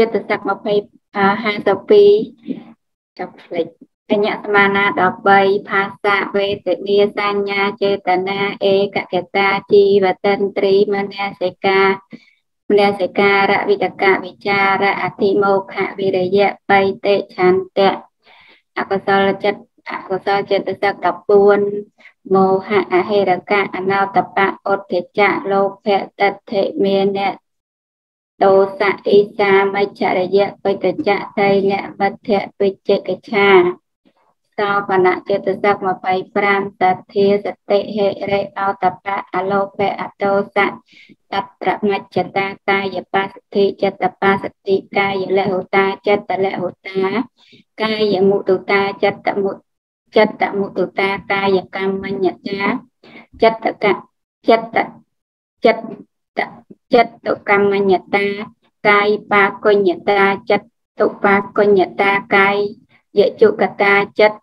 ចិត្តសក្20 52ចាប់ផ្លេចអញ្ញសមាណា13ភាសាវេទនាសញ្ញាចេតនាឯកកតាជីវតិនត្រីមនសិកាមនសិការវិតកវិចារអធិមោខវិរិយៈបៃតេឆន្ទៈអកុសលចិត្តអកុសលចិត្តសក្14មោហៈអហេរកៈអនោតបៈអុទ្ធិចៈលោភៈតដ្ឋិមានៈ តោសៈអ៊ីសាមិច្ឆរិយៈបិតចៈតៃនៈវត្ថៈវិជ្ជកិច្ឆាសោបនៈចេតសិក25សទ្ធាសតិហេរិអោតបៈអលោភៈអតោសៈតត្រមច្ចតាកាយបស្សតិចិត្តបស្សតិកាយលហុតាចិត្តលហុតាកាយមុទុតាចិត្តមុចិត្តមុទុតាកាយកម្មញ្ញតាចិត្តកចិត្តចិត្ត ចិត្តកម្មញ្ញតាកាយបាកញ្ញតាចិត្តទុបាកញ្ញតាកាយយជុកតាចិត្ត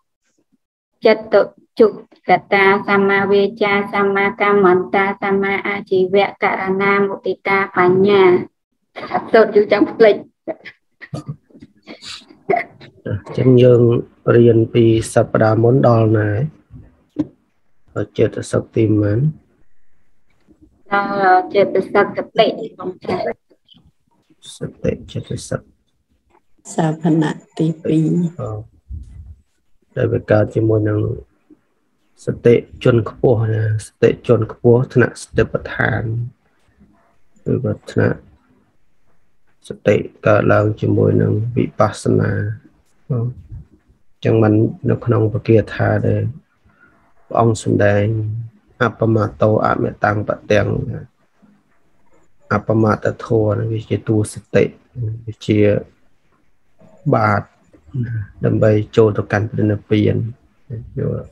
ចិត្តជុកតាសម្មាវេចាសម្មាកម្មន្តាសម្មាអាជីវៈករណាមុទិតាបញ្ញាអត់ទៅយូរចាំផ្លេចចឹងយើងរៀនពីសប្តាហ៍មុនដល់ណាចិត្តសក្តិមិន ដល់ចិត្តសក្តិក្នុងចាសតិចិត្តសក្តិសាភណៈទី2ដែលវាកើតជាមួយនឹងសតិជនខ្ពស់ណាសតិជនខ្ពស់ថ្នាក់សតិប្បដ្ឋានឬក៏ថ្នាក់សតិកើតឡើងជាមួយនឹងវិបស្សនាអញ្ចឹងมันនៅក្នុងពគាថាដែលព្រះអង្គសម្ដែង អបមតោអមតੰបទាំងអបមតធัวវាជាតួសតិវាជាបាតដើម្បីចូលទៅកាន់ព្រះនិព្វានយក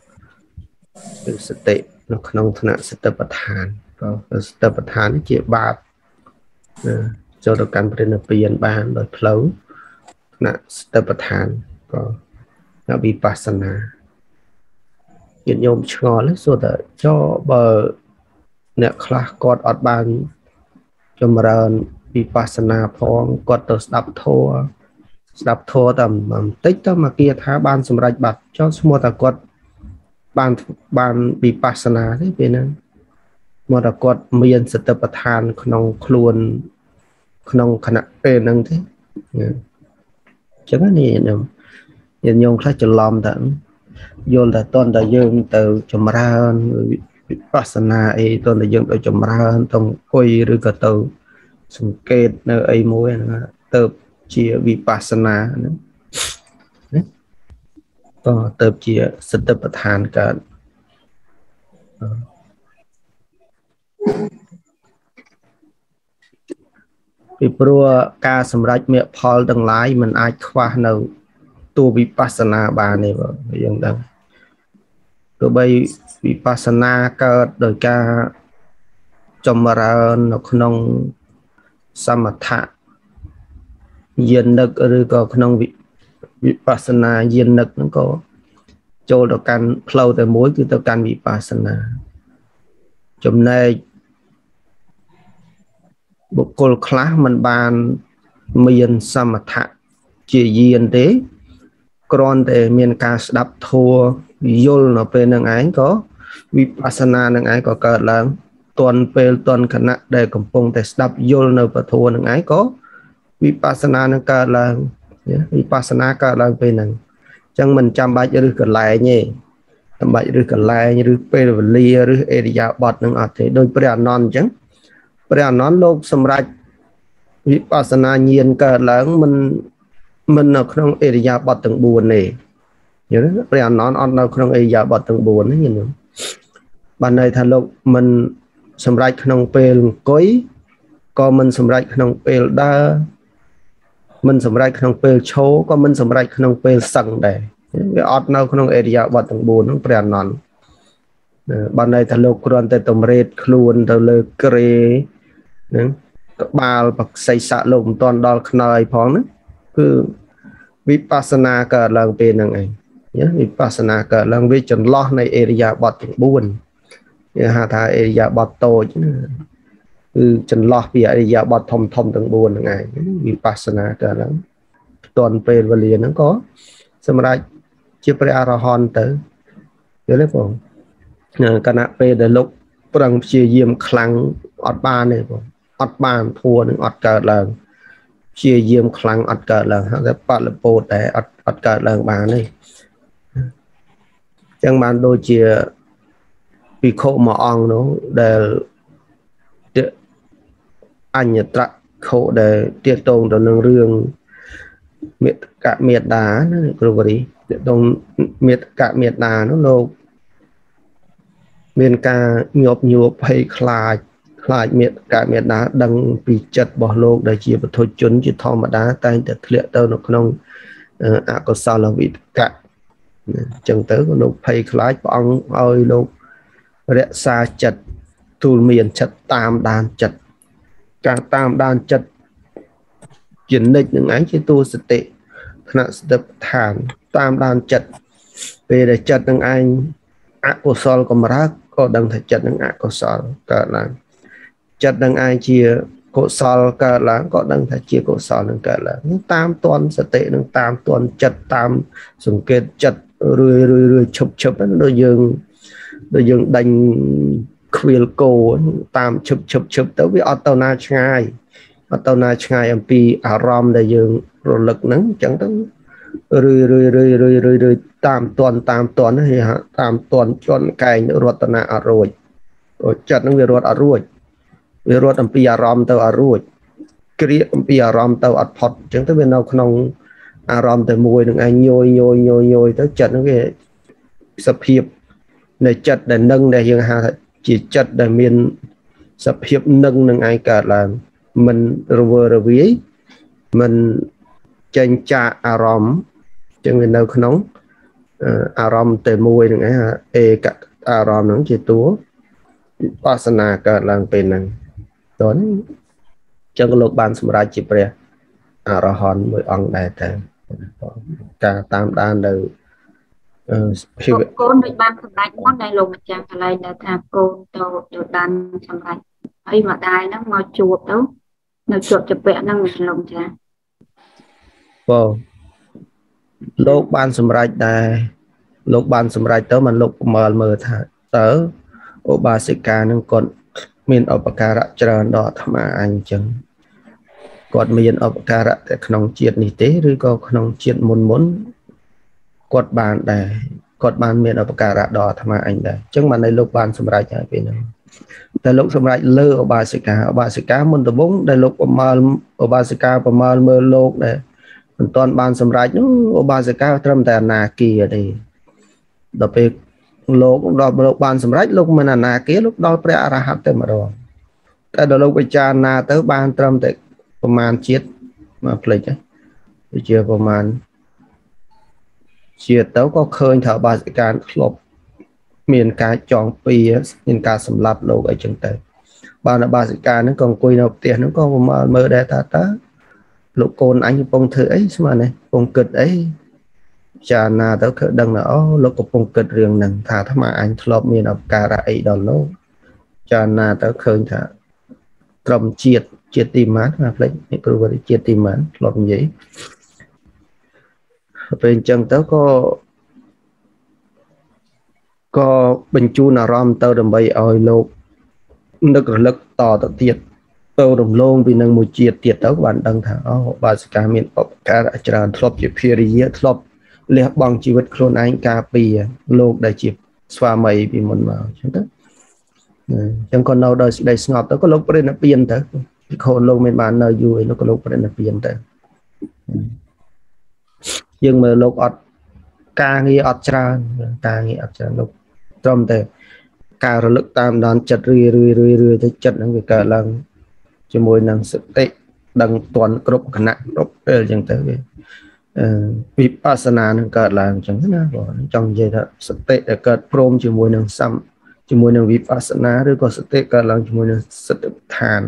គឺសតិនៅក្នុងថ្នាក់សតិប្បដ្ឋានក៏សតិប្បដ្ឋានជាបាបចូលទៅកាន់ព្រះនិព្វានបានដោយផ្លូវថ្នាក់សតិប្បដ្ឋានក៏នៅវិបស្សនា ញាតិញោមឆ្ងល់សួរតើចោបើអ្នកខ្លះគាត់អត់បានចម្រើនវិបស្សនាផងគាត់ទៅស្ដាប់ធម៌ស្ដាប់ធម៌តែបន្តិចទៅមកគាថាបានសម្រេចបាត់ចុះឈ្មោះតែគាត់បានបានវិបស្សនាទេពេលហ្នឹងមកតែគាត់មានសតិប្បដ្ឋានក្នុងខ្លួនក្នុងគណៈពេលហ្នឹងទេអញ្ចឹងនេះខ្ញុំញាតិញោមខ្លះច្រឡំតែ យល់តែតន់តែយើងទៅចម្រើនវិបស្សនាអីតន់តែយើងទៅចម្រើនទៅអង្គុយឬក៏ទៅសង្កេតនៅអីមួយហ្នឹងទៅជាវិបស្សនាហ្នឹងក៏ទៅជាសតិប្បដ្ឋានកើតពីព្រោះការសម្រេចមគ្គផលទាំងឡាយมันអាចខ្វះនៅ តួវិបស្សនាបានទេបងយើងដឹង ទោះបីវិបស្សនាកើតដោយការចម្រើននៅក្នុងសមថៈយានិកឬក៏ក្នុងវិបស្សនាយានិកហ្នឹងក៏ចូលទៅកាន់ផ្លូវតែមួយគឺទៅកាន់វិបស្សនា ចំណែកបុគ្គលខ្លះមិនបានមានសមថៈជាយានទេគ្រាន់តែមានការស្ដាប់ធัว យល់នៅពេលនឹងឯងក៏វិបស្សនានឹងឯងក៏កើតឡើងតន់ពេលតន់ខណៈដែលកំពុងតែស្ដាប់យល់នៅពធัวនឹងឯងក៏វិបស្សនានឹងកើតឡើងវិបស្សនាកើតឡើងពេលហ្នឹងអញ្ចឹងមិនចាំបាច់ឬកន្លែងទេចាំបាច់ឬកន្លែងឬពេលវេលាឬអេរិយាបថនឹងអត់ទេដោយព្រះអនន្តអញ្ចឹងព្រះអនន្តលោកសម្រេចវិបស្សនាញាណកើតឡើងមិនមិននៅក្នុងអេរិយាបថទាំង4ទេ យល់ទេព្រះអនន្តអត់នៅក្នុងអេរិយាបថទាំង4ទេយល់ទេបានន័យថាលោកមិនសម្រេចក្នុងពេលអង្គុយក៏មិនសម្រេចក្នុងពេលដើរមិនសម្រេចក្នុងពេលឈរក៏មិនសម្រេចក្នុងពេលសឹងដែរវាអត់នៅក្នុងអេរិយាបថទាំង4ហ្នឹងព្រះអនន្តបានន័យថាលោកគ្រាន់តែតម្រេតខ្លួនទៅលើក្រេហ្នឹងក្បាលបក្សីស័កលោកមិនទាន់ដល់ខ្នើយផងហ្នឹងគឺវិបស្សនាកើតឡើងពេលហ្នឹងឯង វិបស្សនាកើតឡើងវាចន្លោះនៃអេរិយាបថទាំង4គេហៅថាអេរិយាបថតូចណាគឺចន្លោះពីអរិយាបថធំធំទាំង4ហ្នឹងឯងវិបស្សនាទៅហ្នឹងផ្ទាន់ពេលវេលាហ្នឹងក៏សម្រាប់ជាព្រះអរហន្តទៅយល់ទេបងគណៈពេលដែលលោកប្រឹងព្យាយាមខ្លាំងអត់បានទេបងអត់បានធัวនឹងអត់កើតឡើងព្យាយាមខ្លាំងអត់កើតឡើងហើយតែបលពោតតែអត់អត់កើតឡើងបានទេ ចឹងបានដូចជាពិខុមួយអង្គនោះដែលអញ្ញត្រៈខុដែលទាក់ទងទៅនឹងរឿងមេតកមេដាណាគ្រូបរីទាក់ទងមេតកមេដានោះលោកមានការញាប់ញួរភ័យខ្លាចខ្លាចមេតកមេដាដឹងពីចិត្តរបស់លោកដែលជាពុទ្ធជនជាធម្មតាតែងតែធ្លាក់ទៅនៅក្នុងអកុសលវិតកៈ អញ្ចឹងទៅលោកភ័យខ្លាចព្រះអង្គឲ្យលោករក្សាចិត្តទូលមានចិត្តតាមដានចិត្តការតាមដានចិត្តជានិច្ចនឹងឯងជាទូសតិថ្នាក់ស្ទិបឋានតាមដានចិត្តពេលដែលចិត្តនឹងឯងអកុសលកម្រើកក៏ដឹងថាចិត្តនឹងអកុសលកើតឡើងចិត្តនឹងឯងជាកុសលកើតឡើងក៏ដឹងថាជាកុសលនឹងកើតឡើងនឹងតាមតនសតិនឹងតាមតនចិត្តតាមសង្កេតចិត្ត រឿយរឿយរឿយឈប់ឈប់ដូចយើងដូចយើងដេញខ្វៀលគោតាមឈប់ឈប់ឈប់ទៅវាអត់ទៅណាឆ្ងាយអត់ទៅណាឆ្ងាយអំពីអារម្មណ៍ដែលយើងរលឹកហ្នឹងអញ្ចឹងទៅរឿយរឿយរឿយរឿយរឿយរឿយតាមតន់តាមតន់ហ្នឹងតាមតន់ជន់កែងរតនៈអរួចចិត្តហ្នឹងវារត់អត់រួចវារត់អំពីអារម្មណ៍ទៅអត់រួច គ្រាកអំពីអារម្មណ៍ទៅអត់ផុតអញ្ចឹងទៅវានៅក្នុង អារម្មណ៍តែមួយនឹងឯងញយញយញយញយទៅចិត្តហ្នឹងវាសភាពនៃចិត្តដែលនឹងដែលយើងហៅថាជាចិត្តដែលមានសភាពនឹងនឹងឯងកើតឡើងមិនរវើរវាយមិនចេញចាកអារម្មណ៍ចឹងវានៅក្នុងអារម្មណ៍តែមួយនឹងឯងអេកអារម្មណ៍ហ្នឹងជាតួវិបស្សនាកើតឡើងពេលហ្នឹងតើចឹងលោកបានសម្រេចជាព្រះអរហន្តមួយអង្គដែរតើ ការតាមដាននៅជីវិតកូនដូចបានសម្រេចមុនដែលលោកម្ចាស់កន្លែងដែលថាកូនទៅទៅបានសម្រេចហើយម្ដាយហ្នឹងមកជួបទៅនៅជាប់ជាពាក់ហ្នឹងលោកម្ចាស់បងលោកបានសម្រេចដែរលោកបានសម្រេចទៅមិនលោកប្រមើលមើលថាតើឧបាសិកានឹងគាត់មានឧបការៈច្រើនដល់អាត្មាអញ្ចឹង គាត់មានឧបការៈតែក្នុងជាតិនេះទេឬក៏ក្នុងជាតិមុនមុនគាត់បានដែរគាត់បានមានឧបការៈដល់អាត្មាអញដែរអញ្ចឹងបានឲ្យលោកបានសម្រេចហើយពេលហ្នឹងតែលោកសម្រេចលើឧបាសិកាឧបាសិកាមុនដំបូងដែលលោកប្រមាលឧបាសិកាប្រមាលមើលលោកដែរមិនទាន់បានសម្រេចនោះឧបាសិកាត្រឹមតែអនាគាទេដល់ពេលលោកដល់លោកបានសម្រេចលោកមិនអនាគាលោកដល់ព្រះអរហន្តទៅម្ដងតែដល់លោកពិចារណាទៅបានត្រឹមតែ ប្រមាណជាតិមកផ្លេចទៅជាប្រមាណជាទៅក៏ឃើញថាបាសិកាធ្លាប់មានការចងពៀមានការសម្លាប់លោកអីចឹងទៅបានបាសិកាហ្នឹងក៏អង្គុយនៅផ្ទះហ្នឹងក៏មើលដែរថាតើលោកកូនអញកំពុងធ្វើអីស្មានទេកំពុងគិតអីចារណាទៅគឺដឹងថាអូលោកកំពុងគិតរឿងហ្នឹងថាអាត្មាអញធ្លាប់មានឱកាសអីដល់លោកចារណាទៅឃើញថាត្រឹមជាតិ ជាតិទីម៉ានណាផ្លេចនេះគ្រូវិទ្យាជាតិទីម៉ានធ្លាប់និយាយពេលអញ្ចឹងទៅក៏ក៏បញ្ជូនអារម្មណ៍ទៅដើម្បីឲ្យលោកនឹករលឹកតទៅទៀតទៅរំលងពីនឹងមួយជាតិទៀតទៅបានដឹងថាអូបាសិកាមានឧបការៈច្រើនធ្លាប់ជាភារិយាធ្លាប់លះបង់ជីវិតខ្លួនឯងការពារលោកដែលជាស្វាមីពីមុនមកអញ្ចឹងទៅអញ្ចឹងក៏នៅដោយសេចក្តីស្ងប់ទៅក៏លោកប្រេណពៀនទៅ ពីខូនលោកមានបាននៅយូរឯនោះក៏លោកប្រេណពៀនទៅយើងមើលលោកអត់ការងារអត់ច្រើនការងារអត់ច្រើនលោកត្រឹមតែការរលឹកតាមដានចិត្តរឿយរឿយរឿយរឿយទៅចិត្តហ្នឹងវាកើតឡើងជាមួយនឹងសតិដឹងតន់គ្រប់គណៈគ្រប់ពេលអញ្ចឹងទៅវាវិបស្សនានឹងកើតឡើងអញ្ចឹងណាបងចង់និយាយថាសតិដែលកើតព្រមជាមួយនឹងសំជាមួយនឹងវិបស្សនាឬក៏សតិកើតឡើងជាមួយនឹងសតិប្ឋាន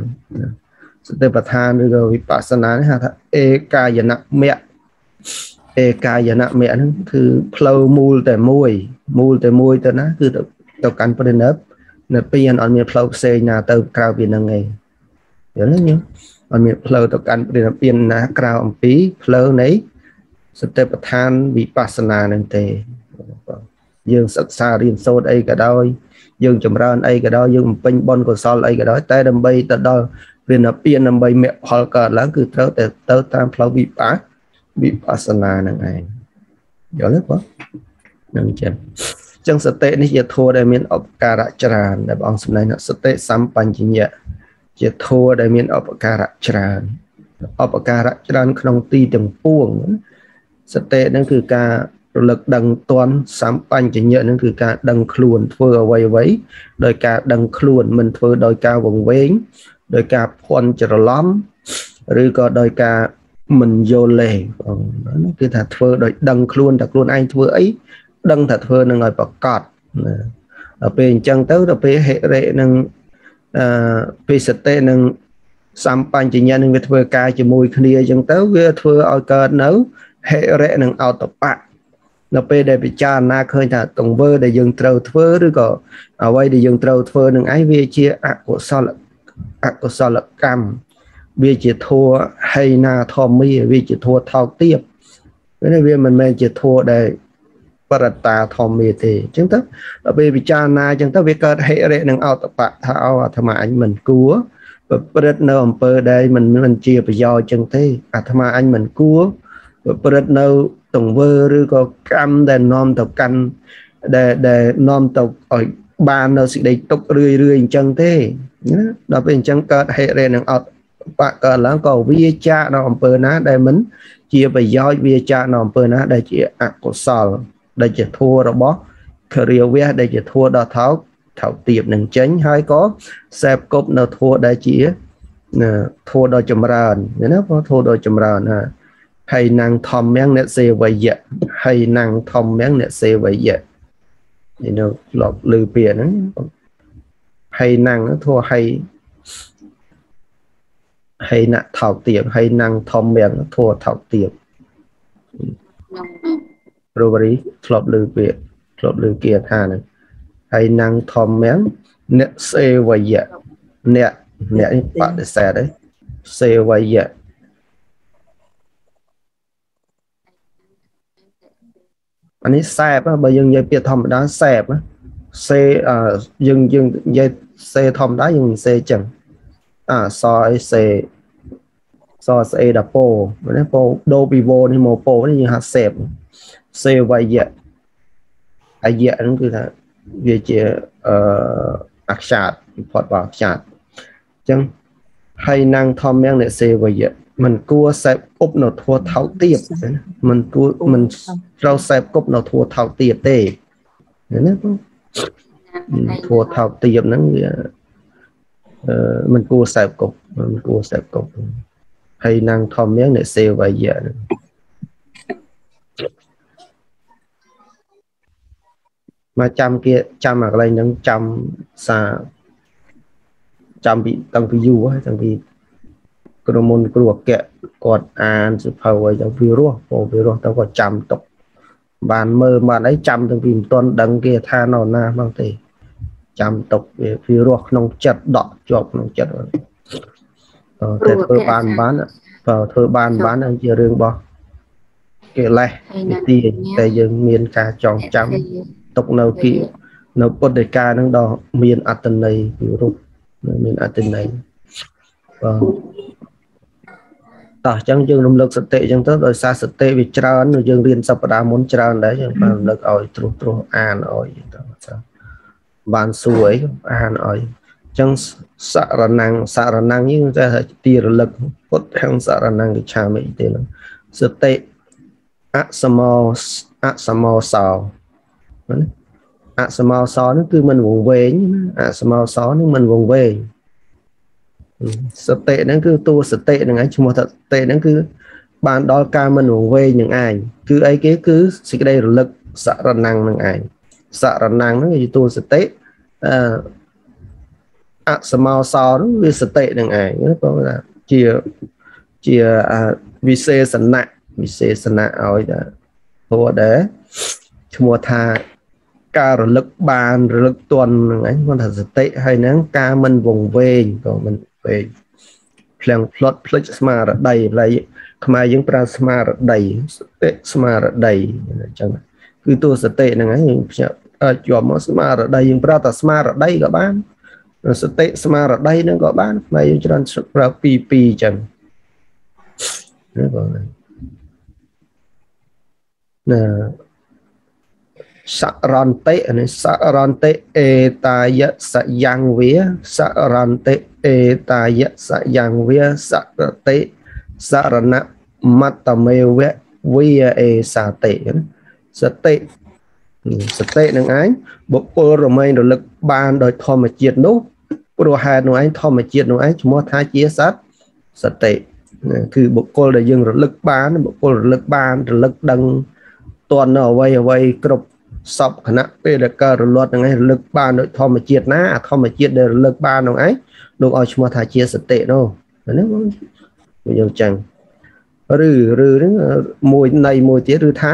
សតិប្ឋានឬក៏វិបស្សនានេះហៅថាឯកាយនមគ្គឯកាយនមគ្គហ្នឹងគឺផ្លូវមូលតែមួយមូលតែមួយទៅណាគឺទៅកាន់ព្រនិព្វនៅពីអត់មានផ្លូវផ្សេងណាទៅក្រៅពីហ្នឹងឯងយល់ទេញោមអត់មានផ្លូវទៅកាន់ព្រះនិព្វានណាក្រៅអំពីផ្លូវនៃសតិប្បដ្ឋានវិបស្សនានឹងទេយើងសិក្សារៀនសូត្រអីក៏ដោយយើងចម្រើនអីក៏ដោយយើងបំពេញបុណ្យកុសលអីក៏ដោយតែដើម្បីទៅដល់ ព្រះនិព្វានដើម្បីមគ្គផលកើតឡើងគឺត្រូវតែទៅតាមផ្លូវវិបស្សវិបស្សនានឹងឯងយល់ទេបងនឹងចឹងចឹងសតិនេះជាធម៌ដែលមានឧបការៈច្រើនដែលបងសម្ដែងសតិសម្បញ្ញៈជាធម៌ដែលមានឧបការៈច្រើនឧបការៈច្រើនក្នុងទីទាំងពួងសតិនឹងគឺការរលឹកដឹងតន់សម្បញ្ញៈនឹងគឺការដឹងខ្លួនធ្វើអ្វីអ្វីដោយការដឹងខ្លួនមិនធ្វើដោយការវង្វេង ដោយការភ័ន្តច្រឡំឬក៏ដោយការមិនយល់លេបងហ្នឹងគឺថាធ្វើដោយដឹងខ្លួនតែខ្លួនឯងធ្វើអីដឹងថាធ្វើនឹងឲ្យប្រកបណាដល់ពេលអញ្ចឹងទៅដល់ពេលហិរិនឹងអឺពេសតិនឹងសម្បញ្ញៈនឹងវាធ្វើការជាមួយគ្នាអញ្ចឹងទៅវាធ្វើឲ្យកើតនៅហិរិនឹងអតបៈនៅពេលដែលពិចារណាឃើញថាទង្វើដែលយើងត្រូវធ្វើឬក៏អ្វីដែលយើងត្រូវធ្វើនឹងឯងវាជាអកុសល អកុសលកម្មវាជាធัวហេណាធម្មាវាជាធัวថោកទាបវាមិនមែនជាធัวដែលបរតាធម្មាទេអញ្ចឹងទៅដល់ពេលពិចារណាអញ្ចឹងទៅវាកើតហិរិនឹងអតបៈថាអោអាត្មាអញមិនគួរប្រព្រឹត្តនៅអំពើដែលមិនមិនជាប្រយោជន៍អញ្ចឹងទេអាត្មាអញមិនគួរប្រព្រឹត្តនៅទង្វើឬក៏កម្មដែលនាំទៅកាន់ដែលដែលនាំទៅឲ្យបាននៅសេចក្តីទុករឿយរឿយអញ្ចឹងទេ ណាដល់ពេលអញ្ចឹងកើតហេរិនឹងអត់បាក់កើតឡើងក៏វាចានៅអំពើណាដែលមិនជាប្រយោជន៍វាចានៅអំពើណាដែលជាអកុសលដែលជាធัวរបស់គរិយវៈដែលជាធัวដ៏ថោកថោកទាបនឹងចេញហើយក៏សេពគប់នៅធัวដែលជាធัวដ៏ចម្រើនណាព្រោះធัวដ៏ចម្រើនណាហើយណាំងធម្មយ៉ាងអ្នកសេវយៈហើយណាំងធម្មយ៉ាងអ្នកសេវយៈនេះនៅលបលឺពាក្យហ្នឹង ហើយណាំងធัวហើយហើយណាក់ថោកទៀបហើយណាំងធម្មយ៉ាងធัวថោកទៀបរូបរីធ្លាប់លើពាក្យធ្លាប់លើគាថាហ្នឹងហើយណាំងធម្មយ៉ាងអ្នកសេវយៈអ្នកអ្នកនេះបដិសេធទេសេវយៈអានេះសែបបើយើងនិយាយពាក្យធម្មតាសែប សេយើងយើងនិយាយសេធម្មតាយើងសេចឹងអាសអីសេសស្អេដល់ពោណាពោដូពីវោនេះមកពោនេះយើងហាត់សេបសេវយៈអាយៈហ្នឹងគឺថាវាជាអឺអខ្យាតពិផុតរបស់អខ្យាតអញ្ចឹងហើយនាងធម្មងនិសេវយៈមិនគួរសេពគប់នៅធัวថោកទៀតណាមិនគួរមិនត្រូវសេពគប់នៅធัวថោកទៀតទេណាបង ធัวថោកទៀតហ្នឹងវាអឺมันគួរសេពគប់มันគួរសេពគប់ហើយណាំងធម្មយ៉ាងអ្នកសេវយៈហ្នឹងមកចាំគេចាំអាកន្លែងហ្នឹងចាំសាចាំពីតាំងពីយូរហើយតាំងពីក្រុមមុនគ្រូអគ្គគាត់អានសិភៅឲ្យទៅវារស់ពោវារស់ទៅគាត់ចាំទុក បានមើលបានអីចាំតាំងពីមិនទាន់ដឹងគេថានៅណាផងទេចាំទុកវាវារស់ក្នុងចិត្តដកជាប់ក្នុងចិត្តតែធ្វើបានបានបើធ្វើបានបានជារឿងរបស់កិលេសទីតែយើងមានការចងចាំទុកនៅគីនៅពុទ្ធដីកានឹងដល់មានអត្តន័យពីរូបមានអត្តន័យបាទ តោះអញ្ចឹងយើងរំលឹកសតិអញ្ចឹងទៅដោយសារសតិវាច្រើនយើងរៀនសប្តាហ៍មុនច្រើនដែរយើងបានរំលឹកឲ្យត្រួសត្រាសអានឲ្យទៅបានសួរអីអានឲ្យអញ្ចឹងសរណង្សរណង្យើងតែទីរលឹកពុទ្ធខាងសរណង្កិឆាមិទេហ្នឹងសតិអសមោអសមោសោណាអសមោសោនេះគឺមិនវង្វេងអសមោសោនេះមិនវង្វេង សតិហ្នឹងគឺតួសតិហ្នឹងឯងឈ្មោះថាសតិហ្នឹងគឺបានដល់ការមិនវង្វេងនឹងឯងគឺអីគេគឺសេចក្តីរលឹកសរណង្នឹងឯងសរណង្ហ្នឹងជាតួសតិអឺអសមោសោហ្នឹងវាសតិនឹងឯងព្រោះថាជាជាវិសេសណៈវិសេសណៈឲ្យថាព្រោះដែរឈ្មោះថាការរលឹកបានរលឹកទន់ហ្នឹងឯងគាត់ថាសតិហើយហ្នឹងការមិនវង្វេងក៏មិន ពេកភ្លៀងផ្លត់ភ្លេចស្មារតីឡើយខ្មែរយើងប្រើស្មារតីសតិស្មារតីអញ្ចឹងគឺតួសតិហ្នឹងហើយខ្ញុំជាប់មកស្មារតីយើងប្រើតែស្មារតីក៏បានសតិស្មារតីហ្នឹងក៏បានខ្មែរយើងច្រើនប្រើពីរពីរអញ្ចឹងណាបងណា សរន្តិនេះសរន្តិអេតាយសយ៉ាងវាសរន្តិអេតាយសយ៉ាងវាសរតិសរណមត្តមេវៈវិអេសាតិសតិសតិនឹងឯងបុគ្គលរមែងរលឹកបានដោយធម្មជាតិនោះព្រោះហេតុនោះឯងធម្មជាតិនោះឯងឈ្មោះថាជាសត្វសតិគឺបុគ្គលដែលយើងរលឹកបានបុគ្គលរលឹកបានរលឹកដឹងតន់នៅអ្វីអ្វីគ្រប់ សពគណៈពេលដែលកើតរលត់ហ្នឹងឯងរលឹកបានដោយធម្មជាតិណាអាធម្មជាតិដែលរលឹកបាននោះឯងលោកឲ្យឈ្មោះថាជាសតិនោះណាបងយើងចឹងឬឬហ្នឹងមួយនៃមួយទៀតឬថា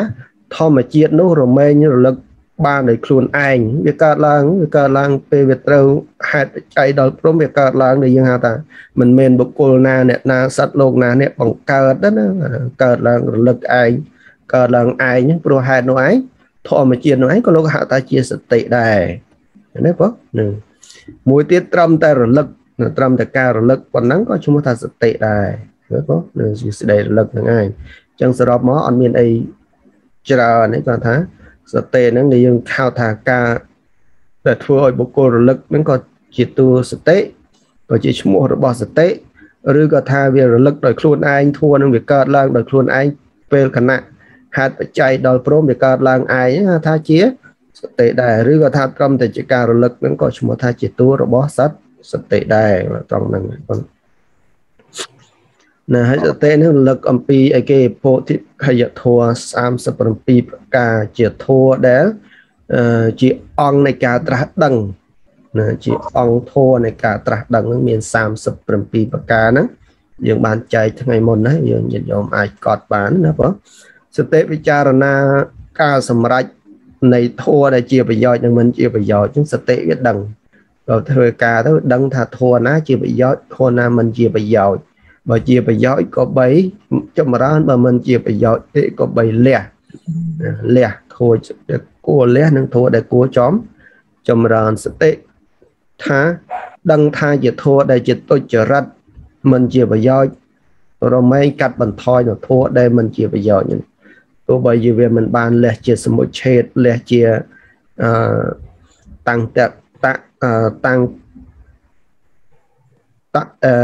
ធម្មជាតិនោះរមែងរលឹកបានដោយខ្លួនឯងវាកើតឡើងវាកើតឡើងពេលវាត្រូវហេតុបច្ច័យដល់ព្រមវាកើតឡើងដែលយើងហៅថាមិនមែនបុគ្គលណាអ្នកណាសត្វលោកណាអ្នកបង្កើតណាកើតឡើងរលឹកឯងកើតឡើងឯងព្រោះហេតុនោះឯង ធម្មជាតិនោះឯងក៏លោកហៅថាជាសតិដែរណាបងនឹងមួយទៀតត្រឹមតែរលឹកត្រឹមតែការរលឹកប៉ុណ្ណឹងក៏ឈ្មោះថាសតិដែរណាបងនឹងជាស្ដីរលឹកហ្នឹងឯងអញ្ចឹងសរុបមកអត់មានអីច្រើនទេគាត់ថាសតិហ្នឹងដែលយើងហៅថាការដែលធ្វើឲ្យបុគ្គលរលឹកហ្នឹងក៏ជាតួសតិក៏ជាឈ្មោះរបស់សតិឬក៏ថាវារលឹកដោយខ្លួនឯងធัวនឹងវាកើតឡើងដោយខ្លួនឯងពេលគណៈ ហេតុបច្ច័យដល់ព្រមវាកើតឡើងឯងថាជាសតិដែរឬក៏ថាត្រឹមតែជាការរលឹកហ្នឹងក៏ឈ្មោះថាជាតួរបស់សត្វសតិដែរត្រង់ហ្នឹងបងណាហើយសតិនេះរលឹកអំពីអីគេពោធិខយធម៌37ប្រការជាធម៌ដែលជាអង្គនៃការត្រាស់ដឹងណាជាអង្គធម៌នៃការត្រាស់ដឹងនឹងមាន37ប្រការហ្នឹងយើងបានចែកថ្ងៃមុនណាយើងញាតិញោមអាចកត់បានណាបង សតិវិចារណាការសម្រេចនៃធัวដែលជាប្រយោជន៍និងមិនជាប្រយោជន៍ហ្នឹងសតិវាដឹងដល់ធ្វើការទៅដឹងថាធัวណាជាប្រយោជន៍ធัวណាមិនជាប្រយោជន៍បើជាប្រយោជន៍ក៏3ចម្រើនបើមិនជាប្រយោជន៍ទេក៏3លះលះធัวគួរលះនិងធัวដែលគួរចំចម្រើនសតិថាដឹងថាជាធัวដែលជាទុច្ចរិតមិនជាប្រយោជន៍រមែងកាត់បន្ថយនៅធัวដែលមិនជាប្រយោជន៍ ទោះបីជាវាមិនបានលះជាសមុឆេតលះជាអឺតាំងតតតាំងតអឺ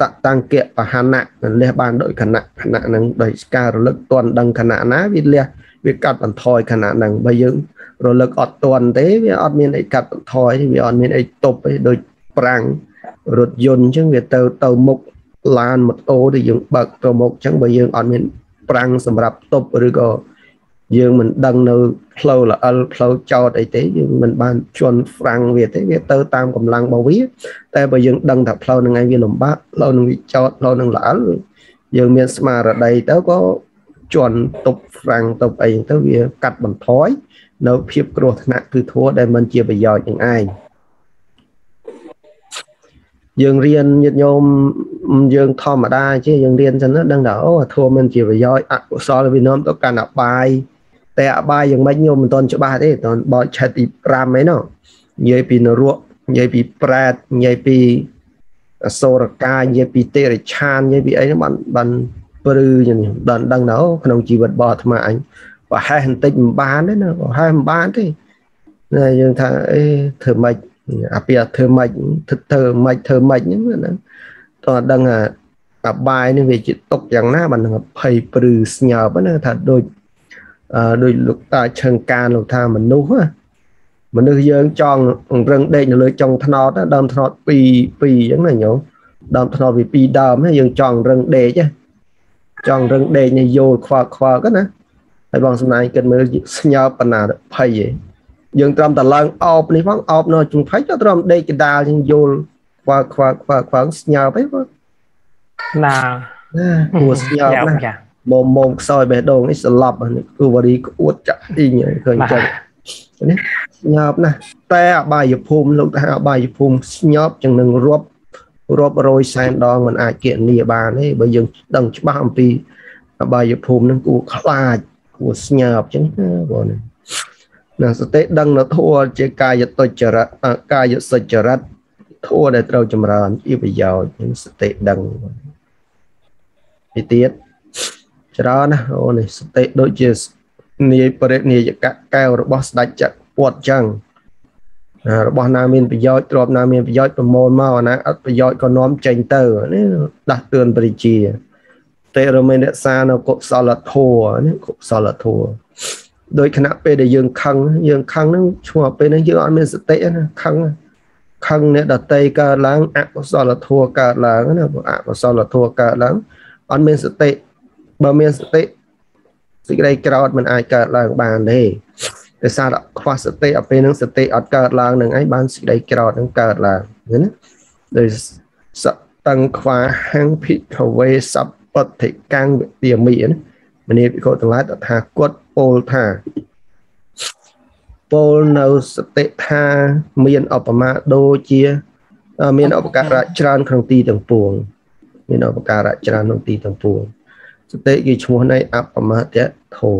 តតាំងគៈបហណៈលះបានដោយគណៈគណៈនឹងដោយការរលឹកតន់ដឹងគណៈណាវាលះវាកាត់បន្ថយគណៈហ្នឹងបើយើងរលឹកអត់តន់ទេវាអត់មានអីកាត់បន្ថយវាអត់មានអីទប់ទេដូចប្រាំងរថយន្តអញ្ចឹងវាទៅទៅមុខឡានម៉ូតូដែលយើងបើកទៅមុខអញ្ចឹងបើយើងអត់មាន ប្រាំងសម្រាប់ទប់ឬក៏យើងមិនដឹងនៅផ្លូវល្អិលផ្លូវចោតអីទេយើងមិនបានជន់ហ្វ្រាំងវាទេវាទៅតាមកម្លាំងរបស់វា តែបើយើងដឹងថាផ្លូវហ្នឹងឯងវាលំបាកផ្លូវហ្នឹងវាចោតផ្លូវហ្នឹងល្អិលយើងមានស្មារតីទៅក៏ជន់ទប់ហ្វ្រាំងទប់អីទៅវាកាត់បន្ថយនៅភាពគ្រោះថ្នាក់គឺធัวដែលមិនជាប្រយោជន៍នឹងឯង យើងរៀនញាតិញោមយើងធម្មតាជាយើងរៀនចឹងដឹងថាអូធัวមិនជាប្រយោជន៍អកុសលវិនំទៅកាន់អបាយតែអបាយយ៉ាងម៉េចញោមមិនទាន់ច្បាស់ទេតន់បោឆិតទី5អីណោះនិយាយពីនរកនិយាយពីប្រែតនិយាយពីអសូរកានិយាយពីទេរិឆាននិយាយពីអីហ្នឹងបានបានព្រឺយ៉ាងនេះដល់ដឹងថាក្នុងជីវិតរបស់អាត្មាអញប្រហែសបន្តិចមិនបានទេណាប្រហែសមិនបានទេណាយើងថាអេធ្វើម៉េច អាពីធ្វើម៉េចធ្វើម៉េចធ្វើម៉េចហ្នឹងណាតើដឹងថាអបាយនេះវាជាຕົកយ៉ាងណាបាននឹងភ័យព្រឺស្ញើបណាថាដូចអឺដូចលោកតាឆឹងការលោកថាមនុស្សមនុស្សយើងចង់រឹងដេកនៅលើចុងថ្នោតដើមថ្នោត2 2អញ្ចឹងណាញោមដើមថ្នោតវា2ដើមយើងចង់រឹងដេកចង់រឹងដេកនេះយល់ខ្វល់ខ្វល់ក៏ណាហើយបងសំណាញ់គិតមើលស្ញើបណ្ណាភ័យឯង យើងត្រឹមតែឡើងអោបនេះផងអោបនៅជុំភ័យក៏ត្រឹមដេកកដាលយើងយល់ខ្វល់ខ្វល់ខ្វល់ខ្វល់ស្ញើទៅបងណាគួរស្ញើណាមុំមុំខ្សោយបេះដូងនេះស្លាប់គូវរីក្អួតចាក់ទីងឃើញចឹងនេះស្ញប់ណាស់តែអបាយភូមិលោកថាអបាយភូមិស្ញប់ចឹងនឹងរាប់រាប់រយសែនដងมันអាចគណនាបានទេបើយើងដឹងច្បាស់អំពីអបាយភូមិនឹងគួរខ្លាចគួរស្ញើបអញ្ចឹងណាបង ណាសតិដឹងនៅធัวជាកាយតុចរិតកាយសុចរិតធัวដែលត្រូវចម្រើនជាប្រយោជន៍សតិដឹងទីទៀតច្រើនណាអូនេះសតិដូចជានាយបរិនិយកកែវរបស់ស្ដេចចក្រពតចឹងរបស់ណាមានប្រយោជន៍ទ្រពណាមានប្រយោជន៍ប្រមូលមកណាអត់ប្រយោជន៍ក៏នាំចេញទៅនេះដាស់តឿនព្រះជាតែរមែនរក្សានៅកុសលធម៌នេះកុសលធម៌ ដោយគណៈពេលដែលយើងខឹងយើងខឹងហ្នឹងឈ្មោះពេលហ្នឹងយើងអត់មានសតិណាខឹងខឹងអ្នកដតីកើតឡើងអកុសលធម៌កើតឡើងណាអកុសលធម៌កើតឡើងអត់មានសតិបើមានសតិសេចក្តីក្រោតมันអាចកើតឡើងបានទេដោយសារតែខ្វះសតិដល់ពេលហ្នឹងសតិអត់កើតឡើងនឹងឯងបានសេចក្តីក្រោតនឹងកើតឡើងឃើញណាដោយសតੰខ្វាហੰភិក្ខវេសពតិកាំងវិទាមីណា មនីភិក្ខុទាំងឡាយតថាគតពោលថាពោលនៅសតិថាមានឧបមាដូចជា មានឧបការៈច្រើនក្នុងទីទាំងពួង មានឧបការៈច្រើនក្នុងទីទាំងពួងសតិគេឈ្មោះនៃអបមតៈធោ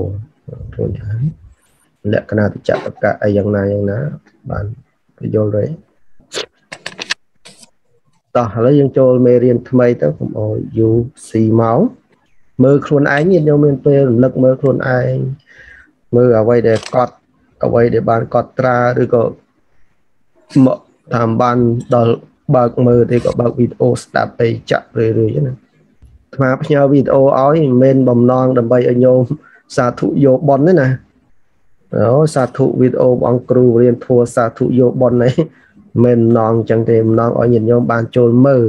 ព្រោះយ៉ាងលក្ខណៈតចតកៈអីយ៉ាងណាយ៉ាងណាបានបញ្យល់ទេតោះឥឡូវយើងចូលមេរៀនថ្មីទៅកុំអោយយូស៊ីមក មើលខ្លួនឯងញាតិញោមមានពេលរំលឹកមើលខ្លួនឯងមើលអ្វីដែលកត់អ្វីដែលបានកត់ត្រាឬក៏មកតាមបានដល់បើកមើលទេក៏បើកវីដេអូស្ដាប់អីចាក់រឿយៗណាថ្មផ្ញើវីដេអូឲ្យមិនមែនបំណងដើម្បីឲ្យញោមសាធុយកប៉ុនទេណាអូសាធុវីដេអូបងអង្គគ្រូរៀនធัวសាធុយកប៉ុននេះមិនណងចឹងទេម្ដងឲ្យញាតិញោមបានចូលមើល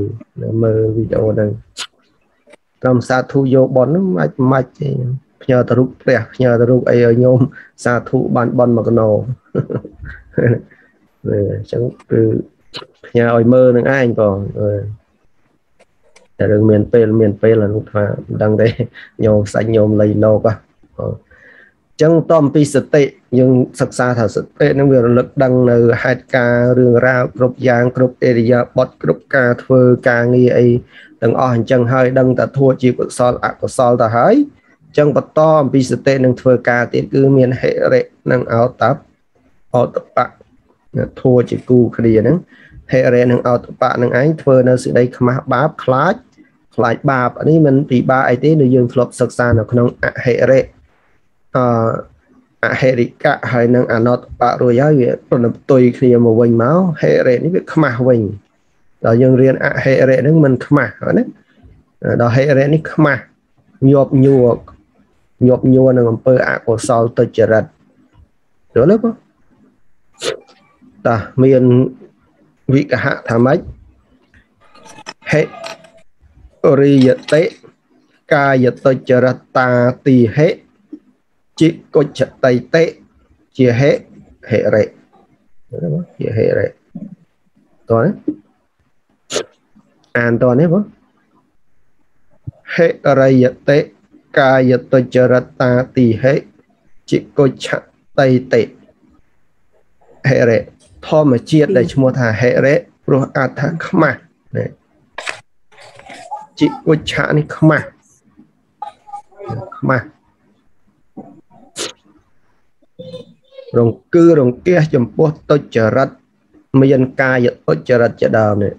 មើលវីដេអូហ្នឹង ត្រឹមសាធុយកប៉ុនហ្នឹងអាចមិនទេផ្ញើទៅរូបព្រះផ្ញើទៅរូបអីឲ្យញោមសាធុបានប៉ុនមកកណោអញ្ចឹងគឺផ្ញើឲ្យមើលនឹងឯងបងតែរឿងមានពេលមានពេលអានោះថាមិនដឹងទេញោមសាច់ញោមលៃលោកហ៎ចឹងតអំពីសតិយើងសិក្សាថាសតិនឹងវារលឹកដឹងនៅហេតុការរឿងរ៉ាវគ្រប់យ៉ាងគ្រប់អេរិយាបថគ្រប់ការធ្វើការងារអី ទាំងអស់អញ្ចឹងហើយដឹងតែធัวជាកុសលអកុសលទៅហើយចឹងបន្តអំពីសតិនឹងធ្វើការទៀតគឺមានហិរិនិងអោតបអតបៈធัวជាគូគ្នាហ្នឹងហិរិនិងអោតបៈនឹងឯងធ្វើនៅសេចក្តីខ្មាស់បាបខ្លាចខ្លាចបាបនេះមិនពិបាកអីទេនៅយើងធ្លាប់សិក្សានៅក្នុងអហិរិអអហេរិកៈហើយនឹងអនតបៈរួចហើយវាប្រណផ្ទុយគ្នាមកវិញមកហេរិនេះវាខ្មាស់វិញ ដល់យើងរៀនអហេរិហ្នឹងមិនខ្មាស់ណាដល់ហេរិនេះខ្មាស់ញាប់ញួរញាប់ញួរនឹងអំពើអកុសលទុច្ចរិតយល់ទេបងតាមានវិកហៈថាម៉េចហេរិយតិកាយទុច្ចរតាទីហេជាកុច្ចតៃតេជាហេហេរេជាហេរេតោះ អានតោះនេះបងហេរិយតេកាយតុចរតាទីហេជាកុច្ចតៃតេហេរេធម្មជាតិដែលឈ្មោះថាហេរេព្រោះអត្ថខ្មាស់នេះជីកុច្ឆនេះខ្មាស់ខ្មាស់រង្គឺរង្គះចំពោះទុច្ចរិតមានកាយទុច្ចរិតជាដើមនេះ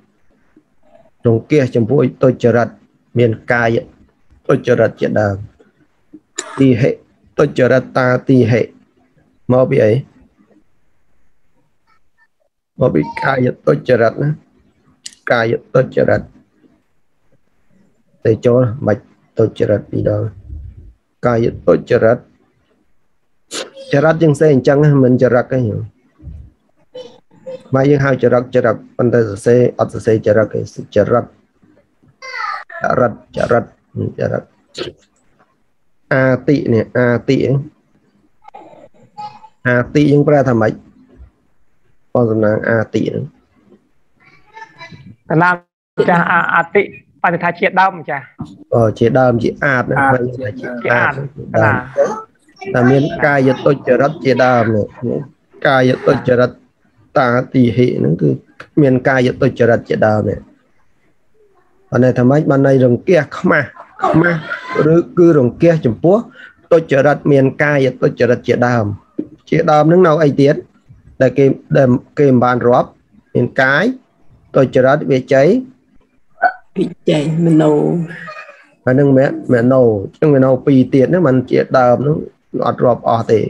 រង្គះចំពោះទុច្ចរិតមានកាយទុច្ចរិតជាដើមទីហេទុច្ចរិតតាទីហេមកពីអីមកពីកាយទុច្ចរិតណាកាយទុច្ចរិតទៅចូលមិនទុច្ចរិតពីរដងកាយទុច្ចរិតចរិតយើងសេអញ្ចឹងមិនចរិតទេ មកយើងហៅចរិតចរិតប៉ុន្តែសរសេរអត់សរសេរចរិតទេចរិតចរិតចរិតចរិតអាតិនេះអាតិអាតិយើងប្រែថាម៉េចបងសំណាងអាតិហ្នឹងកណាចាស់អាតិបរិថាជាដើមចាស់អូជាដើមជាអាតណាជាអាតកណាតែមានកាយទុច្ចរិតជាដើមនេះកាយទុច្ចរិត តាទីហិហ្នឹងគឺមានកាយទុច្ចរិតជាដើមនេះអានេះថាម៉េចបានន័យរង្គះខ្មាស់ខ្មាស់ឬគឺរង្គះចំពោះទុច្ចរិតមានកាយទុច្ចរិតជាដើម ជាដើមហ្នឹងនៅអីទៀតដែលគេដែលគេមិនបានរាប់មានកាយទុច្ចរិតវាច័យវិច័យមនោអានឹងមែនមែនោចឹងមែនោពីរទៀតហ្នឹងມັນជាដើមហ្នឹងអត់រាប់អស់ទេ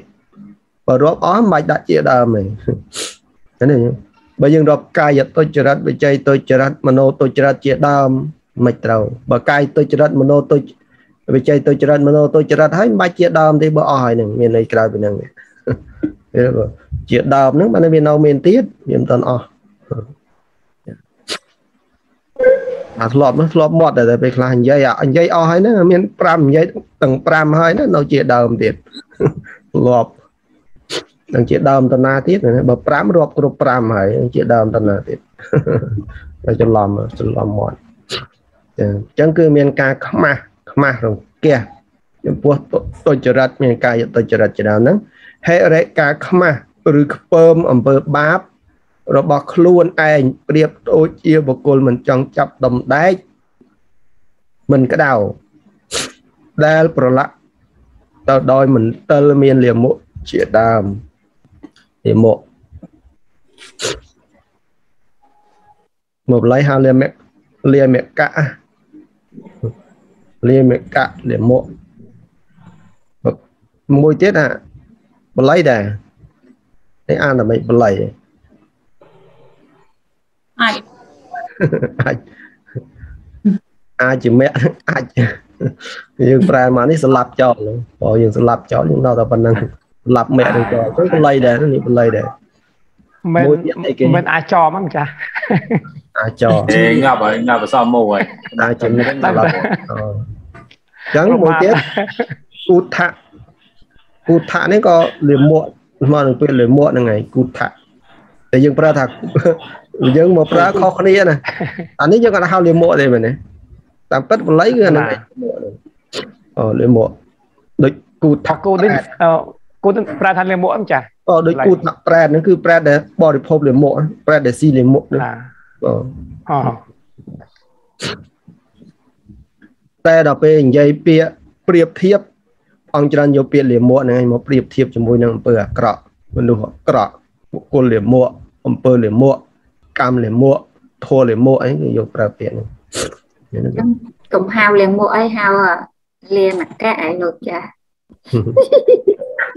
បើរាប់អស់មិនបាច់ដាក់ជាដើមទេ នេះបើយើងរាប់កាយទុច្ចរិតវិជ័យទុច្ចរិតមโนទុច្ចរិតជាដើមមិនត្រូវបើកាយទុច្ចរិតមโนទុច្ចវិជ័យទុច្ចរិតមโนទុច្ចរិតហើយមិនបាច់ជាដើមទេបើអស់ហើយនឹងមានន័យក្រៅពីហ្នឹងជាដើមហ្នឹងបានវានៅមានទៀតវាមិនតាន់អស់អាធ្លាប់នោះធ្លាប់មាត់តែពេលខ្លះនិយាយអានិយាយអស់ហើយហ្នឹងមាន5និយាយទាំង5ហើយណានៅជាដើមទៀតធ្លាប់ នឹងជាដើមតណាទៀតណាបើ5រាប់គ្រប់5ហើយជាដើមតណាទៀតតែច្រឡំច្រឡំមាត់អញ្ចឹងគឺមានការខ្មាស់ខ្មាស់រង្គះចំពោះទុច្ចរិតមានកាយទុច្ចរិតជាដើមហ្នឹងហេរិការខ្មាស់ឬខ្ពើមអំពើបាប របស់ខ្លួនឯងប្រៀបដូចជាបុគ្គលមិនចង់ចាប់ដំដែកមិនក្តៅដែលប្រឡាក់ទៅដោយមិនតិលមានលាមុខជាដើម លាមុខមកបល័យហៅលាមិលាមកៈលាមកៈលាមុខមួយទៀតអាបល័យដែរនេះអានតែមិនបល័យទេអាចអាចអាចជាមាក់អាចយើងប្រែមកនេះស្លាប់ចោលបើយើងស្លាប់ចោលយើងនៅតែប៉ុណ្្នឹង ស្លាប់មាក់នឹងចោលទៅបល័យដែរនេះបល័យដែរមិនមិនអាចចមហ្នឹងចាអាចចទេងាប់ហើយងាប់អសមកហើយអាចជាមាក់ស្លាប់ចឹងមួយទៀតគូថៈគូថៈនេះក៏លិមួកមកនឹងពេលលិមួកហ្នឹងឯងគូថៈតែយើងប្រើថាយើងមកប្រើខុសគ្នាណាអានេះយើងគាត់ហៅលាមកទេមែនទេតាមពិតបល័យគឺអាហ្នឹងអូលាមកដូចគូថាគូនេះ គូប្រើថាលាមកអញ្ចាអូដូចគូថាប្រែតហ្នឹងគឺប្រែតដែលបរិភោគលាមកប្រែតដែលស៊ីលាមកហ្នឹងអូអូតែដល់ពេលនិយាយពាក្យប្រៀបធៀបអង្គច្រើនយកពាក្យលាមកហ្នឹងមកប្រៀបធៀបជាមួយនឹងអំពើអាក្រក់មនុស្សអាក្រក់បុគ្គលលាមកអំពើលាមកកម្មលាមកធัวលាមកអីគឺយកប្រើពាក្យហ្នឹងកុំហៅលាមកអីហៅលាមកៈអីលោកចា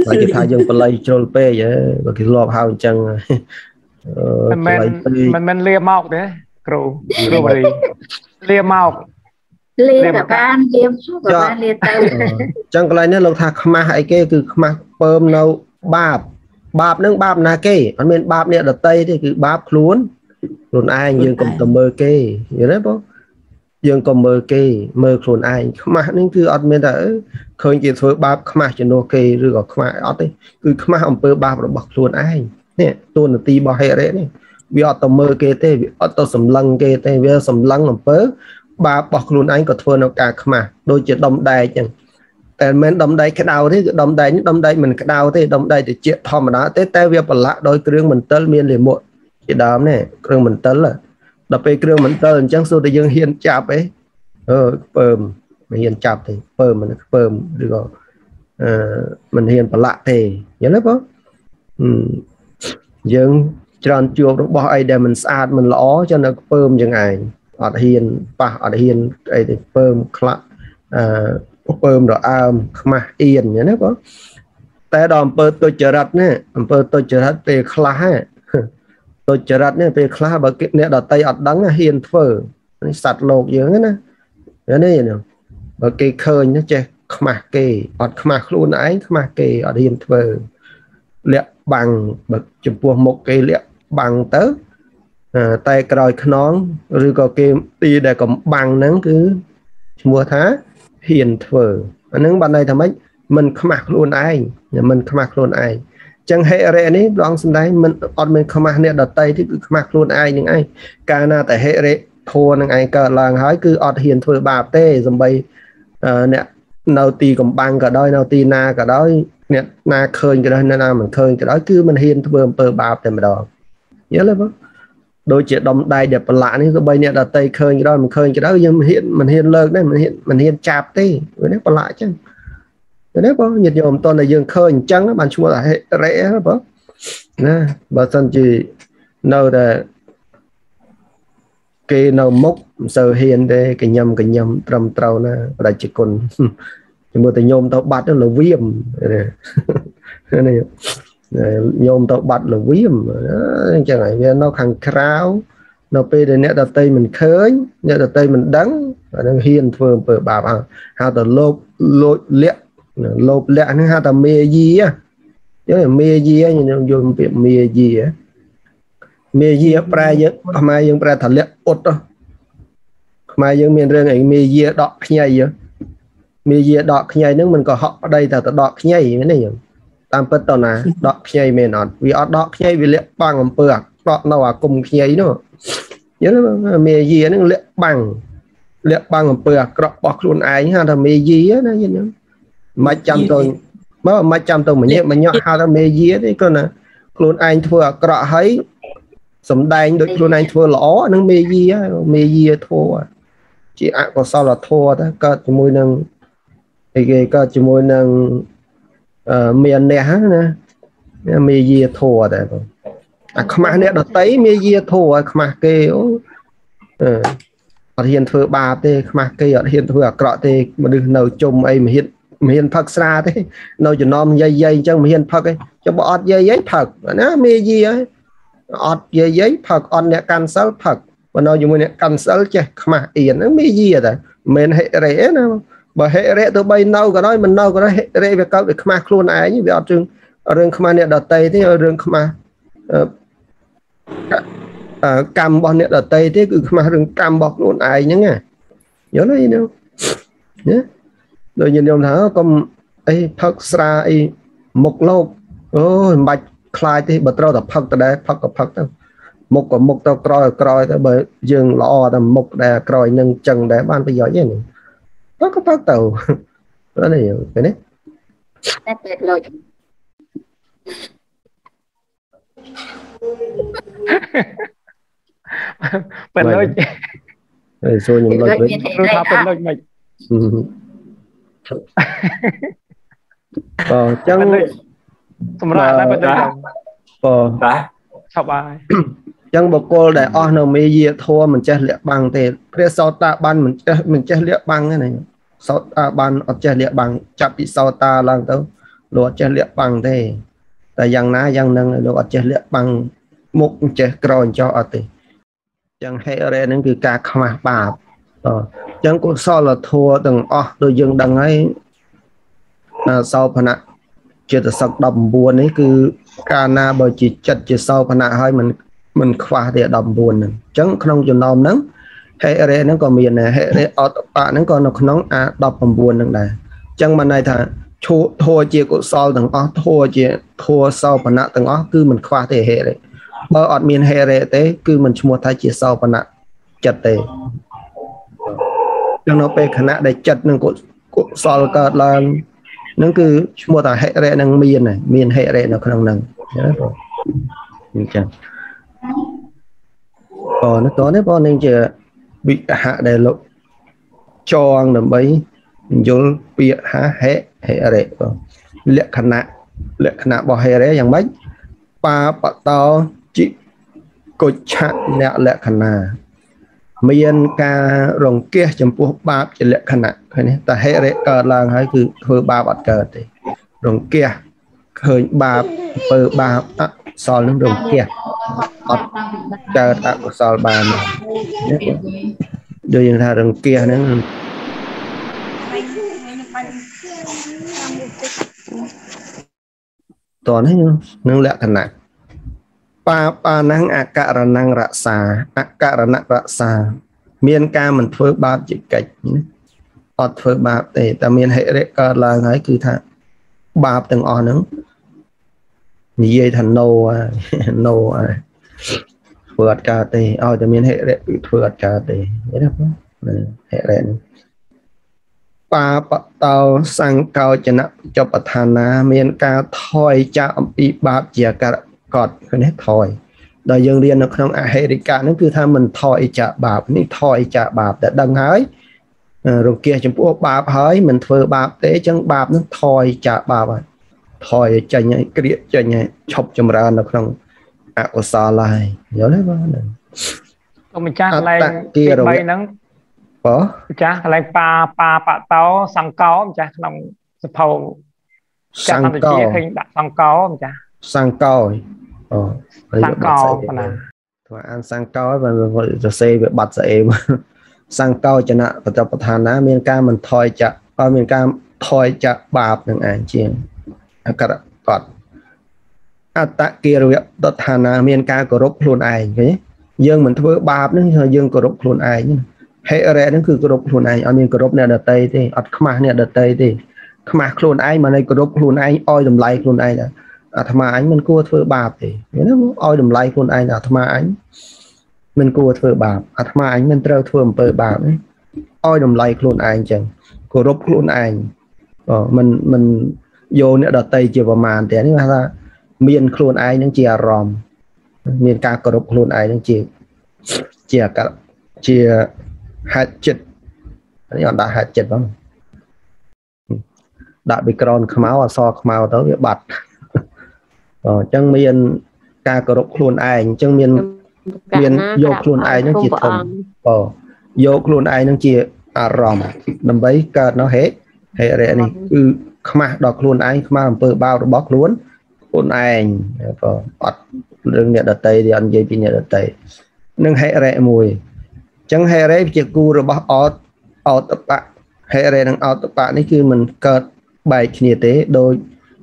បើគេថាយើងបល័យជ្រុលពេកហ៎បើគេធ្លាប់ហៅអញ្ចឹងមិនមែនមិនមែនលាមកទេគ្រូគ្រូបរិលាមកលាតែបានលាក៏បានលាទៅអញ្ចឹងកន្លែងនេះលោកថាខ្មាស់អីគេគឺខ្មាស់ពើមនៅបាបបាបនឹងបាបណាគេអត់មានបាបអ្នកដតីទេគឺបាបខ្លួនខ្លួនឯងយើងកុំទៅមើលគេយល់ទេបង យើងក៏មើលគេមើលខ្លួនឯងខ្មាស់នេះគឺអត់មានតែឃើញគេធ្វើបាបខ្មាស់ជំនួសគេឬក៏ខ្មាស់អត់ទេគឺខ្មាស់អំពើបាបរបស់ខ្លួនឯងនេះទូនាទីរបស់ហេរិនេះវាអត់ទៅមើលគេទេវាអត់ទៅសម្លឹងគេទេវាសម្លឹងអំពើបាបរបស់ខ្លួនឯងក៏ធ្វើនៅការខ្មាស់ដូចជាដុំដែកចឹងតែមិនដុំដែកក្តៅទេគឺដុំដែកនេះដុំដែកមិនក្តៅទេដុំដែកត្រជាក់ធម្មតាទេតែវាប្រឡាក់ដោយគ្រឿងមន្ទិលមានលាមកជាដើមនេះគ្រឿងមន្ទិល ដល់ពេលគ្រឿងមន្ទិលអញ្ចឹងសួរតែយើងហ៊ានចាប់អីអឺពើមមិនហ៊ានចាប់ទេពើមមិនពើមឬក៏អឺមិនហ៊ានប្រឡាក់ទេយល់ទេបងយើងច្រើនជួបរបស់អីដែលមិនស្អាតមិនល្អចឹងនៅពើមចឹងឯងអត់ហ៊ានប៉ះអត់ហ៊ានអីទេពើមខ្លាក់អឺពើមរអើមខ្មាស់អៀនចឹងណាបងតែដល់អំពើទុច្ចរិតនេះអំពើទុច្ចរិតពេលខ្លះ ទុច្ចរិតនេះពេលខ្លះបើអ្នកដតីអត់ដឹងហ៊ានធ្វើនេះសត្វលោកយើងណានេះបើគេឃើញចេះខ្មាស់គេអត់ខ្មាស់ខ្លួនឯងខ្មាស់គេអត់ហ៊ានធ្វើលាក់បាំងបើចំពោះមុខគេលាក់បាំងទៅតែក្រោយខ្នងឬក៏គេទីដែលកំបាំងហ្នឹងគឺឈ្មោះថាហ៊ានធ្វើអាហ្នឹងបានន័យថាម៉េចមិនខ្មាស់ខ្លួនឯងមិនខ្មាស់ខ្លួនឯង ចឹងហេរិនេះព្រះអង្គសំដែងមិនអត់មានខ្មាស់អ្នកដតីទេគឺខ្មាស់ខ្លួនឯងនឹងឯងកាលណាតែហេរិធัวនឹងឯងកើតឡើងហើយគឺអត់ហ៊ានធ្វើបាបទេសំបីអ្នកនៅទីកំបាំងក៏ដោយនៅទីណាក៏ដោយអ្នកណាឃើញក៏ដោយអ្នកណាមិនឃើញក៏ដោយគឺមិនហ៊ានធ្វើអំពើបាបតែម្ដងយល់ទេបងដូចជាដុំដៃដែលប្រឡាក់នេះក៏បីអ្នកដតីឃើញក៏ដោយមិនឃើញក៏ដោយយើងមិនហ៊ានមិនហ៊ានលើកទេមិនហ៊ានមិនហ៊ានចាប់ទេវានេះប្រឡាក់អញ្ចឹង នេះបងញាតិញោមតើតែយើងឃើញអញ្ចឹងបានឈ្មោះថារេបងណាបើសិនជានៅតែគេនៅមុខមិនសូវហ៊ានទេកញឹមកញឹមត្រឹមត្រូវណាប្រជាគុណជាមួយតែញោមទៅបាត់ទៅលវៀមនេះញោមទៅបាត់លវៀមអញ្ចឹងហើយវានៅខាងក្រៅនៅពេលដែលអ្នកដតីមិនឃើញអ្នកដតីមិនដឹងអានឹងហ៊ានធ្វើអំពើបាបហៅទៅលោបលោចលាក់ លោបលាក់ហ្នឹងហៅថាមេយាយមេយាខ្ញុំយល់ពាក្យមេយាមេយាប្រែយើងខ្មែរយើងប្រែថាលាក់អ៊ុតខ្មែរយើងមានរឿងអីមេយាដកខ្ញីមេយាដកខ្ញីហ្នឹងមិនក៏ហក់ប្តីតែទៅដកខ្ញីមែនទេយើងតាមពិតតណាដកខ្ញីមែនអត់វាអត់ដកខ្ញីវាលាក់បាំងអំពើអាក្រក់នៅអាគុំខ្ញីនោះយល់មេយាហ្នឹងលាក់បាំងលាក់បាំងអំពើអាក្រក់របស់ខ្លួនឯងហៅថាមេយាណាយល់ទេ មិនចាំទៅមកមិនចាំទៅមញ៉មញ៉ហៅថាមេយាទេគ្រាន់តែខ្លួនឯងធ្វើអាក្រក់ហើយសំដែងដូចខ្លួនឯងធ្វើល្អនឹងមេយាមេយាធัวជាអកុសលធัวទៅកើតជាមួយនឹងអីគេកើតជាមួយនឹងមានអ្នកណាមេយាធัวដែរបងអាខ្មាស់អ្នកដតីមេយាធัวខ្មាស់គេអូអឺអត់ហ៊ានធ្វើបាបទេខ្មាស់គេអត់ហ៊ានធ្វើអាក្រក់ទេមនុស្សនៅជុំអីមិនហ៊ាន មិនហ៊ានផឹកស្រាទេនៅចំណោមយាយយាយអញ្ចឹងមិនហ៊ានផឹកទេចុះបើអត់យាយយាយផឹកណាមេយាហើយអត់យាយផឹកអត់អ្នកកាន់សិលផឹកបើនៅជាមួយអ្នកកាន់សិលចេះខ្មាស់អៀនហ្នឹងមានយាតែមិនមែនហិរេណាបើហិរេទៅបីនៅក៏ដោយមិននៅក៏ដោយហិរេវាកើតវាខ្មាស់ខ្លួនឯងវាអត់រឿងរឿងខ្មាស់អ្នកដតីទេរឿងខ្មាស់កម្មរបស់អ្នកដតីទេគឺខ្មាស់រឿងកម្មរបស់ខ្លួនឯងហ្នឹងណាយល់ទេញោមណា ដូចញោមថាកុំអីផឹកស្រាអីមុខលោកអូយមិនបាច់ខ្លាចទេបើត្រូវតែផឹកទៅដែរផឹកក៏ផឹកទៅមុខក៏មុខទៅក្រោយក្រោយទៅបើយើងល្អតែមុខដែរក្រោយនឹងចឹងដែរបានប្រយោជន៍ទេនេះផឹកក៏ផឹកទៅហ្នឹងនេះឃើញទេតែពេទ្យលុយពេទ្យលុយអេសួរខ្ញុំលុយវិញគ្រូថាពេទ្យលុយមិន អញ្ចឹងសម្រាប់តែបើទៅបងបាទឆប់ហើយអញ្ចឹងបុគ្គលដែលអស់នៅមេយាធัวមិនចេះលាក់បាំងទេព្រះសោតាបានមិនចេះមិនចេះលាក់បាំងទេណាសោតាបានអត់ចេះលាក់បាំងចាប់ពីសោតាឡើងទៅលោកអត់ចេះលាក់បាំងទេតែយ៉ាងណាយ៉ាងនឹងលោកអត់ចេះលាក់បាំងមុខចេះក្រអញ្ចោអត់ទេអញ្ចឹងហេរ៉េហ្នឹងគឺការខ្មាស់បាប អញ្ចឹងកុសលធัวទាំងអស់ដូចយើងដឹងហើយសោភណៈចិត្តសឹក19នេះគឺកាលណាបើជាចិត្តជាសោភណៈហើយមិនមិនខ្វះទេ19ហ្នឹងអញ្ចឹងក្នុងចំណោមហ្នឹងហេរេហ្នឹងក៏មានដែរហេរេអតបៈហ្នឹងក៏នៅក្នុងអា19ហ្នឹងដែរអញ្ចឹងបានន័យថាឈួធัวជាកុសលទាំងអស់ធัវជាធัวសោបណៈទាំងអស់គឺមិនខ្វះទេហេរេបើអត់មានហេរេទេ គឺមិនឈ្មោះថាជាសោបណៈចិត្តទេ ចឹងនៅពេលខណៈដែលចិត្តនឹងកុសលកើតឡើងនឹងគឺឈ្មោះថាហិរៈនឹងមានមានហិរៈនៅក្នុងនឹងណាបងអញ្ចឹងបងតោះនេះបងនឹងជាវិហៈដែលលោកចងដើម្បីយល់ពាក្យហាហិហិរៈបងលក្ខណៈលក្ខណៈរបស់ហិរៈយ៉ាងម៉េចបាបតោจิគុច្ឆៈអ្នកលក្ខណៈ មានការរង្គះចំពោះបាបជាលក្ខណៈឃើញទេតែហេរិកើតឡើងហើយគឺធ្វើបាបអត់កើតទេរង្គះឃើញបាបអំពើបាបអកុសលនឹងរង្គះអត់កើតអកុសលបានដូចយើងថារង្គះហ្នឹងតោះនេះនឹងលក្ខណៈ បាបាណងអករណងរក្សាអករណរក្សា មានការមិនធ្វើបាបជាកិច្ចអត់ធ្វើបាបទេតែមានហិរិកើតឡើងហើយគឺថាបាបទាំងអស់ហ្នឹងនិយាយថា no no ធ្វើអត់កើតទេឲ្យតែមានហិរិគឺធ្វើអត់កើតទេឃើញទេបងហិរិហ្នឹងបាបតោសង្កោចនៈចបឋានា មានការថយចាកអំពីបាបជាការ កត់ឃើញទេថយដែលយើងរៀននៅក្នុងអហិរិកៈហ្នឹងគឺថាមិនថយអិច្ចបាបនេះថយអិច្ចបាបតែដឹងហើយរង្គៀសចំពោះបាបហើយមិនធ្វើបាបទេអញ្ចឹងបាបហ្នឹងថយចាបាបហើយថយចេញឲ្យក្រៀកចេញឲ្យឈប់ចម្រើននៅក្នុងអកុសលហើយយល់ទេបងទៅម្ចាស់កន្លែងទី3ហ្នឹងបងម្ចាស់កន្លែងប៉ាប៉ាបតោសង្កោម្ចាស់ក្នុងសភៅសង្កោឃើញដាក់សង្កោម្ចាស់សង្កោ អូសង្កោប៉ុណ្ណាធ្វើអានសង្កោបើសរសេរវាបាត់ស្អេមកសង្កោចនៈបត្រប្រធានណាមានការមិនថយចាក់ក៏មានការថយចាក់បាបនឹងឯងជាងអក្សរកត់អតគិរវៈដដ្ឋានាមានការគោរពខ្លួនឯងឃើញយើងមិនធ្វើបាបនឹងយើងគោរពខ្លួនឯងហេរ៉េនឹងគឺគោរពខ្លួនឯងអត់មានគោរពអ្នកដតីទេអត់ខ្មាស់អ្នកដតីទេខ្មាស់ខ្លួនឯងមកនៃគោរពខ្លួនឯងឲ្យតម្លៃខ្លួនឯង អាត្មាអញមិនគួរធ្វើបាបទេឃើញទេឲ្យតម្លៃខ្លួនឯងអាត្មាអញមិនគួរធ្វើបាបអាត្មាអញមិនត្រូវធ្វើអំពើបាបទេឲ្យតម្លៃខ្លួនឯងចឹងគោរពខ្លួនឯងមិនមិនយកអ្នកដតីជាប្រមាណទេនេះថាមានខ្លួនឯងនឹងជាអារម្មណ៍មានការគោរពខ្លួនឯងនឹងជាជាអកជាហេតុចិត្តនេះអត់ដាក់ហេតុចិត្តបងដាក់ប៊ីក្រនខ្មៅអសខ្មៅទៅវាបាត់ អញ្ចឹងមានការគោរពខ្លួនឯងអញ្ចឹងមានមានយកខ្លួនឯងនឹងជាធំបយកខ្លួនឯងនឹងជាអារម្មណ៍ដើម្បីកើតនៅហេហេរៈនេះគឺខ្មាស់ដល់ខ្លួនឯងខ្មាស់អំពើបាបរបស់ខ្លួនខ្លួនឯងបើអត់រឿងអ្នកដតីទេអត់និយាយពីអ្នកដតីនឹងហេរៈមួយអញ្ចឹងហេរៈជាគូរបស់អតអតបៈហេរៈនិងអតបៈនេះគឺមិនកើតបែកគ្នាទេដោយ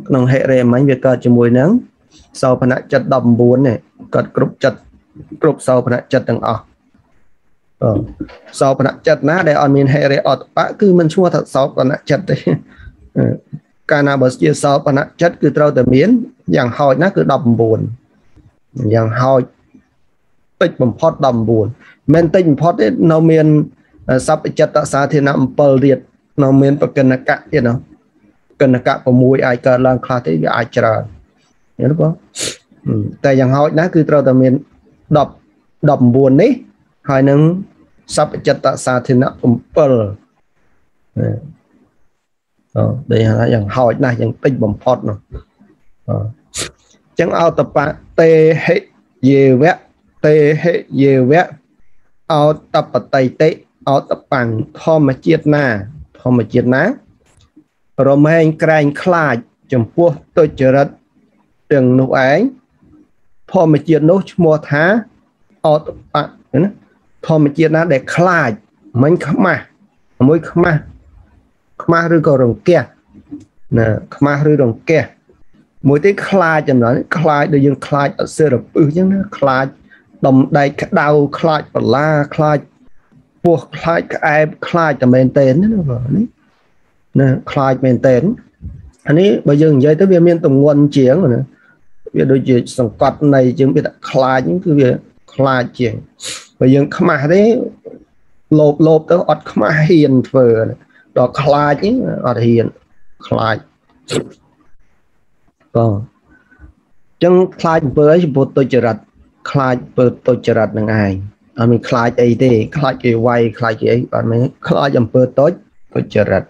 ក្នុងហេរៈមិញវាកើតជាមួយនឹងសោភនៈចិត្ត19នេះកើតគ្រប់ចិត្តគ្រប់សោភនៈចិត្តទាំងអស់សោភនៈចិត្តណាដែលអត់មានហេរិអតបៈគឺមិនឈ្មោះថាសោភនៈចិត្តទេកាលណាបើជាសោភនៈចិត្តគឺត្រូវតែមានយ៉ាងហោចណាគឺ19យ៉ាងហោចតិចបំផុត19មិនតិចបំផុតទេនៅមានសព្វចិត្តសាធារណៈ7ទៀតនៅមានបកិនកៈទៀតណា កិនកៈ6អាចកើតឡើងខ្លះទេវាអាចច្រើនយល់ទេបងតែយ៉ាងហោចណាគឺត្រូវតែមាន10 19នេះហើយនឹងសព្វចិត្តសាធារណៈ7អឺដែលថាយ៉ាងហោចណាស់យ៉ាងតិចបំផុតនោះអឺចឹងអតបៈតេហិយេវៈតេហិយេវៈអតបតៃតេអតបាំងធម្មជាតិណាធម្មជាតិណា រមែងក្រែងខ្លាច ចំពោះទុច្ចរិតទាំងនោះឯងធម្មជាតិនោះឈ្មោះថាអតបៈណាធម្មជាតិណាដែលខ្លាចមិញខ្មាស់មួយខ្មាស់ខ្មាស់ឬក៏រង្គះណាខ្មាស់ឬរង្គះមួយទៀតខ្លាចចំណុចខ្លាចដូចយើងខ្លាចអសិរពឹសអញ្ចឹងណាខ្លាចដំដែកក្តៅខ្លាចបលាខ្លាចពោះខ្លាចក្អែបខ្លាចតែមែនតេនណាបងនេះ ណាខ្លាចមែនតេនអានេះបើយើងនិយាយទៅវាមានទម្ងន់ជាងណាវាដូចជាសង្កត់នៃជាងវាថាខ្លាចហ្នឹងគឺវាខ្លាចជាងបើយើងខ្មាស់ទេលោបលោបទៅអត់ខ្មាស់ហ៊ានធ្វើដល់ខ្លាចហ្នឹងអត់ហ៊ានខ្លាចបងអញ្ចឹងខ្លាចអំពើអីចំពោះទុច្ចរិតខ្លាចពើទុច្ចរិតនឹងឯងអត់មានខ្លាចអីទេ ខ្លាចគេវាយខ្លាចគេអីអត់មានខ្លាចអំពើទុច្ចទុច្ចរិត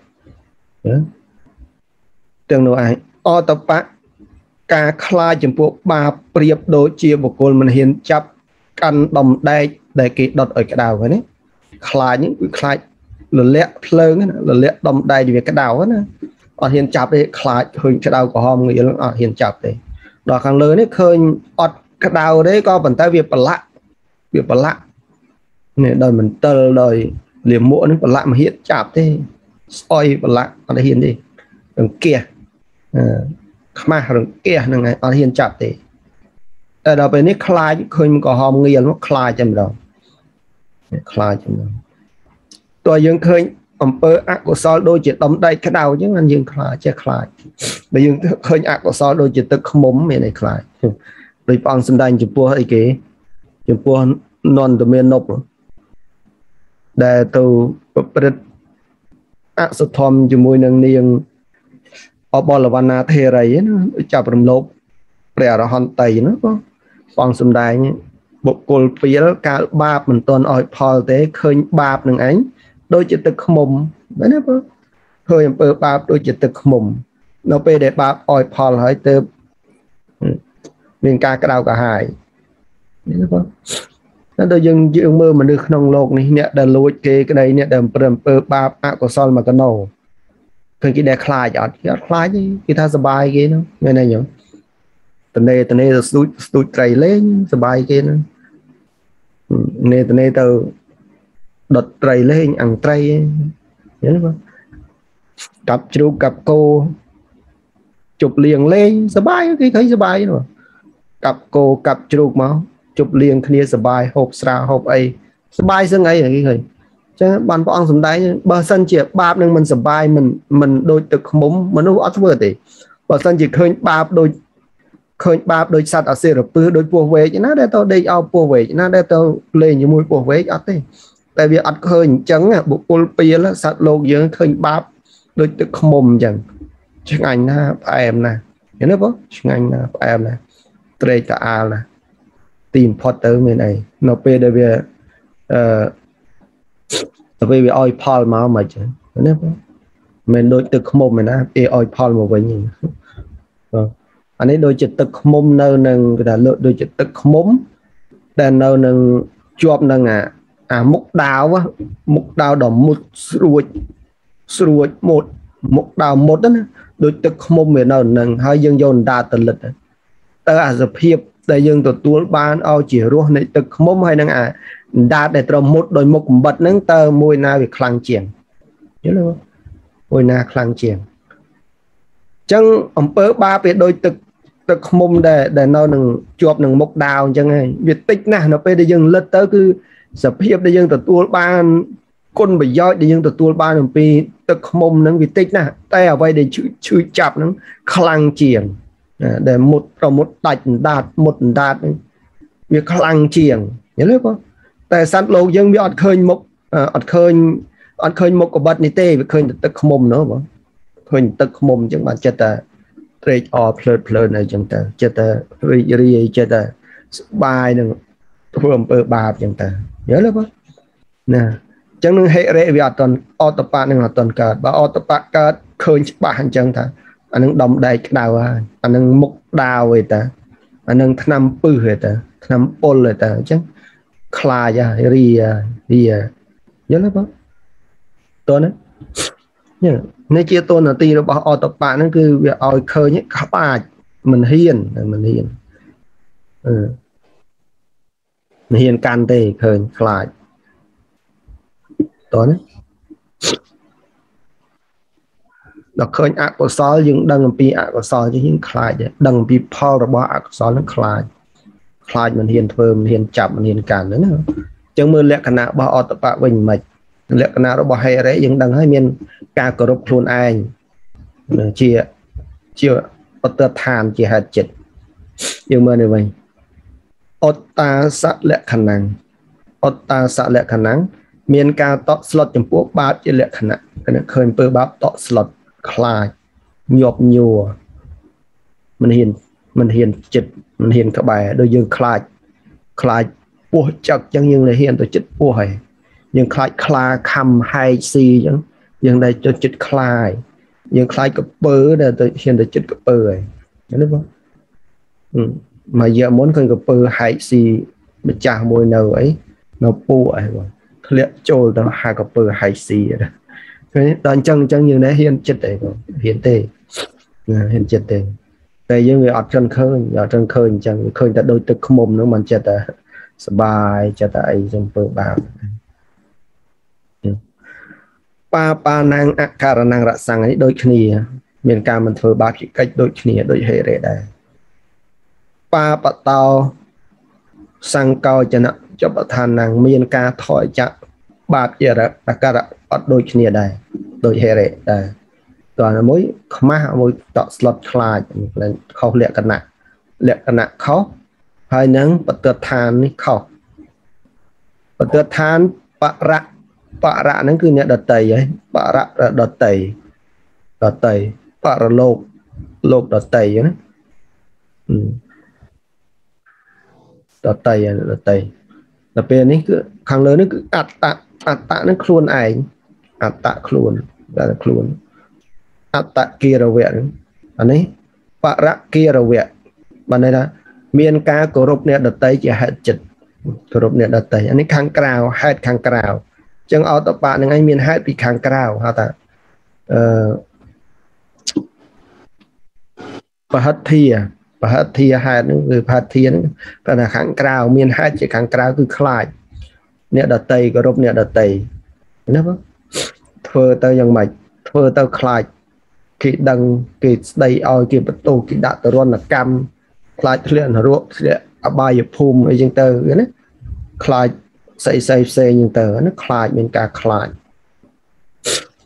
ទាំងនោះឯងអតបៈការខ្លាចចំពោះបាបប្រៀបដូចជាបុគ្គលមិនហ៊ានចាប់កាន់ដំដែកដែលគេដុតឲ្យក្តៅហ្នឹងណាខ្លាចហ្នឹងគឺខ្លាចលលាក់ភ្លើងណាលលាក់ដំដែកវាក្តៅណាអត់ហ៊ានចាប់ទេខ្លាចឃើញក្តៅក្រហមងាយអត់ហ៊ានចាប់ទេដល់ខាងលើនេះឃើញអត់ក្តៅទេក៏ប៉ុន្តែវាប្រឡាក់វាប្រឡាក់នេះដោយមន្ទិលដោយលាមកនឹងប្រឡាក់មហិតចាប់ទេ ស្អុយប្រឡាក់អត់ហ៊ានទេរង្គះខ្មាស់រង្គះហ្នឹងអត់ហ៊ានចាប់ទេតែដល់ពេលនេះខ្លាចឃើញក្រហមងាយមកខ្លាចតែម្ដងខ្លាចតែម្ដងតើយើងឃើញអំពើអកុសលដូចជាដំដែកក្តៅអញ្ចឹងយើងខ្លាចចេះខ្លាចបើយើងឃើញអកុសលដូចជាទឹកខ្មុំមានអីខ្លាចដោយព្រះអង្គសម្ដែងចំពោះអីគេចំពោះនន្តមាននប់ដែលទៅប្រព្រឹត្ត អសុធម្មជាមួយនឹងនាងអបលវណ្ណាធេរីណាចាប់រំលោភព្រះអរហន្តីណាបងបងសំដែងបុគ្គលពីលកាលបាបមិនទាន់ឲ្យផលទេឃើញបាបនឹងឯងដូចជាទឹកខ្មុំមែនទេបងឃើញអំពើបាបដូចជាទឹកខ្មុំ នៅពេលដែលបាបឲ្យផលហើយទៅមានការក្តៅក្រហាយនេះបងតែ ដល់យើងយើងមើលមនុស្សក្នុងโลกនេះអ្នកដែលលួចគេក្តីអ្នកដែលប្រឹមអំពើបាបអកុសលមកកណោឃើញគេដែលខ្លាចអត់គេអត់ខ្លាចទេគេថាសុបាយគេហ្នឹងមែនទេញោមតនេតនេទៅស្ទូចស្ទូចត្រីលេងសុបាយគេហ្នឹងនេតនេទៅដុតត្រីលេងអង្ត្រីហ្នឹងបងកាប់ជ្រូកកាប់គោជប់លៀងលេងសុបាយគេឃើញសុបាយនោះកាប់គោកាប់ជ្រូកមក ជប់លៀងគ្នាសុបាយហូបស្រាហូបអីសុបាយសឹងអីគេឃើញចឹងបានព្រះអង្គសំដែងបើសិនជាបាបនឹងមិនសុបាយមិនមិនដូចទឹកខ្មុំមនុស្សអត់ធ្វើទេបើសិនជាឃើញបាបដូចឃើញបាបដូចសត្វអសិរពឹសដូចពស់វែកណាដែលទៅដេកអោពស់វែកណាដែលទៅលេងជាមួយពស់វែកអត់ទេតែវាអត់ឃើញអញ្ចឹងបុគ្គលពៀលសត្វលោកយើងឃើញបាបដូចទឹកខ្មុំអញ្ចឹងឆ្ងាញ់ណាស់ផ្អែមណាស់ឃើញទេបងឆ្ងាញ់ណាស់ផ្អែមណាស់ត្រេកតាអាលណាស់ ទីបំផុតទៅមានអីនៅពេលដែលវាអឺទៅពេលវាឲ្យផលមកមិនចឹងណាបងមិនដូចទឹកខ្មុំឯណាគេឲ្យផលមកវិញបងអានេះដូចជាទឹកខ្មុំនៅនឹងគេថាលើដូចជាទឹកខ្មុំដែលនៅនឹងជាប់នឹងអាអាមុខដាវមុខដាវដ៏មុតស្រួចស្រួចមុតមុខដាវមុតណាដូចទឹកខ្មុំវានៅនឹងហើយយើងយកអណ្ដាតទៅលិតទៅអាសភាព ដែលយើងទទួលបានឲ្យជារសនៃទឹកខ្មុំហើយនឹងអាអណ្ដាតដែលត្រូវមុតដោយមុខកំបិតហ្នឹងតើមួយណាវាខ្លាំងជាងយល់ទេមួយណាខ្លាំងជាងអញ្ចឹងអំពើបាបវាដូចទឹកទឹកខ្មុំដែលដែលនៅនឹងជាប់នឹងមុខដាវអញ្ចឹងហើយវាតិចណាស់នៅពេលដែលយើងលិតទៅគឺសភាពដែលយើងទទួលបានគុណប្រយោជន៍ដែលយើងទទួលបានអំពីទឹកខ្មុំហ្នឹងវាតិចណាស់តែអ្វីដែលឈឺចាប់ហ្នឹងខ្លាំងជាង ដែលមុតប្រមុតដាច់អណ្ដាតមុតអណ្ដាតហ្នឹងវាខ្លាំងជាងយល់ទេបងតែសត្វលោកយើងវាអត់ឃើញមុខអត់ឃើញអត់ឃើញមុខកបិតនេះទេវាឃើញតែទឹកខ្មុំនោះបងឃើញទឹកខ្មុំអញ្ចឹងបានចិត្តតែត្រេកអរភ្លើតភ្លើនអីចឹងទៅចិត្តតែរីករាយចិត្តតែសបាយនឹងធ្វើអំពើបាបចឹងទៅយល់ទេបងណាអញ្ចឹងនឹងហេរិវាអត់តន់អតបៈនឹងអត់តន់កើតបើអតបៈកើតឃើញច្បាស់អញ្ចឹងថា អានឹងដំដែកក្តៅហើយអានឹងមុខដាវឯតាអានឹងឆ្នាំពឹសឯតាឆ្នាំពុលឯតាអញ្ចឹងខ្លាចរីរីយល់ទេបងតើណានេះនេះជាតួនាទីរបស់អតបៈហ្នឹងគឺវាឲ្យឃើញក្បាច់មិនហ៊ានមិនហ៊ានអឺមិនហ៊ានកាន់ទេឃើញខ្លាចតើណា ដល់ឃើញអកុសលយើងដឹងអំពីអកុសលយើងខ្លាចដឹងអំពីផលរបស់អកុសលនឹងខ្លាចខ្លាចមិនហ៊ានធ្វើមិនហ៊ានចាប់មិនហ៊ានកាន់ហ្នឹងណាអញ្ចឹងមើលលក្ខណៈរបស់អតបៈវិញមិនលក្ខណៈរបស់ហេរេយើងដឹងហើយមានការគោរពខ្លួនឯងជាជាអត្តឋានជាហេតុចិត្តយើងមើលនេះវិញអត្តាសលក្ខណៈអត្តាសលក្ខណៈមានការតក់ស្លុតចំពោះបាបជាលក្ខណៈឃើញពើបាបតក់ស្លុត ខ្លាចញាប់ញួរមិនហ៊ានមិនហ៊ានចិត្តមិនហ៊ានក្បែរដូចយើងខ្លាចខ្លាចពោះចឹកចឹងយើងហ៊ានទៅចិត្តពោះហើយយើងខ្លាចខ្លាខំហែកស៊ីចឹងយើងដែរទៅចិត្តខ្លាយយើងខ្លាចកពើដែលទៅហ៊ានទៅចិត្តកពើហើយណាបងមកយកមុនឃើញកពើហែកស៊ីម្ចាស់មួយនៅអីនៅពូអីបងធ្លាក់ចូលទៅហៅកពើហែកស៊ីហ្នឹង ឃើញដល់អញ្ចឹងអញ្ចឹងយើងណែហ៊ានចិត្តទេបងហ៊ានទេហ៊ានចិត្តទេតែយើងវាអត់ចង់ឃើញអត់ចង់ឃើញអញ្ចឹងឃើញតែដូចទឹកខ្មុំហ្នឹងមិនចិត្តតែសបាយចិត្តតែអីចំពើបាបបាបាណាងអការណងរសង្ឃនេះដូចគ្នា មានការមិនធ្វើបាបជាកិច្ចដូចគ្នាដូចហេរេដែរបាបតោសង្កោចនៈចបឋានងមានការថយចាក់បាបជារអការៈ អត់ដូចគ្នាដែរដូចហេរេដែរតើមួយខ្មាស់មួយតក់ស្លុតខ្លាចខុសលក្ខណៈលក្ខណៈខុសហើយនឹងបទដ្ឋាននេះខុសបទដ្ឋានបរៈបរៈហ្នឹងគឺអ្នកដតីហើយបរៈដតីដតីបរលោកលោកដតីណាដតីដតីដល់ពេលនេះគឺខាងលើនេះគឺអត្តអត្តនឹងខ្លួនឯង អត្តខ្លួនតែខ្លួនអត្តគិរវៈអានេះបរគិរវៈបានន័យថាមានការគោរពអ្នកដតីជាហេតុចិត្តគោរពអ្នកដតីអានេះខាងក្រៅហេតុខាងក្រៅអញ្ចឹងអតបៈនឹងឯងមានហេតុពីខាងក្រៅហៅថាអឺបហិទ្ធាបហិទ្ធាហេតុហ្នឹងគឺបហិទ្ធាហ្នឹងតែខាងក្រៅមានហេតុជាខាងក្រៅគឺខ្លាចអ្នកដតីគោរពអ្នកដតីណាបង ធ្វើទៅយ៉ាងម៉េចធ្វើទៅខ្លាចគេដឹងគេស្ដីឲ្យគេបន្ទោសគេដាក់ទរណកម្មខ្លាចធ្លាក់នរកធ្លាក់អបាយភូមិអីចឹងទៅណាខ្លាចស្អីស្អីផ្សេងចឹងទៅណាខ្លាចមានការខ្លាច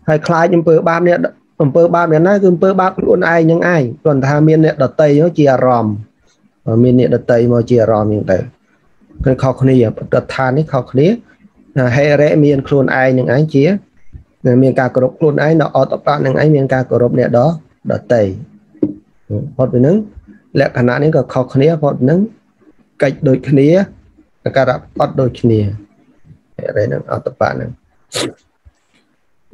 ហើយខ្លាចអំពើបាបនេះអំពើបាបយ៉ាងណាគឺអំពើបាបខ្លួនឯងនឹងឯងគ្រាន់តែថាមានអ្នកដតីជាអារម្មណ៍មានអ្នកដតីមកជាអារម្មណ៍ហ្នឹងទៅគឺខុសគ្នាបទដ្ឋាននេះខុសគ្នាហេរៈមានខ្លួនឯងនឹងឯងជា មានការគោរពខ្លួនឯងដល់អតបៈនឹងឯងមានការគោរពអ្នកដដតីផុតពីនឹងលក្ខណៈនេះក៏ខុសគ្នាផុតនឹងកិច្ចដូចគ្នាការៈអត់ដូចគ្នាហេរៈនឹងអតបៈនឹង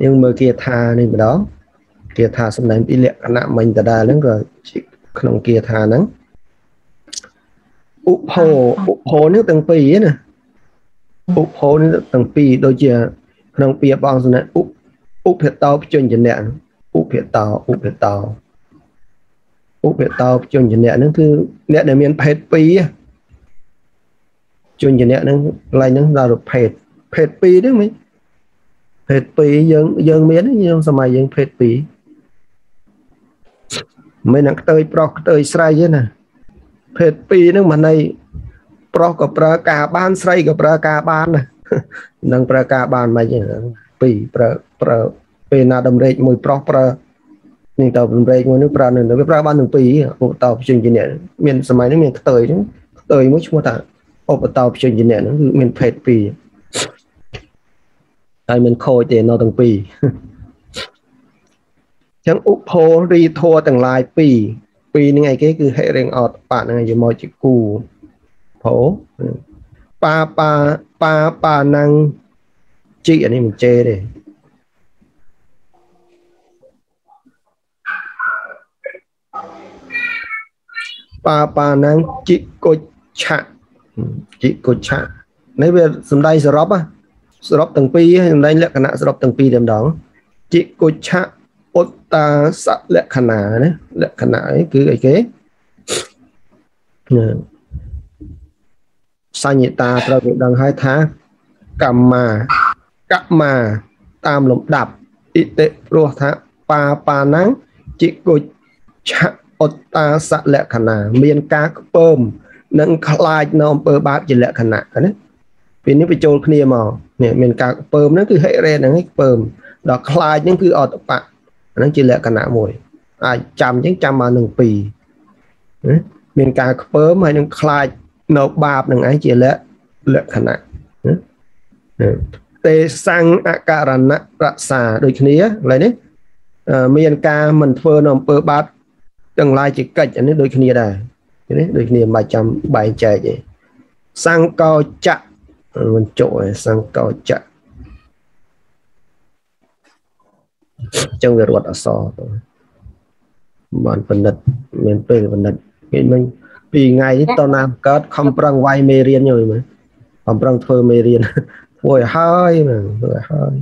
យើងមើលគាថានេះម្ដងគាថាសំដែងពីលក្ខណៈមិញដដែលហ្នឹងក៏ក្នុងគាថាហ្នឹងឧបោឧបោនេះទាំងពីរណាឧបោនេះទាំងពីរដូចជាក្នុងពាក្យបងសំណាឧ ឧបតោភ្ជញ្ជនៈឧបតោឧបតោឧបតោភ្ជញ្ជនៈហ្នឹងគឺអ្នកដែលមានភេទពីរជញ្ជនៈហ្នឹងកន្លែងហ្នឹងដល់ភេទភេទពីរហ្នឹងមិញភេទពីរយើងយើងមានយើងសម័យយើងភេទពីរមិននឹងខ្ទើយប្រុសខ្ទើយស្រីទេណាភេទពីរហ្នឹងមិនន័យប្រុសក៏ប្រើការបានស្រីក៏ប្រើការបានណានឹងប្រើការបានមិនហ្នឹង ពីរប្រើប្រើពេលណាតម្រេកមួយប្រុសប្រើនេះតតម្រេកមួយនេះប្រើនឹងវាប្រើបានទាំងពីរឧបតោព្យញ្ជនៈមានសម័យនេះមានខ្ទើយហ្នឹងខ្ទើយមួយឈ្មោះថាឧបតោព្យញ្ជនៈហ្នឹងគឺមានភេទពីរហើយមិនខូចទេនៅទាំងពីរចឹងឧបោរីធัวទាំងឡាយពីរពីរហ្នឹងឯគេគឺហិរិងអត់បាក់ហ្នឹងយកមកជាគូផោប៉ាប៉ាប៉ាប៉ាណាំង ជីអានេះមិនចេទេប៉ាប៉ាណាំងជីគុជឆៈជីគុជឆៈនេះវាសំដែងសរុបសរុបទាំងពីរសំដែងលក្ខណៈសរុបទាំងពីរតែម្ដងជីគុជឆៈឧត្តាសលក្ខណៈណាលក្ខណៈអីគឺអីគេសញ្ញតាត្រូវគេដឹងហើយថាកម្មា កមាតាមលំដាប់អ៊ីតិព្រោះថាបាបាណាំងជីគុឆឧត្តាសលក្ខណៈមានការខ្ពើមនិងខ្លាចនៅអំពើបាបជាលក្ខណៈណាពីនេះបញ្ចូលគ្នាមកនេះមានការខ្ពើមហ្នឹងគឺហិរេហ្នឹងឯងខ្ពើមដល់ខ្លាចហ្នឹងគឺអតបៈហ្នឹងជាលក្ខណៈមួយអាចចាំអញ្ចឹងចាំមកនឹងពីរមានការខ្ពើមហើយនឹងខ្លាចនៅបាបនឹងឯងជាលក្ខណៈ ទេសੰអករណៈរក្សាដូចគ្នាឥឡូវនេះមានការមិនធ្វើនៅអំពើបាបទាំងឡាយជាកិច្ចអានេះដូចគ្នាដែរនេះដូចគ្នាមិនបាច់ចាំបែងចែកទេសង្កោចៈមិនចុះសង្កោចៈចឹងវារត់អសរទៅបានបណ្ឌិតមានពេលបណ្ឌិតគេមិញពីថ្ងៃនេះតណាកើតខំប្រឹងវាយមេរៀនយល់មើលខំប្រឹងធ្វើមេរៀន ធ្វើឲ្យហើយមើលធ្វើឲ្យហើយ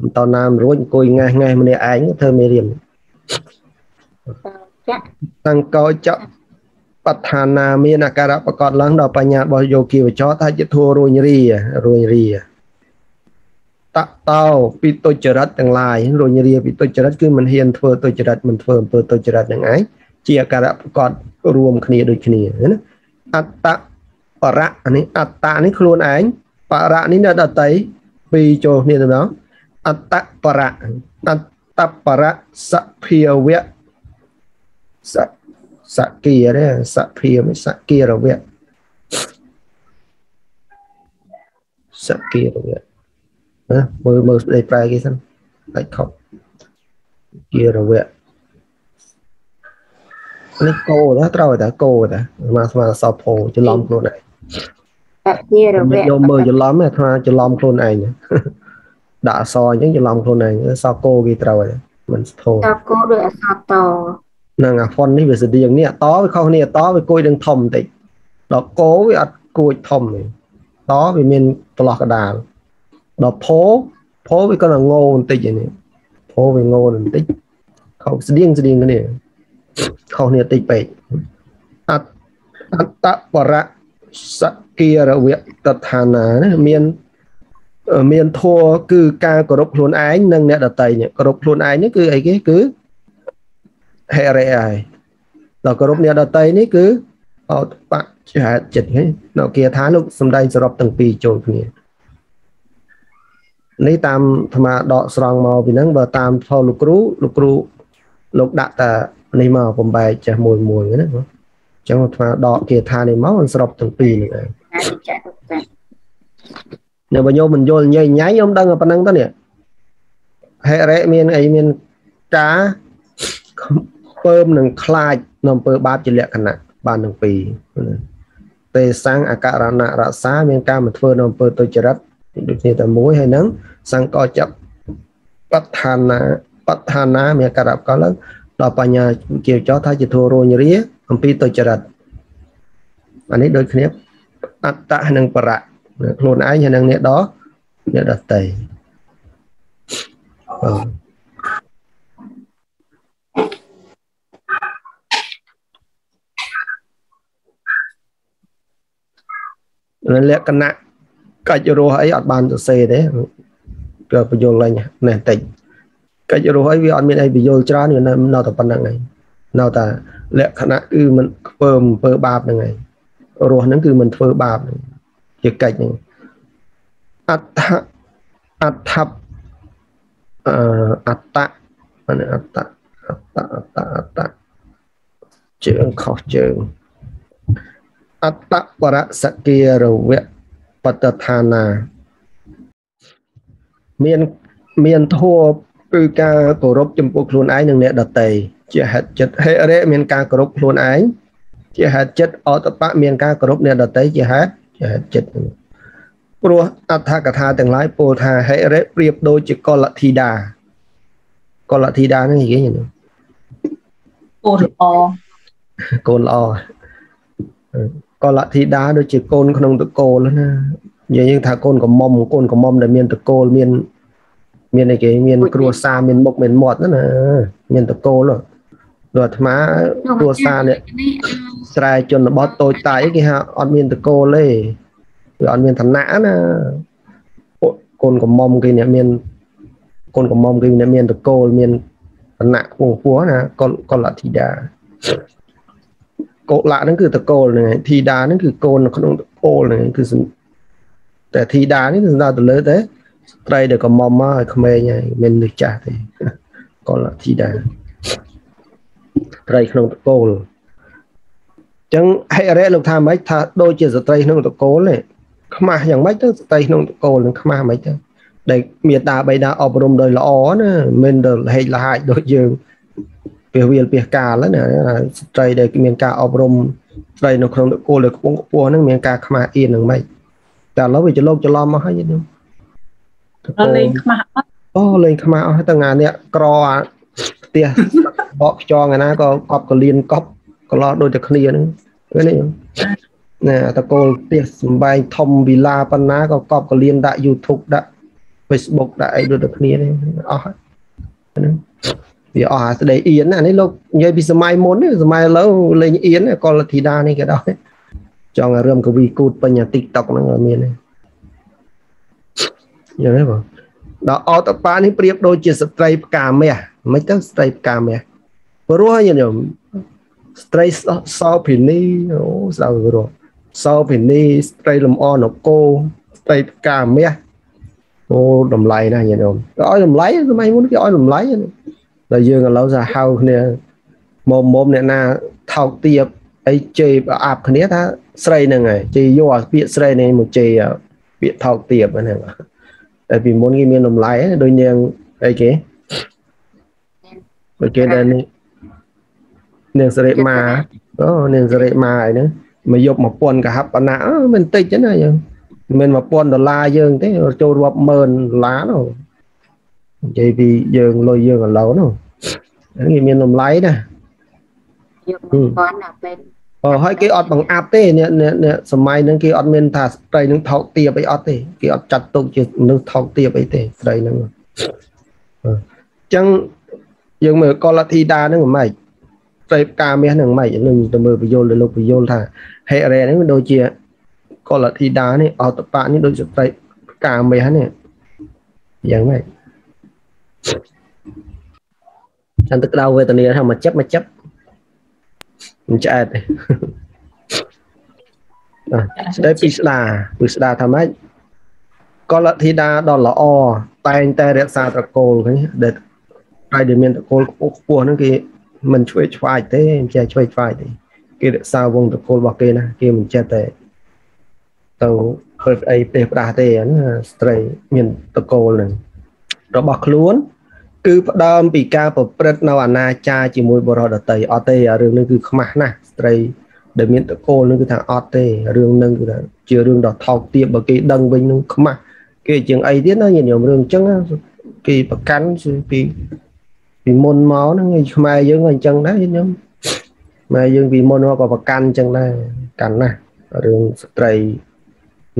មិនតណាមរួចអង្គុយងេះងេះម្នាក់ឯងធ្វើមេរៀនសង្កោចៈបដ្ឋានាមានអាការៈប្រកបឡើងដល់បញ្ញារបស់យោគីវចរថាជាធัวរួញរីរួញរីតតោពីទុច្ចរិតទាំងឡាយរួញរីពីទុច្ចរិតគឺមិនហ៊ានធ្វើទុច្ចរិតមិនធ្វើអំពើទុច្ចរិតនឹងឯងជាអាការៈប្រកបរួមគ្នាដូចគ្នាណាអត្ត បរៈនេះអត្តនេះខ្លួនឯងបរៈនេះនៅដតីពីរចូលគ្នាទៅដល់អត្តបរៈអត្តបរៈសភាវៈសសគាទេសភាមិនសគារវៈសគារវៈណាមើលមើលស្ដីប្រែគេសិនដាច់ខុសគារវៈនេះគោណាត្រូវតែគោតាស្មាស្មាសភោច្រឡំខ្លួនឯង អជារវៈយកមើលច្រឡំអាស្មាច្រឡំខ្លួនឯងដាក់អសអញ្ចឹងច្រឡំខ្លួនឯងសគោគេត្រូវហើយមិនស្ធោសគោដោយអសតនឹងអាហ្វុននេះវាស្តៀងនេះតវាខុសគ្នាតវាគួយនឹងធំបន្តិចដល់គោវាអត់គួយធំទេតវាមានប្រឡោះកដាលដល់ផោផោវាក៏ងោបន្តិចឯនេះផោវាងោបន្តិចខុសស្តៀងស្តៀងគ្នាខុសគ្នាតិចពេកអត្តអត្តបរៈ សគារវៈតឋានាមានមានធัวគឺការគោរពខ្លួនឯងនិងអ្នកដតីនេះគោរពខ្លួនឯងនេះគឺអីគេគឺហេរិហើយដល់គោរពអ្នកដតីនេះគឺអតបជាចិត្តហ្នឹងនៅគាថាលោកសំដែងសរុបទាំងពីរចូលគ្នានេះតាមអាត្មាដកស្រង់មកពីហ្នឹងបើតាមផលលោកគ្រូលោកគ្រូលោកដាក់តានេះមកបំបែកចេះមួយមួយណាអញ្ចឹងអាត្មាដកគាថានេះមកសរុបទាំងពីរនេះឯងនៅបើញោមមិនយល់ញ៉ៃញ៉ៃខ្ញុំដឹងប៉ុណ្ណឹងទៅនេះហេរិមានអីមានការពើមនឹងខ្លាចនៅអំពើបាបជាលក្ខណៈបានទាំងពីរទេសੰអករណរក្សាមានការមកធ្វើនៅអំពើទុច្ចរិតដូចគ្នាតែមួយហើយនឹងសង្កចាប់បឋានាបឋានាមានការកលឡើងដល់បញ្ញាជាចោថាជាធัวរញរា អំពីទុច្ចរិតអានេះដូចគ្នាអត្តៈនិងបរៈខ្លួនឯងហើយនឹងអ្នកដអ្នកដតីបាទលក្ខណៈកាច់រស់អីអត់បានសរសេរទេក៏បញ្យល់ឡើងនេះតិចកិច្ចរស់អីវាអត់មានអីបញ្យល់ច្រើនវានៅនៅតែប៉ុណ្្នឹងឯង នៅតែលក្ខណៈគឺមិនធ្វើអំពើបាបហ្នឹងឯងរស់ហ្នឹងគឺមិនធ្វើបាបជាកិច្ចហ្នឹងអដ្ឋអដ្ឋអអត្តអត្តអត្តអត្តអត្តអត្តជើងខុសជើងអត្តបរសគារវៈបតឋានាមានមានធัวគឺការគោរពចំពោះខ្លួនឯងនិងអ្នកដទៃ ជាហេតុចិត្តហេរិមានការគោរពខ្លួនឯងជាហេតុចិត្តអតបៈមានការគោរពអ្នកដទៃជាហេតុជាហេតុចិត្តព្រោះអដ្ឋកថាទាំងឡាយពោលថាហេរិប្រៀបដូចជាកុលធីតាកុលធីតាហ្នឹងនិយាយហ្នឹងកូនល្អកូនល្អកុលធីតាដូចជាកូនក្នុងតកូលណានិយាយយើងថាកូនកំមុំកូនកំមុំដែលមានតកូលមាន មានអីគេមាន គ្រួសារមានមុខមានមាត់ណាមានតកូល ដូចអាត្មាគ្រួសារនេះស្រែជនបទតូចតាយគេហៅអត់មានតកូលទេវាអត់មានឋានៈណាកូនកំមុំគេអ្នកមានកូនកំមុំគេអ្នកមានតកូលមានឋានៈខ្ពង់ខ្ពស់ណាកុលកុលធីតាកុលៈហ្នឹងគឺតកូលហ្នឹងធីតាហ្នឹងគឺកូនក្នុងតកូលហ្នឹងគឺតែធីតានេះគឺសំដៅទៅលើតែត្រីដែលកំមុំមកឲ្យក្មេងហើយមិននឹកចាស់ទេកុលធីតា ត្រីក្នុងតកូលអញ្ចឹងហេរៈលោកថាម៉េចថាដូចជាស្ត្រីក្នុងតកូលទេខ្មាស់យ៉ាងម៉េចទៅស្ត្រីក្នុងតកូលនឹងខ្មាស់ម៉េចទៅដែលមេតាបៃតាអប់រំដោយល្អណាមិនទៅហេកលហាចដូចយើងពីវាលពីកាលណាស្ត្រីដែលមានការអប់រំស្ត្រីនៅក្នុងតកូលដែលខ្ពង់ខ្ពស់ហ្នឹងមានការខ្មាស់អៀននឹងម៉េចតែឥឡូវវាច្រឡោកច្រឡំមកហើយខ្ញុំលេងខ្មាស់អត់អូលេងខ្មាស់អស់ទាំងអានេះក្រអាផ្ទះ បកខ្យងឯណាក៏កប់កលៀនកប់កន្លោះដូចតែគ្នាហ្នឹងឃើញទេណាតកូលផ្ទះសំបែងធំវិឡាប៉ុណ្ណាក៏កប់កលៀនដាក់ YouTube ដាក់ Facebook ដាក់អីដូចតែគ្នានេះអស់ហ្នឹងវាអស់អាស្ដីអៀនអានេះលោកនិយាយពីសម័យមុនសម័យឥឡូវលេងអៀនកុលធីតានេះក៏ដោយចង់រឿងកវីគូតបញ្ញា TikTok ហ្នឹងមានទេយល់ទេបងដល់អតបានេះប្រៀបដូចជាស្ត្រីផ្កាមាសមិនទៅស្ត្រីផ្កាមាស ព្រោះញញោមស្ត្រីសោភិនីអូស្ដៅព្រោះសោភិនីស្ត្រីលំអនគោស្ត្រីផ្កាមាសអូតម្លៃណាស់ញញោមគេឲ្យតម្លៃសម័យមុនគេឲ្យតម្លៃដល់យើងឥឡូវសាហៅគ្នាមុំមុំអ្នកណាថោកទាបអីជេរអាប់គ្នាថាស្រីហ្នឹងហើយជេរយកអាពាក្យស្រីនេះមកជេរពាក្យថោកទាបហ្នឹងតែពីមុនគេមានតម្លៃដូចនាងអីគេដូចគេដែលនេះ នាងសរិមាអូនាងសរិមាអីហ្នឹងមកយក1000កហបណៈមិនតិចទេណាយើងមិន1000ដុល្លារយើងទេចូលរាប់ម៉ឺនដុល្លារនោះនិយាយពីយើងលុយយើងឥឡូវនោះហ្នឹងមានតម្លៃណាយក1000ដល់ពេលអឺហើយគេអត់បង្អាប់ទេអ្នកអ្នកសម័យហ្នឹងគេអត់មានថាស្ត្រីនឹងថោកទាបអីអត់ទេគេអត់ចាត់ទុកជាមនុស្សថោកទាបអីទេស្ត្រីហ្នឹងអញ្ចឹងយើងមើលកលធីតាហ្នឹងមិនម៉េច ស្រីផ្កាមាសហ្នឹងមិនម៉េចនឹងទៅមើលពយលទៅលោកពយលថាហេរ៉េហ្នឹងដូចជាកលធីតានេះអតបៈនេះដូចស្ត្រីផ្កាមាសនេះយ៉ាងម៉េចចាំទឹកដៅវេទនាថាមកចិត្តមកចិត្តមិនឆ្អែតទេស្ដីពីស្ដាពីស្ដាថាម៉េចកលធីតាដ៏ល្អតែងតែរក្សាត្រកូលឃើញដែលហើយដែលមានត្រកូលខ្ពស់ខ្ពស់ហ្នឹងគេ មិនឆ្វេងឆ្វាយទេមិនចេះឆ្វេងឆ្វាយទេគេរក្សាវងត្រកូលរបស់គេណាគេមិនចេះតែទៅធ្វើអីទេផ្ដាស់ទេណាស្ត្រីមានត្រកូលហ្នឹងរបស់ខ្លួន គឺផ្ដើមពីការប្រព្រឹត្តនៅអនាចារជាមួយបរិសុទ្ធដតីអត់ទេរឿងនេះគឺខ្មាស់ណាស់ស្ត្រីដែលមានតកូលនឹងគឺថាអត់ទេរឿងនឹងគឺថាជារឿងដ៏ថោកទាបបើគេដឹងវិញនឹងខ្មាស់គេជាងអីទៀតណាញាតិញោមរឿងអញ្ចឹងគេប្រកាន់ពី ពីមុនមកហ្នឹងខ្មែរយើងក៏អញ្ចឹងដែរញាតិញោមខ្មែរយើងពីមុនមកក៏ប្រកាន់អញ្ចឹងដែរកាន់ណាស់រឿងស្ត្រី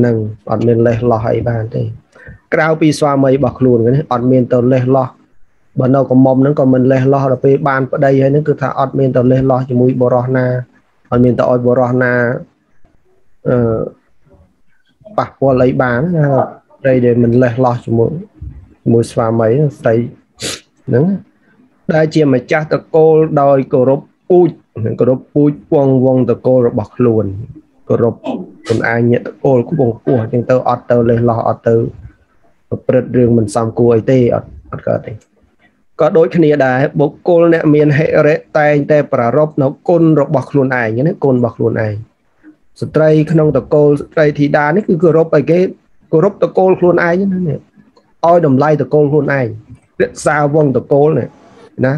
នឹងអត់មានលេះលោះអីបានទេក្រៅពីស្វាមីរបស់ខ្លួននេះអត់មានទៅលេះលោះបើនៅកំមុំហ្នឹងក៏មិនលេះលោះដល់ពេលបានប្តីហើយហ្នឹងគឺថាអត់មានទៅលេះលោះជាមួយបរោះណាអត់មានទៅឲ្យបរោះណាអឺប៉ះពាល់អីបានណាប្តីដែលមិនលេះលោះជាមួយជាមួយស្វាមីស្រីហ្នឹង ដែលជាម្ចាស់តកូលដោយគោរពពូជគោរពពូជពងវងតកូលរបស់ខ្លួនគោរពខ្លួនឯងញាតកូលខ្ពងខ្ពស់អញ្ចឹងទៅអត់ទៅលេះលោះអត់ទៅប្រព្រឹត្តរឿងមិនសមគួរអីទេអត់អត់កើតទេក៏ដូចគ្នាដែរបុគ្គលអ្នកមានហិរិតែងតែប្រារព្ធនៅគុណរបស់ខ្លួនឯងណាគុណរបស់ខ្លួនឯងស្ត្រីក្នុងតកូលស្ត្រីធីតានេះគឺគោរពឲ្យគេគោរពតកូលខ្លួនឯងណានេះឲ្យតម្លៃតកូលខ្លួនឯងរក្សាវងតកូលនេះ ណា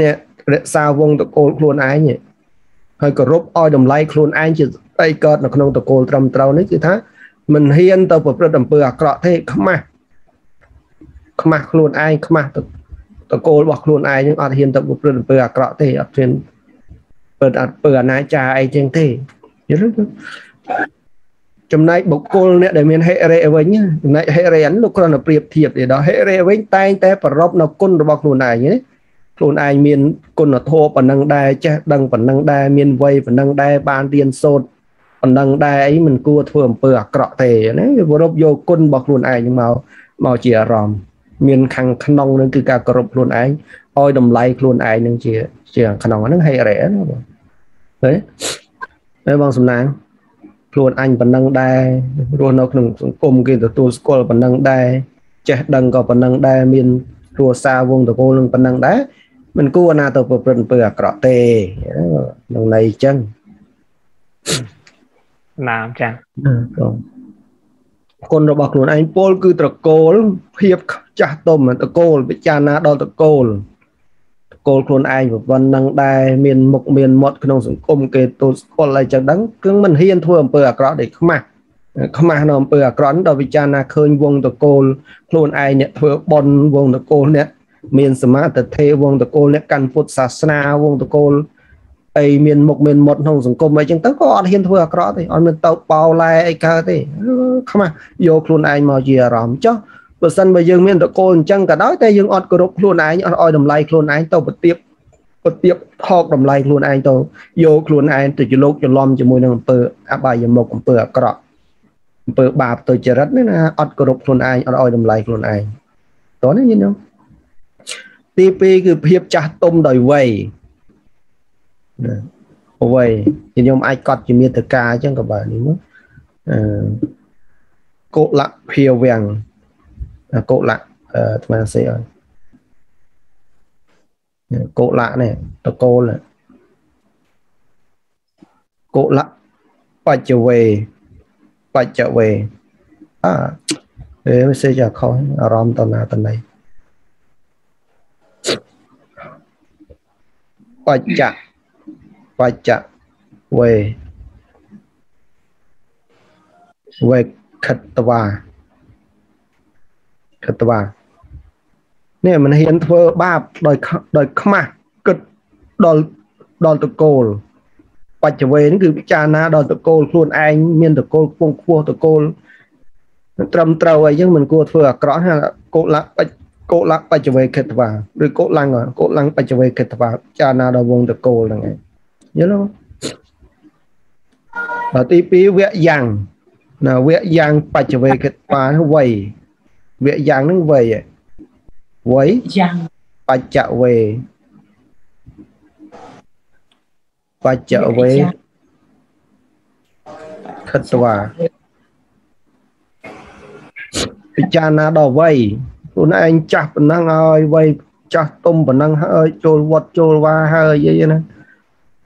នេះរក្សាវងតកូលខ្លួនឯងហើយគោរពឲ្យតម្លៃខ្លួនឯងជាស្ត្រីកើតនៅក្នុងតកូលត្រឹមត្រូវនេះគឺថាមិនហ៊ានទៅប្រព្រឹត្តអំពើអាក្រក់ទេខ្មាស់ខ្មាស់ខ្លួនឯងខ្មាស់តកូលរបស់ខ្លួនឯងនឹងអត់ហ៊ានទៅប្រព្រឹត្តអំពើអាក្រក់ទេអត់ហ៊ានពិតអត់ពើអនាចារអីចឹងទេយល់ទេចំណែកបុគ្គលអ្នកដែលមានហិរេវិញចំណែកហិរេហ្នឹងលោកគ្រាន់តែប្រៀបធៀបទេដល់ហិរេវិញតែងតែប្ររពនៅគុណរបស់ខ្លួនឯងណា ខ្លួនឯងមានគុណធម៌ប៉ុណ្ណឹងដែរចេះដឹងប៉ុណ្ណឹងដែរមានវ័យប៉ុណ្ណឹងដែរបានរៀនសូត្រប៉ុណ្ណឹងដែរអីមិនគួរធ្វើអំពើអាក្រក់ទេណាវាប្ររពយកគុណរបស់ខ្លួនឯងមកមកជាអារម្មណ៍មានខាងក្នុងនឹងគឺការគោរពខ្លួនឯងឲ្យតម្លៃខ្លួនឯងនឹងជាជាខាងក្នុងហ្នឹងហេរ៉េណាបងហេហើយបងសំណាងខ្លួនអញប៉ុណ្ណឹងដែររស់នៅក្នុងសង្គមគេទទួលស្គាល់ប៉ុណ្ណឹងដែរចេះដឹងក៏ប៉ុណ្ណឹងដែរមានគ្រួសារវងតកូលនឹងប៉ុណ្ណឹងដែរ មិនគួរណាទៅប្រព្រឹត្តអំពើអាក្រក់ទេក្នុងន័យអញ្ចឹងណាមចាបងគុណរបស់ខ្លួនឯងពលគឺត្រកូលភាពចាស់ទុំត្រកូលពិចារណាដល់ត្រកូលត្រកូលខ្លួនឯងប៉ុណ្ណឹងដែរមានមុខមានមាត់ក្នុងសង្គមគេទូស្គាល់អីចឹងដឹងគឺមិនហ៊ានធ្វើអំពើអាក្រក់ទេខ្មាស់ខ្មាស់នៅអំពើអាក្រក់ដល់ពិចារណាឃើញវងតកូលខ្លួនឯងអ្នកធ្វើបន់វងតកូលអ្នក មានសមាធិទេវងតកូលអ្នកកាន់ពុទ្ធសាសនាវងតកូលអីមានមុខមានមាត់ក្នុងសង្គមអីចឹងទៅក៏អត់ហ៊ានធ្វើអាក្រក់ទេអត់មានទៅបោឡែអីកើតទេខ្មាស់យកខ្លួនឯងមកជាអារម្មណ៍ចុះបើសិនបើយើងមានតកូលអញ្ចឹងក៏ដោយតែយើងអត់គោរពខ្លួនឯងអត់ឲ្យតម្លៃខ្លួនឯងទៅប្រទៀបប្រទៀបថោកតម្លៃខ្លួនឯងទៅយកខ្លួនឯងទៅជាលោកច្រឡំជាមួយនឹងអំពើអបាយមុខអំពើអាក្រក់អំពើបាបទៅចរិតនេះណាអត់គោរពខ្លួនឯងអត់ឲ្យតម្លៃខ្លួនឯងតោះនេះយល់ទី 2គឺភាពចាស់ទុំដោយវ័យវ័យខ្ញុំអាចកត់ជាមេតកាអញ្ចឹងក៏បើនេះមកអឺកុលភាវាំងកុលៈអាត្មាសេឲ្យកុលៈនេះតកូលកុលៈបច្ចវេបច្ចវេអើអេមិនសេចខុសអារម្មណ៍តណាតណៃ បច្ចៈបច្ចៈវេវេខិតវាខិតវានេះមិនហ៊ានធ្វើបាបដោយដោយខ្មាស់គិតដល់ដល់តកូលបច្ចវេនេះគឺពិចារណាដល់តកូលខ្លួនឯងមានតកូលខ្ពង់ខ្ពស់តកូលត្រឹមត្រូវអីចឹងមិនគួរធ្វើអាក្រក់ណាកុលៈបច្ច កុលៈបច្ចវេខិតវាឬកុលੰកុលੰបច្ចវេខិតវាពិចារណាដល់វងតកូលហ្នឹងឯងយល់ទេបាទទី2វៈយ៉ាងណាវៈយ៉ាងបច្ចវេខិតវាវ័យវៈយ៉ាងហ្នឹងវ័យវ័យយ៉ាងបច្ចវេបច្ចវេខិតវាពិចារណាដល់វ័យ ខ្លួនឯងចាស់ប៉ុណ្ណឹងហើយវ័យចាស់ទុំប៉ុណ្ណឹងហើយចូលវត្តចូលវាហើយអីណា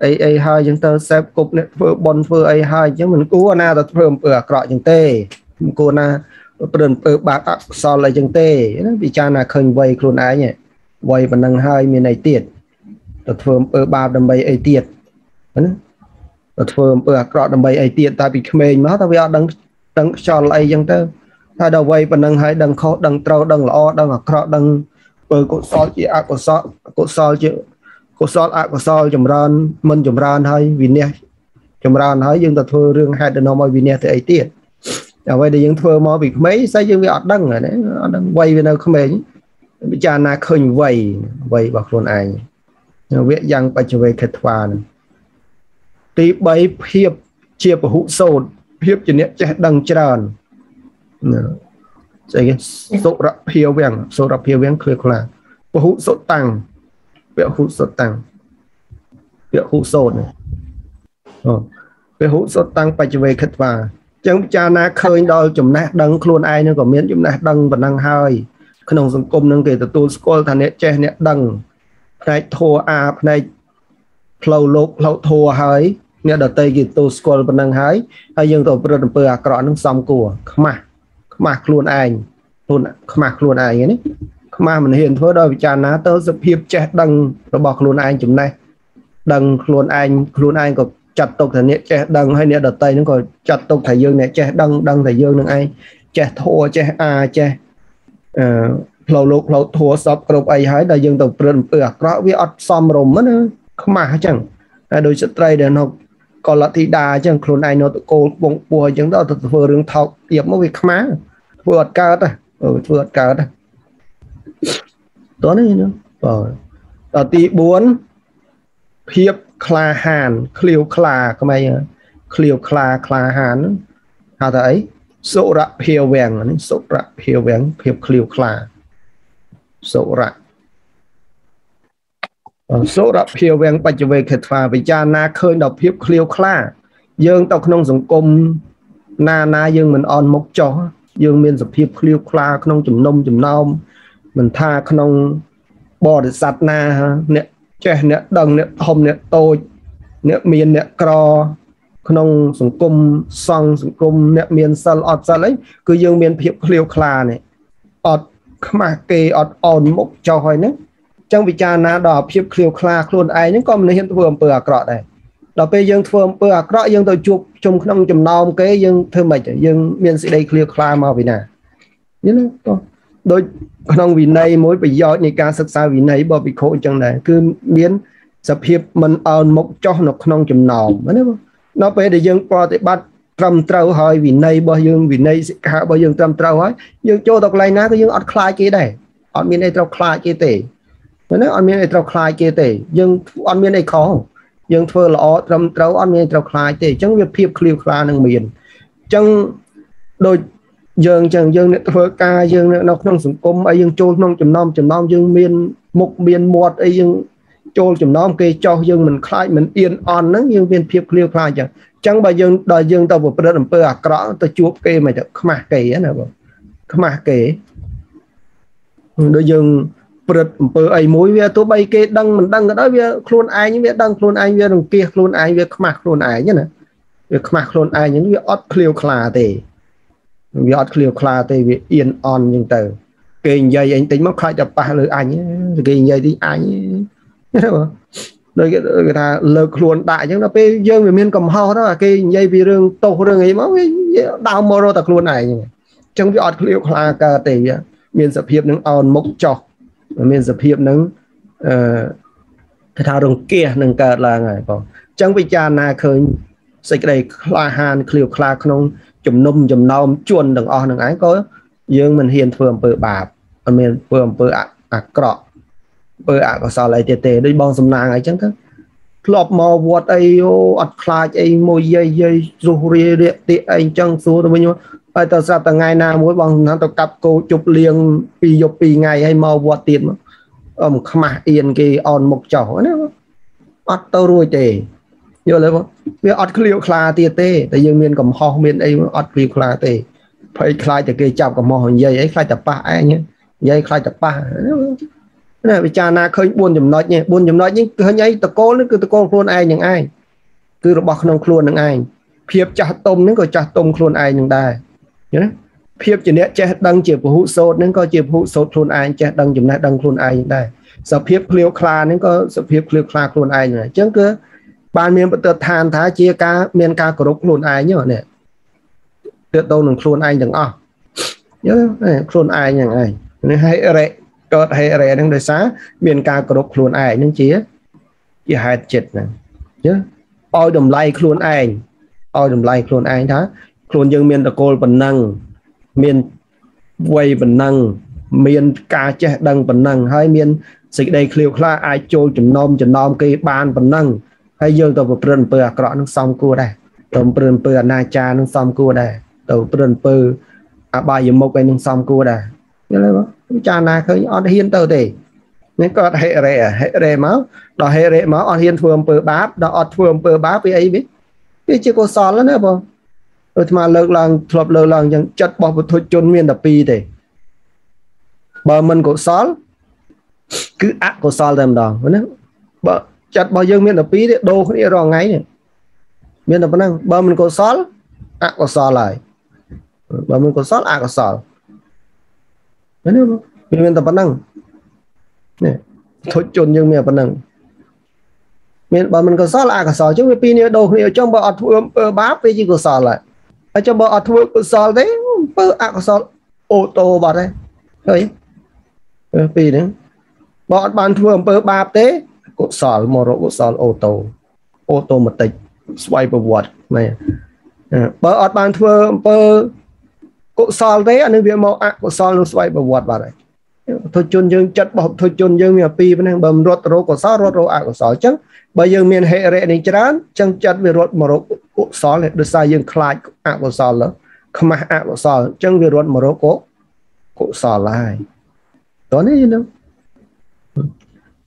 អីអីហើយចឹងទៅសេពគប់អ្នកធ្វើបន់ធ្វើអីហើយចឹងមិនគួរណាទៅធ្វើអំពើអាក្រក់ចឹងទេមិនគួរណាព្រឹនអំពើបាបអកុសលអីចឹងទេណាពិចារណាឃើញវ័យខ្លួនឯងវ័យប៉ុណ្ណឹងហើយមានអីទៀតទៅធ្វើអំពើបាបដើម្បីអីទៀតណាទៅធ្វើអំពើអាក្រក់ដើម្បីអីទៀតតែពីក្មេងមកតើវាអត់ដឹងដឹងខ្យល់អីចឹងទៅ ហើយដល់វ័យប៉ុណ្ណឹងហើយដឹងខុសដឹងត្រូវដឹងល្អដឹងអាក្រក់ដឹងពើកុសលជាអកុសលកុសលជាកុសលអកុសលចម្រើនមិនចម្រើនហើយវិន័យចម្រើនហើយយើងទៅធ្វើរឿងហេតុទៅនាំឲ្យវិន័យទៅអីទៀតអ្វីដែលយើងធ្វើមកពីក្មេងស្អីយើងវាអត់ដឹងណាអត់ដឹងវ័យវានៅក្មេងពិចារណាឃើញវ័យវ័យរបស់ខ្លួនឯងវៈយ៉ាងបច្ចវេខិតថ្វានឹងទី3ភាពជាពហុសោតភាពជាអ្នកចេះដឹងច្រើន ស្អីគេសុរភាវំសុរភាវំឃ្លាខ្លះពហុសុតាំងពហុសុតាំងពហុសោតអូពហុសុតាំងបច្ចវេខិតវាចឹងពិចារណាឃើញដល់ចំណេះដឹងខ្លួនឯងនឹងក៏មានចំណេះដឹងប៉ុណ្ណឹងហើយក្នុងសង្គមនឹងគេទទួលស្គាល់ថាអ្នកចេះអ្នកដឹងផ្នែកធัวអាផ្នែកផ្លូវលោកផ្លូវធัวហើយអ្នកដតីគេទទួលស្គាល់ប៉ុណ្ណឹងហើយហើយយើងទៅប្រព្រឹត្តអំពើអាក្រក់នឹងសំគួរខ្មាស់ ខ្មាស់ខ្លួនឯងខ្លួនខ្មាស់ខ្លួនឯងនេះខ្មាស់មិនហ៊ានធ្វើដោយពិចារណាទៅសភាពចេះដឹងរបស់ខ្លួនឯងចំណេះដឹងខ្លួនឯងខ្លួនឯងក៏ចាត់ទុកថាអ្នកចេះដឹងហើយអ្នកដតីហ្នឹងក៏ចាត់ទុកថាយើងអ្នកចេះដឹងដឹងថាយើងនឹងឯងចេះធัวចេះអាចេះអឺផ្លូវលោកផ្លូវធัวសពគ្រប់អីហើយដល់យើងទៅព្រឹត្តអំពើអាក្រក់វាអត់សមរម្យណាខ្មាស់អញ្ចឹងហើយដោយស្ត្រីដែលនៅកលធីតាអញ្ចឹងខ្លួនឯងនៅតកូលបងពោះអញ្ចឹងដល់ទៅធ្វើរឿងថោកទៀតមកវាខ្មាស់ ធ្វើអត់កើតទេធ្វើអត់កើតទេតោះនេះបាទដល់ទី4ភាពក្លាហានឃ្លាវខ្លាក្មៃឃ្លាវខ្លាក្លាហានហៅថាអីសុរៈភាវងនេះសុរៈភាវងភាពឃ្លាវខ្លាសុរៈសុរៈភាវងបច្ចវេខេថ្វាពិចារណាឃើញដល់ភាពឃ្លាវខ្លា យើងទៅក្នុងសង្គមណាណាយើងមិនអន់មុខចោះ យើងមានសភាពឃ្លាវខ្លាក្នុងជំនុំចំណោមមិនថាក្នុងបរិស័ទណាអ្នកចេះអ្នកដឹងអ្នកធំអ្នកតូចអ្នកមានអ្នកក្រក្នុងសង្គមសង្ឃសង្គមអ្នកមានសិលអត់សិលអីគឺយើងមានភាពឃ្លាវខ្លានេះអត់ខ្មាស់គេអត់អោនមុខចោះហើយហ្នឹងចឹងពិចារណាដល់ភាពឃ្លាវខ្លាខ្លួនឯងហ្នឹងក៏មិនហ៊ានធ្វើអំពើអាក្រក់ដែរ ដល់ពេលយើងធ្វើអំពើអាក្រក់យើងទៅជួបជុំក្នុងចំណោមគេយើងធ្វើម៉េចយើងមានសេចក្តីឃ្លាវខ្លាមកពីណាយល់ទេដូចក្នុងវិន័យមួយប្រយោជន៍នៃការសិក្សាវិន័យរបស់ភិក្ខុអញ្ចឹងដែរគឺមានសភាពមិនអោនមុខចោះនៅក្នុងចំណោមណាបងដល់ពេលដែលយើងប្រតិបត្តិត្រឹមត្រូវហើយវិន័យរបស់យើងវិន័យសិក្ខារបស់យើងត្រឹមត្រូវហើយយើងចូលទៅកន្លែងណាក៏យើងអត់ខ្លាចគេដែរអត់មានអីត្រូវខ្លាចគេទេណាអត់មានអីត្រូវខ្លាចគេទេយើងអត់មានអីខុស យើងធ្វើល្អត្រឹមត្រូវអត់មានត្រូវខ្លាចទេអញ្ចឹងវាភាពឃ្លាវខ្លានឹងមានអញ្ចឹងដូចយើងអញ្ចឹងយើងអ្នកធ្វើការយើងនៅក្នុងសង្គមអីយើងចូលក្នុងចំណោមចំណោមយើងមានមុខមានមាត់អីយើងចូលចំណោមគេចោះយើងមិនខ្លាចមិនអៀនអន់ហ្នឹងយើងមានភាពឃ្លាវខ្លាចអញ្ចឹងអញ្ចឹងបើយើងដល់យើងទៅប្រព្រឹត្តអំពើអាក្រក់ទៅជួបគេមិនទៅខ្មាស់គេណាបងខ្មាស់គេដូចយើង ព្រឹត្តអំពើអីមួយវាទោះបីគេដឹងមិនដឹងក៏ដោយវាខ្លួនឯងវាដឹងខ្លួនឯងវារង្គៀសខ្លួនឯងវាខ្មាស់ខ្លួនឯងណាវាខ្មាស់ខ្លួនឯងហ្នឹងវាអត់ឃ្លាវខ្លាទេវាអត់ឃ្លាវខ្លាទេវាអៀនអន់អញ្ចឹងទៅគេនិយាយអញតិចមកខ្លាចតែប៉ះលើអញគេនិយាយទីអញដូចគេថាលើកខ្លួនដាក់អញ្ចឹងដល់ពេលយើងវាមានកំហុសទៅអាគេនិយាយពីរឿងទោសរឿងអីមកវាដើមមករកតែខ្លួនឯងអញ្ចឹងវាអត់ឃ្លាវខ្លាកើតទេវាមានសភាពនឹងអោនមុខចោះ មានសភាពនឹងអឺគេថារង្គៀសនឹងកើតឡើងហើយបងអញ្ចឹងពិចារណាឃើញសេចក្តីក្លាហានឃ្លាវខ្លាក្នុងជំនុំចំណោមជន់ទាំងអស់នឹងឯងក៏យើងមិនហ៊ានធ្វើអំពើបាបអត់មានធ្វើអំពើអាក្រក់អំពើអកុសលអីទៀតទេដូចបងសំណាងអីចឹងទៅធ្លាប់មកវត្តអីអូអត់ខ្លាចអីមួយយាយយាយរុះរារាកតិអីចឹងសួរទៅវិញ ហើយតើស្រាប់តែថ្ងៃណាមួយបងសំណាងទៅកាប់គោជប់លៀងពីយប់ពីថ្ងៃហើយមកវត្តទៀតមកអមខ្មាស់អៀនគេអនមុខចោះណាអត់ទៅរួចទេយល់ទេបងវាអត់ឃ្លាវខ្លាទៀតទេតែយើងមានកំហុសមានអីអត់ឃ្លាវខ្លាទេភ័យខ្លាចតែគេចាប់កំហុសនិយាយអីខ្លាចតែប៉ះឯងនិយាយខ្លាចតែប៉ះណាពិចារណាឃើញ4ចំណុចនេះ4ចំណុចនេះឃើញអីតកូលនេះគឺតកូលខ្លួនឯងនឹងឯងគឺរបស់ក្នុងខ្លួននឹងឯងភាពចាស់ទុំហ្នឹងក៏ចាស់ទុំខ្លួនឯងនឹងដែរ យល់ទេភាពជាអ្នកចេះដឹងជាពហុសោតហ្នឹងក៏ជាពហុសោតខ្លួនឯងចេះដឹងចំណេះដឹងខ្លួនឯងដែរសភាពឃ្លាវខ្លាហ្នឹងក៏សភាពឃ្លាវខ្លាខ្លួនឯងដែរអញ្ចឹងគឺបានមានបទដ្ឋានថាជាការមានការគោរពខ្លួនឯងនេះទាក់ទងនឹងខ្លួនឯងទាំងអស់យល់ខ្លួនឯងហ្នឹងឯងនេះហេរិកើតហេរិហ្នឹងដោយសារមានការគោរពខ្លួនឯងហ្នឹងជាជាហេតុចិត្តហ្នឹងយល់ឲ្យតម្លៃខ្លួនឯងឲ្យតម្លៃខ្លួនឯងថា ខ្លួនយើងមានតកូលប៉ុណ្ណឹងមានវ័យប៉ុណ្ណឹងមានការចេះដឹងប៉ុណ្ណឹងហើយមានសេចក្តីឃ្លាវខ្លាអាចចូលចំណោមចំណោមគេបានប៉ុណ្ណឹងហើយយើងទៅប្រព្រឹត្តអំពើអាក្រក់នឹងសំគួរដែរទៅប្រព្រឹត្តអំពើអនាចារនឹងសំគួរដែរទៅប្រព្រឹត្តអំពើអបាយមុខឯនឹងសំគួរដែរយល់ទេបងពិចារណាឃើញអត់ហ៊ានទៅទេនេះក៏ហេរេហេរេមកដល់ហេរេមកអត់ហ៊ានធ្វើអំពើបាបដល់អត់ធ្វើអំពើបាបពីអីវិញវាជាកុសលណាបង ដូចអាលើកឡើងធ្លាប់លើកឡើងអញ្ចឹងចិត្តរបស់ពុទ្ធជនមានតែពីរទេបើមិនកុសលគឺអកុសលតែម្ដងណាបើចិត្តរបស់យើងមានតែពីរទេដូរគ្នារាល់ថ្ងៃនេះមានតែប៉ុណ្ណឹងបើមិនកុសលអកុសលហើយបើមិនកុសលអកុសលនេះវាមានតែប៉ុណ្ណឹងនេះធុជនយើងមានប៉ុណ្ណឹងមានបើមិនកុសលអកុសលចឹងវាពីរនេះដូរគ្នាចឹងបើអត់ធ្វើអំពើបាបវាជាកុសលហើយ ហើយចឹងបើអត់ធ្វើកុសលទេអំពើអកុសលអូតូបាត់ហើយឃើញពីរហ្នឹងបើអត់បានធ្វើអំពើបាបទេកុសលមករកកុសលអូតូអូតូម៉ាទិកស្វ័យប្រវត្តិមែនបើអត់បានធ្វើអំពើកុសលទេអានឹងវាមកអកុសលនឹងស្វ័យប្រវត្តិបាត់ហើយ ទុជនយើងចិត្តរបស់ទុជនយើងមានពីរប៉ុណ្ណឹងបើរត់រកកុសលរត់រកអកុសលអញ្ចឹងបើយើងមានហេរិនេះច្រើនអញ្ចឹងចិត្តវារត់មករកកុសលដោយសារយើងខ្លាចអកុសលខ្មាស់អកុសលអញ្ចឹងវារត់មករកកុសលហើយតោះនេះយល់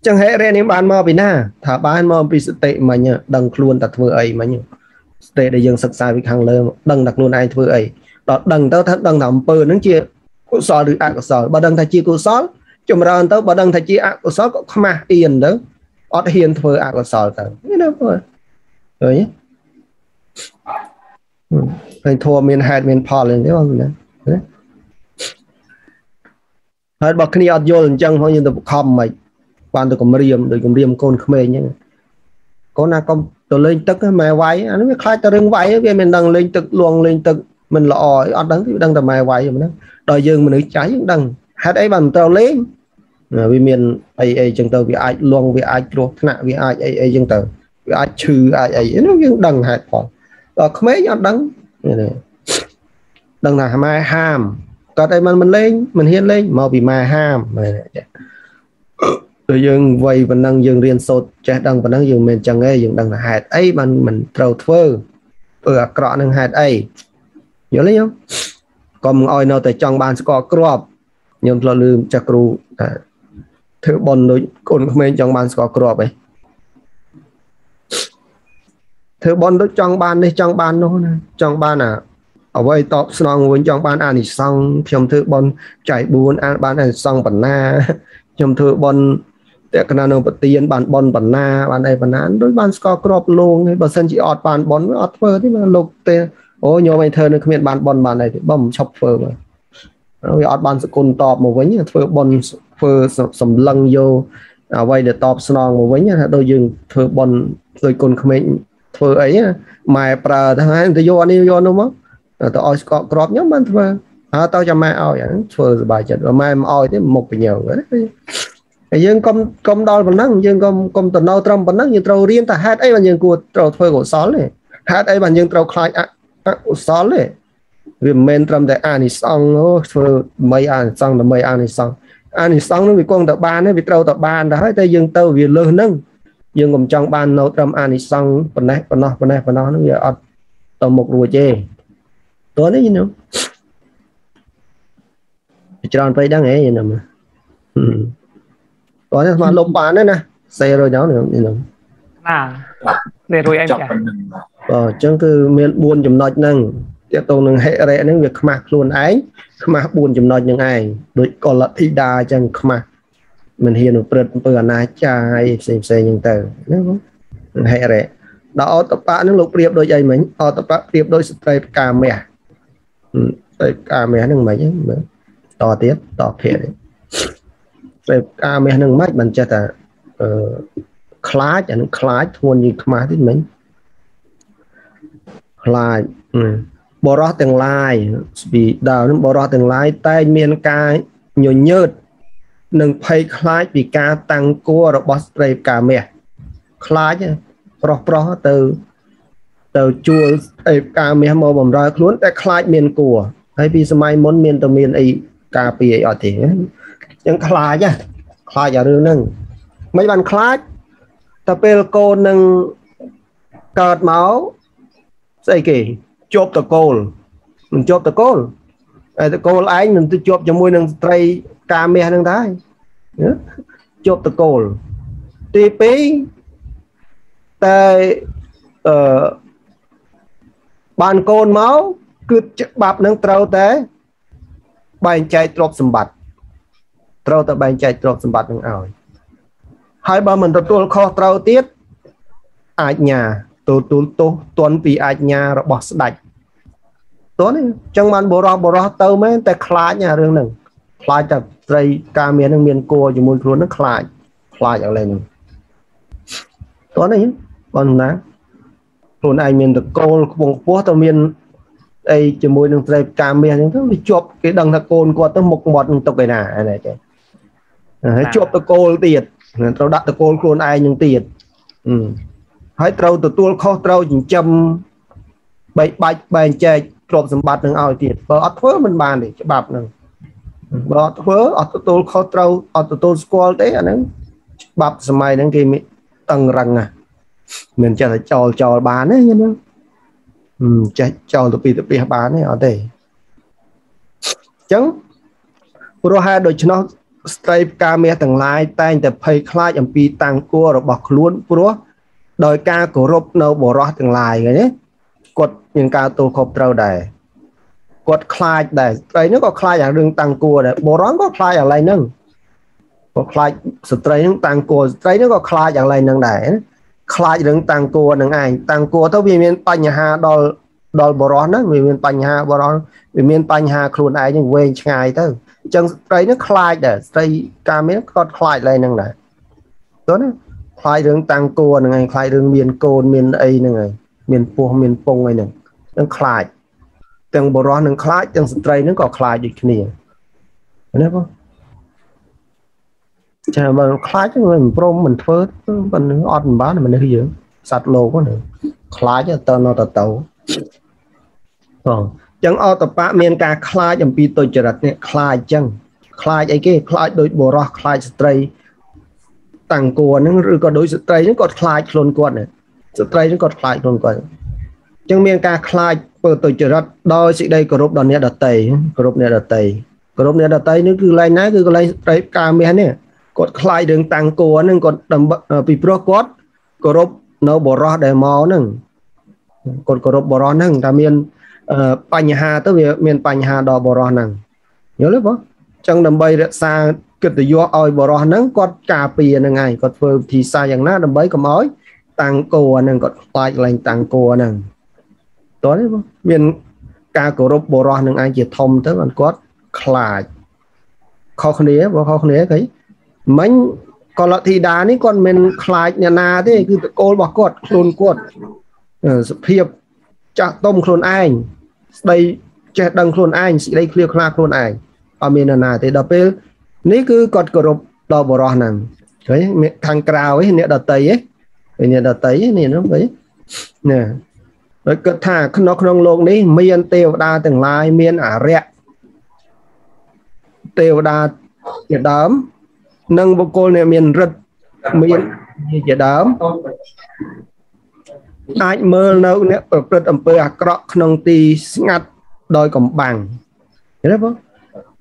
ចឹងហេរិនេះបានមកពីណាថាបានមកពីសតិមិញដឹងខ្លួនតែធ្វើអីមិញសតិដែលយើងសិក្សាពីខាងលើ ដឹងតែខ្លួនឯងធ្វើអីដល់ដឹងទៅថាដឹងថាអំពើហ្នឹងជា កុសលឬអកុសលបើដឹងថាជាកុសលចម្រើនទៅបើដឹងថាជាអកុសលក៏ខ្មាស់អៀនទៅអត់ហ៊ានធ្វើអកុសលទៅនេះណាបងឃើញឃើញធម៌មានហេតុមានផលហ្នឹងទេបងណាហើយបើគ្នាអត់យល់អញ្ចឹងផងយើងទៅខំមិនបានទៅគម្រាមដូចគម្រាមកូនក្មេងអញ្ចឹងកូនណាកុំទៅលេងទឹកម៉ែវាយអានេះវាខ្លាចតែរឿងវាយវាមិនដឹងលេងទឹកលងលេងទឹក មិនល្អអត់ដឹងទេដឹងតែម៉ែវាយហ្នឹងដល់យើងមនុស្សចាស់យើងដឹងហេតុអីបានមិនត្រូវលេងវាមានអីអីចឹងទៅវាអាចលងវាអាចគ្រោះថ្នាក់វាអាចអីអីចឹងទៅវាអាចឈឺអាចអីហ្នឹងយើងដឹងហេតុផងដល់ក្មេងអត់ដឹងដឹងថាម៉ែហាមគាត់អីមិនមិនលេងមិនហ៊ានលេងមកពីម៉ែហាមដូចយើងវ័យប៉ុណ្ណឹងយើងរៀនសូត្រចេះដឹងប៉ុណ្ណឹងយើងមិនចឹងទេយើងដឹងថាហេតុអីបានមិនត្រូវធ្វើធ្វើអាក្រក់នឹងហេតុអី យល់ទេញោមកុំឲ្យនៅតែចង់បានស្គាល់គ្រាប់ញោមធ្លាប់លឺចាស់គ្រូថាធ្វើបន់ដូចកូនក្មេងចង់បានស្គាល់គ្រាប់ឯងធ្វើបន់ដូចចង់បាននេះចង់បាននោះណាចង់បានអាអ្វីតបស្នងវិញចង់បានអានិសង្ឃខ្ញុំធ្វើបន់ចៃ4អានបានអានិសង្ឃបណ្ណាខ្ញុំធ្វើបន់តក្កណានៅប្រទៀនបានបនបណ្ណាបានអីបណ្ណាដូចបានស្គាល់ក្របលងទេបើសិនជាអត់បានបនអត់ធ្វើទេលោកទេ អូញោមឯងធ្វើនៅគ្មានបានបនបានអីទេបើមិនឈប់ធ្វើមើលវាអត់បានសគុណតបមកវិញធ្វើបនធ្វើសម្លឹងយកអ្វីដែលតបស្នងមកវិញថាដូចយើងធ្វើបន់ដូចគុណក្មេងធ្វើអីម៉ែប្រើថាទៅយកនេះយកនោះមកទៅឲ្យស្កកក្របខ្ញុំបានធ្វើហើយទៅចាំម៉ែឲ្យអាធ្វើសុបាយចិត្តម៉ែមិនឲ្យទេមុខបញើហើយយើងកុំកុំដល់ប៉ុណ្ណឹងយើងកុំកុំទៅនៅត្រឹមប៉ុណ្ណឹងយើងត្រូវរៀនតែហេតុអីបានយើងគួរត្រូវធ្វើកុសលទេហេតុអីបានយើងត្រូវខ្លាច អកុសលទេវាមិនមែនត្រឹមតែអានិសង្ឃធ្វើមិនអានិសង្ឃដើម្បីអានិសង្ឃអានិសង្ឃនឹងវាគង់តែបានទេវាត្រូវតែបានទៅហើយតែយើងទៅវាលើសនឹងយើងកុំចង់បាននៅត្រឹមអានិសង្ឃប៉ុណ្ណេះប៉ុណ្ណោះប៉ុណ្ណេះប៉ុណ្ណោះនឹងវាអត់ទៅមុខរួចទេតើនេះយល់ច្រើនពេកដឹងហ៎យល់មើលតើនេះស្មាលុបបានទេណាសេរួចដល់នេះណានេះរួចអីចា បាទអញ្ចឹងគឺមាន4ចំណុចហ្នឹងទាក់ទងនឹងហិរិហ្នឹងវាខ្មាស់ខ្លួនឯងខ្មាស់4ចំណុចហ្នឹងឯងដូចកលធីតាអញ្ចឹងខ្មាស់មិនហ៊ានប្រព្រឹត្តអំពើអនាចារផ្សេងផ្សេងហ្នឹងទៅណាបងហិរិដល់អតបៈហ្នឹងលោកប្រៀបដូចអីមិញអតបៈប្រៀបដូចស្ត្រីផ្កាមាសស្ត្រីផ្កាមាសហ្នឹងមិនមើលតទៀតតភៈស្ត្រីផ្កាមាសហ្នឹងមិនមិនចេះតែអឺខ្លាចអានឹងខ្លាចធ្ងន់យីខ្មាស់តិចមិញ ខ្លាចបរោះទាំងឡាយស្ពីដើមនឹងបរោះទាំងឡាយតែងមានការញញើតនិងភ័យខ្លាចពីការតាំងគួររបស់ស្ត្រីផ្កាមាសខ្លាចប្រុសប្រុសទៅទៅជួលស្ត្រីផ្កាមាសមកបំរើខ្លួនតែខ្លាចមានគួរហើយពីសម័យមុនមានតែមានអីការពីអីអត់ទេអញ្ចឹងខ្លាចខ្លាចអារឿងហ្នឹងមិនបានខ្លាចតែពេលកូននឹងកើតមក ស្អីគេជាប់តកូលមិនជាប់តកូលតែតកូលឯងនឹងទៅជាប់ជាមួយនឹងស្ត្រីការមាសនឹងដែរជាប់តកូលទី2តែអឺបានកូនមកគឺច្បាប់នឹងត្រូវតែបែងចែកទ្រព្យសម្បត្តិត្រូវតែបែងចែកទ្រព្យសម្បត្តិនឹងឲ្យហើយបើមិនទទួលខុសត្រូវទៀតអាជ្ញា ទទួលទោសទន់ពីអាជ្ញារបស់ស្ដេចទន់អញ្ចឹងបានបរោះបរោះទៅមែនតែខ្លាចអារឿងហ្នឹងខ្លាចតែស្រីការមាននឹងមានគួរជាមួយខ្លួននឹងខ្លាចខ្លាចអស់លេងហ្នឹងទន់អីបងណាខ្លួនឯងមានតកូលខ្ពងខ្ពស់ទៅមានអីជាមួយនឹងស្រីការមាសហ្នឹងទៅវាជាប់គេដឹងថាកូនគាត់ទៅមុខមាត់នឹងទុកឯណាអានេះចេះហើយជាប់តកូលទៀតត្រូវដាក់តកូលខ្លួនឯងនឹងទៀត ហើយត្រូវទទួលខុសត្រូវចិញ្ចឹមបែកបាច់បែងចែកទ្រព្យសម្បត្តិនឹងឲ្យទៀតបើអត់ធ្វើមិនបានទេច្បាប់នឹងបើអត់ធ្វើអត់ទទួលខុសត្រូវអត់ទទួលស្គាល់ទេអាហ្នឹងច្បាប់សម័យហ្នឹងគេតឹងរឹងណាមិនចេះតែចោលចោលបានទេយល់ទេចេះចោលទៅពីទៅពីបានទេអត់ទេអញ្ចឹងព្រោះហេតុដូច្នោះស្ត្រីផ្កាមាសទាំងឡាយតែងតែភ័យខ្លាចអំពីតាំងគួររបស់ខ្លួនព្រោះ ដោយការគោរពនៅបរោះទាំងឡាយឃើញទេគាត់មានការទូលខុសត្រូវដែរគាត់ខ្លាចដែរស្ត្រីហ្នឹងក៏ខ្លាចអារឿងតាំងគួរដែរបរោះក៏ខ្លាចអាឡៃហ្នឹងក៏ខ្លាចស្ត្រីហ្នឹងតាំងគួរស្ត្រីហ្នឹងក៏ខ្លាចអាឡៃហ្នឹងដែរខ្លាចរឿងតាំងគួរហ្នឹងឯងតាំងគួរទៅវាមានបញ្ហាដល់ដល់បរោះហ្នឹងវាមានបញ្ហាបរោះវាមានបញ្ហាខ្លួនឯងហ្នឹងវែងឆ្ងាយទៅអញ្ចឹងស្ត្រីហ្នឹងខ្លាចដែរស្ត្រីការមានគាត់ខ្លាចឡើងហ្នឹងដែរតើណា ខ្លាចរឿងតាំងគួរហ្នឹងឯងខ្លាចរឿងមានកូនមានអីហ្នឹងឯងមានពោះមានពងអីហ្នឹងនឹងខ្លាចទាំងបរោះនឹងខ្លាចទាំងស្ត្រីហ្នឹងក៏ខ្លាចដូចគ្នាណាបងចាបើខ្លាចមិនព្រមមិនធ្វើប៉ុន្តែអត់មិនបានមនុស្សយើងសត្វលោកហ្នឹងខ្លាចទៅនៅទៅទៅបងចឹងអតបៈមានការខ្លាចអំពីទុច្ចរិតនេះខ្លាចចឹងខ្លាចអីគេខ្លាចដូចបរោះខ្លាចស្ត្រី តាំងគួរហ្នឹងឬក៏ដូចស្ត្រីហ្នឹងគាត់ខ្លាចខ្លួនគាត់ណាស្ត្រីហ្នឹងគាត់ខ្លាចខ្លួនគាត់ចឹងមានការខ្លាចពើទុច្ចរិតដោយសេចក្តីគោរពដល់អ្នកដតីគោរពអ្នកដតីគោរពអ្នកដតីនេះគឺកន្លែងណាគឺកន្លែងស្ត្រីការមាសនេះគាត់ខ្លាចរឿងតាំងគួរហ្នឹងគាត់ពីព្រោះគាត់គោរពនៅបរោះដែលមកហ្នឹងគាត់គោរពបរោះហ្នឹងតែមានបញ្ហាទៅវាមានបញ្ហាដល់បរោះហ្នឹងយល់ទេបងចឹងដើម្បីរក្សា កិត្តិយសឲ្យបរោះហ្នឹងគាត់ការពារហ្នឹងឯងគាត់ធ្វើវិធីសាស្ត្រយ៉ាងណាដើម្បីកុំឲ្យតាំងគោហ្នឹងគាត់ខ្លាចឡើងតាំងគោហ្នឹងតើទេបងមានការគោរពបរោះនឹងឯងជាធំទៅគាត់ខ្លាចខុសគ្នាបើខុសគ្នាគេមិញកលធីតានេះគាត់មិនខ្លាចអ្នកណាទេគឺតកូលរបស់គាត់ខ្លួនគាត់សភាពចាស់ទុំខ្លួនឯងស្ដីចេះដឹងខ្លួនឯងសេចក្តីឃ្លាវខ្លាខ្លួនឯងអត់មាននរណាទេដល់ពេល នេះគឺគាត់គោរពដល់បរោះហ្នឹងឃើញខាងក្រៅឯអ្នកដតីឯអ្នកដតីនេះហ្នឹងឃើញណាហើយគិតថាក្នុងក្នុងโลกនេះមានទេវតាទាំងឡាយមានអរិយទេវតាជាដើមនិងបុគ្គលអ្នកមានរិទ្ធមានជាដើមអាចមើលនៅអ្នកប្រព្រឹត្តអំពើអាក្រក់ក្នុងទីស្ងាត់ដោយកំបាំងឃើញទេបងអញ្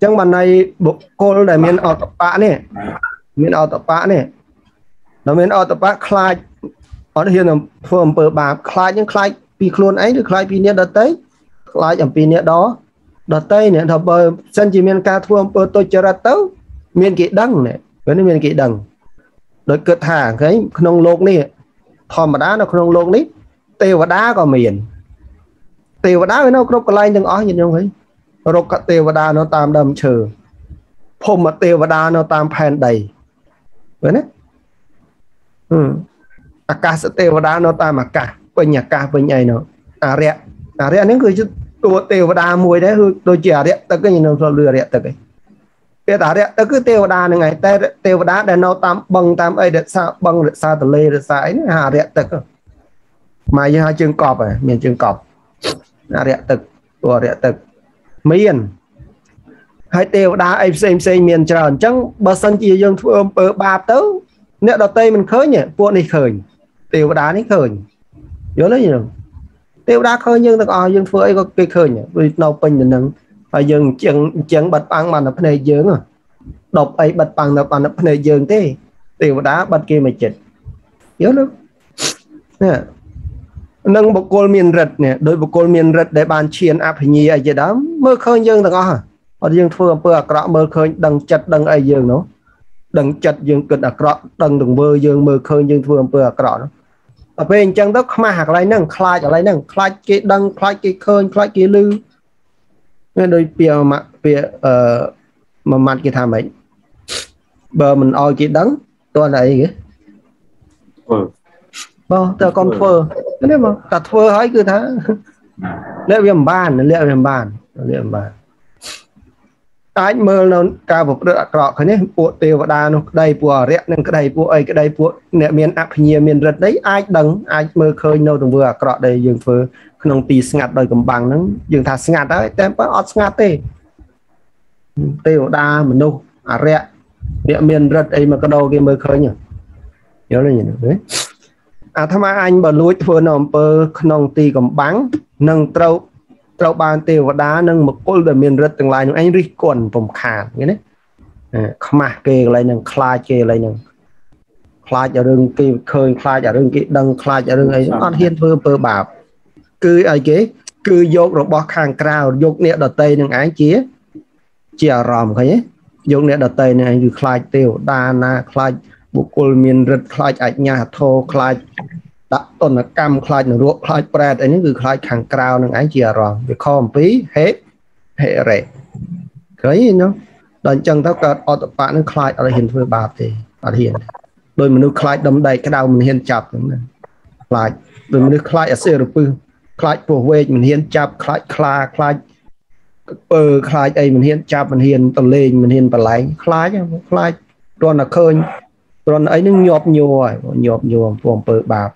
ចឹងបានន័យបុគ្គលដែលមានអតបៈនេះមានអតបៈនេះដល់មានអតបៈខ្លាចអត់ហ៊ានធ្វើអំពើបាបខ្លាចនឹងខ្លាចពីខ្លួនឯងឬខ្លាចពីអ្នកដទៃខ្លាចអំពីអ្នកដដទៃនេះថាបើសិនជាមានការធ្វើអំពើទុច្ចរិតទៅមានគេដឹងនេះពេលនេះមានគេដឹងដោយគិតថាឃើញក្នុងโลกនេះធម្មតានៅក្នុងโลกនេះទេវតាក៏មានទេវតាវានៅគ្រប់កន្លែងទាំងអស់ញាតិញោមឃើញ រុក្ខទេវតានៅតាមដើមឈើភូមិទេវតានៅតាមផែនដីឃើញទេអាកាសទេវតានៅតាមអាកាសពេញអាកាសពេញអីនោះអរិយអរិយនេះគឺជាតួទេវតាមួយដែរគឺដូចជាអរិយទឹកឯងនៅលឺអរិយទឹកឯងពេលតារៈទឹកគឺទេវតាហ្នឹងឯងតែទេវតាដែលនៅតាមបឹងតាមអីរក្សាបឹងរក្សាទលេរក្សាអីហ្នឹងហៅអរិយទឹកមកយើងហៅជើងកប់ហើយមានជើងកប់អរិយទឹកតួអរិយទឹក មានហើយទេវតាអីផ្សេងផ្សេងមានច្រើនអញ្ចឹងបើសិនជាយើងធ្វើអំពើបាបទៅ អ្នកដតីមិនឃើញពួកនេះឃើញទេវតានេះឃើញយល់ទេយើងទេវតាឃើញយើងទាំងអស់យើងធ្វើអីក៏គេឃើញដូចនៅពេញទៅនឹងហើយយើងអញ្ចឹងអញ្ចឹងបាត់ប៉ាំងបានតែភ្នែកយើងដប់អីបាត់ប៉ាំងទៅបានតែភ្នែកយើងទេទេវតាបាត់គេមកចិត្តយល់ទេណា នឹងបុគ្គលមានរិទ្ធនេះដោយបុគ្គលមានរិទ្ធដែលបានឈានអភិញ្ញាអីជាដើមមើលឃើញយើងទាំងអស់អត់យើងធ្វើអំពើអាក្រក់មើលឃើញដឹងចិត្តដឹងអីយើងនោះដឹងចិត្តយើងគិតអាក្រក់ដឹងទង្វើយើងមើលឃើញយើងធ្វើអំពើអាក្រក់នោះដល់ពេលអញ្ចឹងទៅខ្មាស់អាកន្លែងហ្នឹងខ្លាចកន្លែងហ្នឹងខ្លាចគេដឹងខ្លាចគេឃើញខ្លាចគេឮមានដូចពាក្យមកពាក្យអឺមួយម៉ាត់គេថាម៉េចបើមិនអោយគេដឹងតើអីគេ បងតើកុំធ្វើនេះមកតែធ្វើហើយគឺថាលាក់វាមិនបានលាក់វាមិនបានលាក់មិនបានអាចមើលនៅការប្រព្រឹត្តអាក្រក់គ្នាពួកទេវតានោះក្តីពួកអរិយនឹងក្តីពួកអីក្តីពួកអ្នកមានអភិញ្ញាមានរិទ្ធអីអាចដឹងអាចមើលឃើញនៅទង្វើអាក្រក់ដែលយើងធ្វើក្នុងទីស្ងាត់ដោយកំបាំងហ្នឹងយើងថាស្ងាត់ហើយតែបើអត់ស្ងាត់ទេទេវតាមនុស្សអរិយអ្នកមានរិទ្ធអីមកកដោគេមើលឃើញយល់ទេ អាត្មាអញបើលួចធ្វើនៅអំពើក្នុងទីកំបាំងនឹងត្រូវត្រូវបានទេវតានិងមគលដែលមានរិទ្ធទាំងឡាយនោះឯងរិះគន់ពំខានឃើញទេខ្មាស់គេកន្លែងហ្នឹងខ្លាចគេកន្លែងហ្នឹងខ្លាចរឿងគេឃើញខ្លាចរឿងគេដឹងខ្លាចរឿងអីអត់ហ៊ានធ្វើអំពើបាបគឺអីគេ គឺយករបស់ខាងក្រៅយកអ្នកដតីនឹងឯងជា ជាអារម្មណ៍ឃើញទេយកអ្នកដតីនឹងឯងគឺខ្លាចទេវតាណាខ្លាច បុគ្គលមានរិទ្ធខ្លាចអញ្ញាធោខ្លាចដាក់តនកម្មខ្លាចនរកខ្លាចប្រែតអីនេះគឺខ្លាចខាងក្រៅនឹងឯងជាអារម្មណ៍វាខអំពីហេហេរេឃើញនោះដល់អញ្ចឹងទៅកើតអតបៈនឹងខ្លាចអត់ហ៊ានធ្វើបាបទេអត់ហ៊ានដោយមនុស្សខ្លាចដុំដែកក្តៅមិនហ៊ានចាប់ហ្នឹងណាខ្លាចដោយមនុស្សខ្លាចអសិរពឹសខ្លាចពោះវែកមិនហ៊ានចាប់ខ្លាចខ្លាខ្លាចពើខ្លាចអីមិនហ៊ានចាប់មិនហ៊ានតលេងមិនហ៊ានបលែងខ្លាចខ្លាចគ្រាន់តែឃើញ គ្រាន់តែអីនឹងញាប់ញ័រហើយញាប់ញ័រអំពើបាប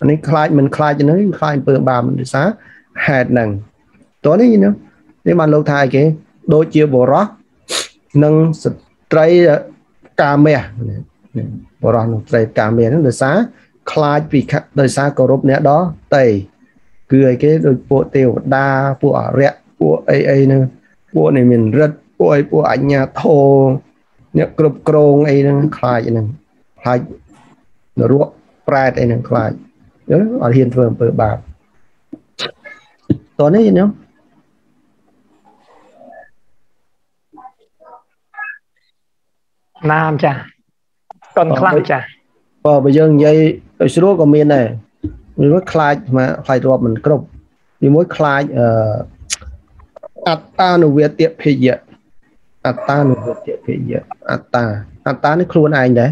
អានេះខ្លាចមិនខ្លាចទៅនឹងខ្លាចអំពើបាបដោយសារហេតុហ្នឹងតោះនេះនេះបានលោកថាអីគេ ដូចជាបរោះនិងស្ត្រីកាមាសបរោះនិងស្ត្រីកាមាសហ្នឹងដោយសារខ្លាចពីដោយសារគោរពអ្នកដតេគឺអីគេដូចពួកទេវតាពួកអរិយពួកអីអីហ្នឹងពួកនេះមានរិទ្ធពួកអីពួកអញ្ញាធោ អ្នកគ្រប់គ្រងអីហ្នឹងខ្លាចហ្នឹងខ្លាចនរកប្រែតអីហ្នឹងខ្លាចយល់អត់ហ៊ានធ្វើអំពើបាបតោះនេះញោមណាមចាកុនខ្លាំងចាបើបើយើងនិយាយឲ្យស្រួលក៏មានដែរមួយខ្លាចមកខ្លាចរាប់មិនគ្រប់ទីមួយខ្លាចអឺអត្តានុវេទភយៈ អត្តានុវេទភយៈអត្តាអត្តានេះខ្លួនឯងដែរ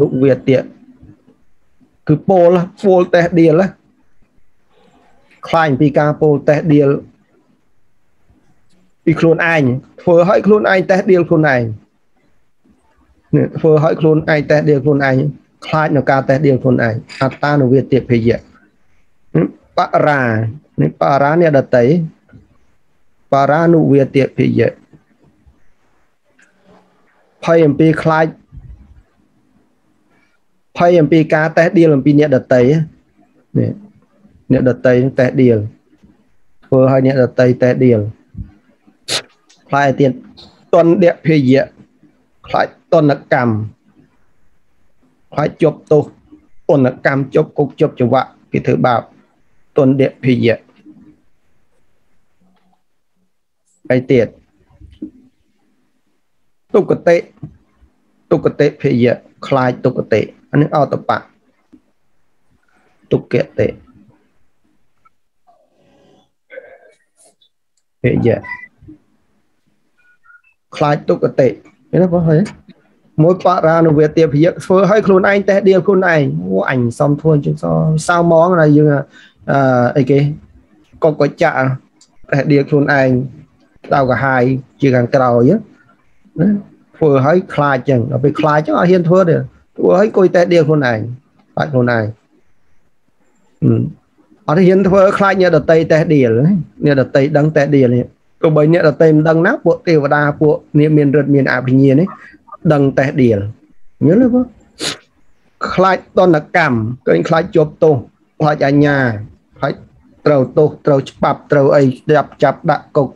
នុវាទៈគឺពោលពោលតេះដៀលខ្លាញ់ពីការពោលតេះដៀលពីខ្លួនឯងធ្វើឲ្យខ្លួនឯងតេះដៀលខ្លួនឯងនេះធ្វើឲ្យខ្លួនឯងតេះដៀលខ្លួនឯងខ្លាចនៅការតេះដៀលខ្លួនឯងអត្តានុវាទៈភយៈបរានេះបរានេះដតី បរានុវាទៈភយៈភ័យអំពីខ្លាចភ័យអំពីការតេះដៀលអំពីអ្នកដតីនេះអ្នកដតីតេះដៀលធ្វើឲ្យអ្នកដតីតេះដៀលខ្លាចទៀតតនដភយៈខ្លាចតនកម្មខ្លាចជប់ទោសអនកម្មជប់គុកជប់ចង្វាក់គេធ្វើបាបតនដភយៈ អីទៀតទុគតិទុគតិភយៈខ្លាចទុគតិអានេះអតបៈទុគតិភយៈខ្លាចទុគតិឃើញទេបងហើយមួយបរានុវេទាភយៈធ្វើឲ្យខ្លួនឯងតេះដៀលខ្លួនឯងអូអញសំធ្វើជាសសៅហ្មងណាយើងអឺអីគេកុកកចាក់តេះដៀលខ្លួនឯង ដៅកាហាយជាខាងក្រោយណាធ្វើឲ្យខ្លាចចឹងដល់ពេលខ្លាចចឹងអត់ហ៊ានធ្វើទេធ្វើឲ្យគួយតែដៀលខ្លួនឯងបាច់ខ្លួនឯងអត់ហ៊ានធ្វើខ្លាចអ្នកដតីតេះដៀលអ្នកដតីដឹងតេះដៀលនេះទោះបីអ្នកដតីមិនដឹងណាពួកទេវតាពួកនេះមានរិទ្ធមានអភិញ្ញានេះដឹងតេះដៀលយល់ទេបងខ្លាចតនកម្មឃើញខ្លាចជាប់ទោសខ្លាចអញ្ញាខ្លាចត្រូវទោសត្រូវច្បាប់ត្រូវអីចាប់ចាប់ដាក់គុក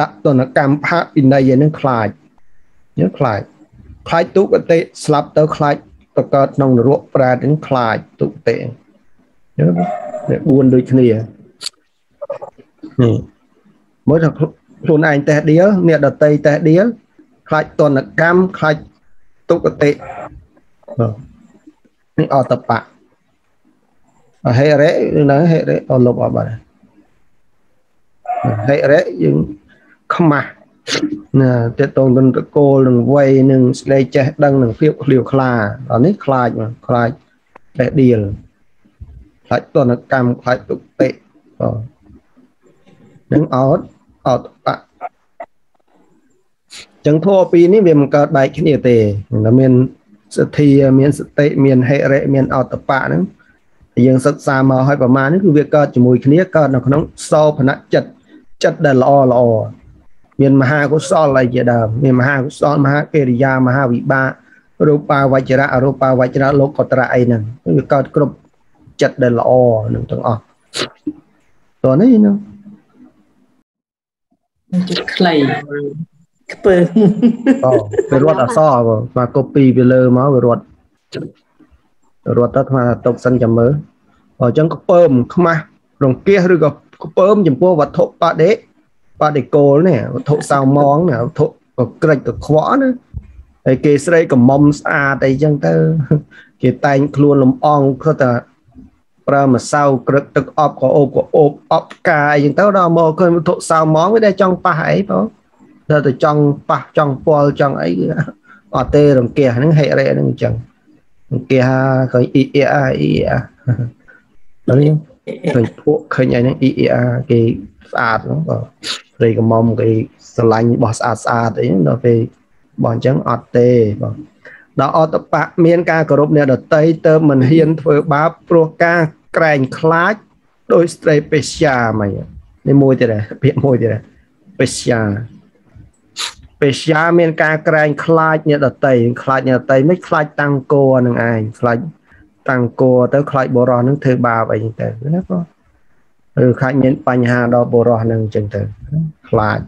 ដាក់តនកម្មផាកពិន័យហ្នឹងខ្លាចយល់ខ្លាចខ្លាចទុគតិស្លាប់ទៅខ្លាចប្រកើតក្នុងនរកប្រែតនឹងខ្លាចទុគតិយល់នេះ4ដូចគ្នានេះមើលថាខ្លួនឯងតេះដៀលអ្នកដតីតេះដៀលខ្លាចតនកម្មខ្លាចទុគតិនេះអតបៈអហេរៈនៅហេរៈអលុបអបាហេរៈយើង ខ្មាស់ណាតេតងនឹងតកូលនឹងវ័យនឹងស្លេកចេះដឹងនឹងភាពឃ្លាវខ្លាដល់នេះខ្លាចមកខ្លាចបេះដៀលខ្លាចតនកម្មខ្លាចទុតិបាទនឹងអត់អត់បៈចឹងធัวពីរនេះវាមិនកើតបែកគ្នាទេតែមានសទ្ធាមានសតិមានហិរិមានអតបៈហ្នឹងយើងសិក្សាមកឲ្យប្រមាណនេះគឺវាកើតជាមួយគ្នាកើតនៅក្នុងសោភនចិត្តចិត្តដែលល្អល្អ មានមហាកុសលអីជាដើមមានមហាកុសលមហាកិរិយាមហាវិបាករូបាវចរៈអរូបាវចរៈលោកកត្រៈអីហ្នឹងវាកើតគ្រប់ចិត្តដែលល្អនឹងទាំងអស់តោះនេះនោះចិត្តខ្លីខ្ពើអូវារត់អសបងស្មាកូពីវាលើមកវារត់រត់ទៅស្មាຕົកសិនចាំមើលអញ្ចឹងខ្ពើមខ្មាស់រង្គៀសឬក៏ខ្ពើមចំពោះវត្ថុបដិ បដិគោលនេះវត្ថុសៅមងនេះវត្ថុក្រិចកខ្វក់ណាហើយគេស្រីកំមុំស្អាតអីចឹងទៅ គេតែងខ្លួនលំអងគាត់ថាប្រើម្សៅក្រឹកទឹកអប់ក៏អូបក៏អូបអប់ផ្កាអីចឹងទៅដល់មកឃើញវត្ថុសៅមងវាតែចង់ប៉ះអីបងដល់ទៅចង់ប៉ះចង់ពាល់ចង់អីអត់ទេរង្គះហ្នឹងហិរិហ្នឹងអញ្ចឹងរង្គះឃើញអ៊ីអ៊ីអាអ៊ីអាដល់នេះឃើញពួកឃើញអីហ្នឹងអ៊ីអ៊ីអាគេស្អាតហ្នឹងបាទ ព្រៃកមុំគេស្រឡាញ់បោះស្អាតស្អាតអីដល់ពេលបោះអញ្ចឹងអត់ទេបាទដល់អតបៈមានការគោរពអ្នកដតីទៅមិនហ៊ានធ្វើបាបព្រោះការក្រែងខ្លាចដោយស្ត្រីពេស្យាមកនេះមួយទៀតពាក្យមួយទៀតពេស្យាពេស្យាមានការក្រែងខ្លាចអ្នកដតីខ្លាចអ្នកដតីមិនខ្លាចតាំងគោនឹងឯងខ្លាចតាំងគោទៅខ្លាចបរោះនឹងធ្វើបាបអីចឹងទៅណាបង ឬខ្លាចមានបញ្ហាដល់បុរសនឹងអញ្ចឹងទៅខ្លាច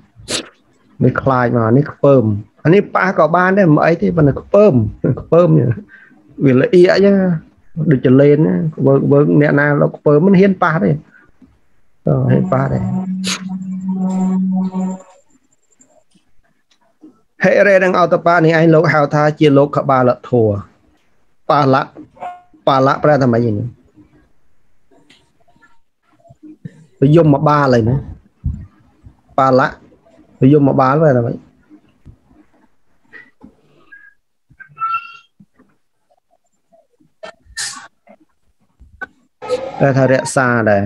នេះខ្លាចមកនេះខ្ពើមអានេះប៉ះក៏បានដែរមិនអីទេប៉ុន្តែខ្ពើមខ្ពើមវាល្អៀកអញ្ចឹងដូចចលេនវើវើអ្នកណាលោកខ្ពើមមិនហ៊ានប៉ះទេអឺហ៊ានប៉ះទេហេរេនឹងអតបានេះឯងលោកហៅថាជាលោកកបាលធัวបាលៈបាលៈប្រែថាម៉េចនេះ វាយមមកបាលហើយណាបាលៈវាយមមកបាលវាអីតែថារក្សាដែរ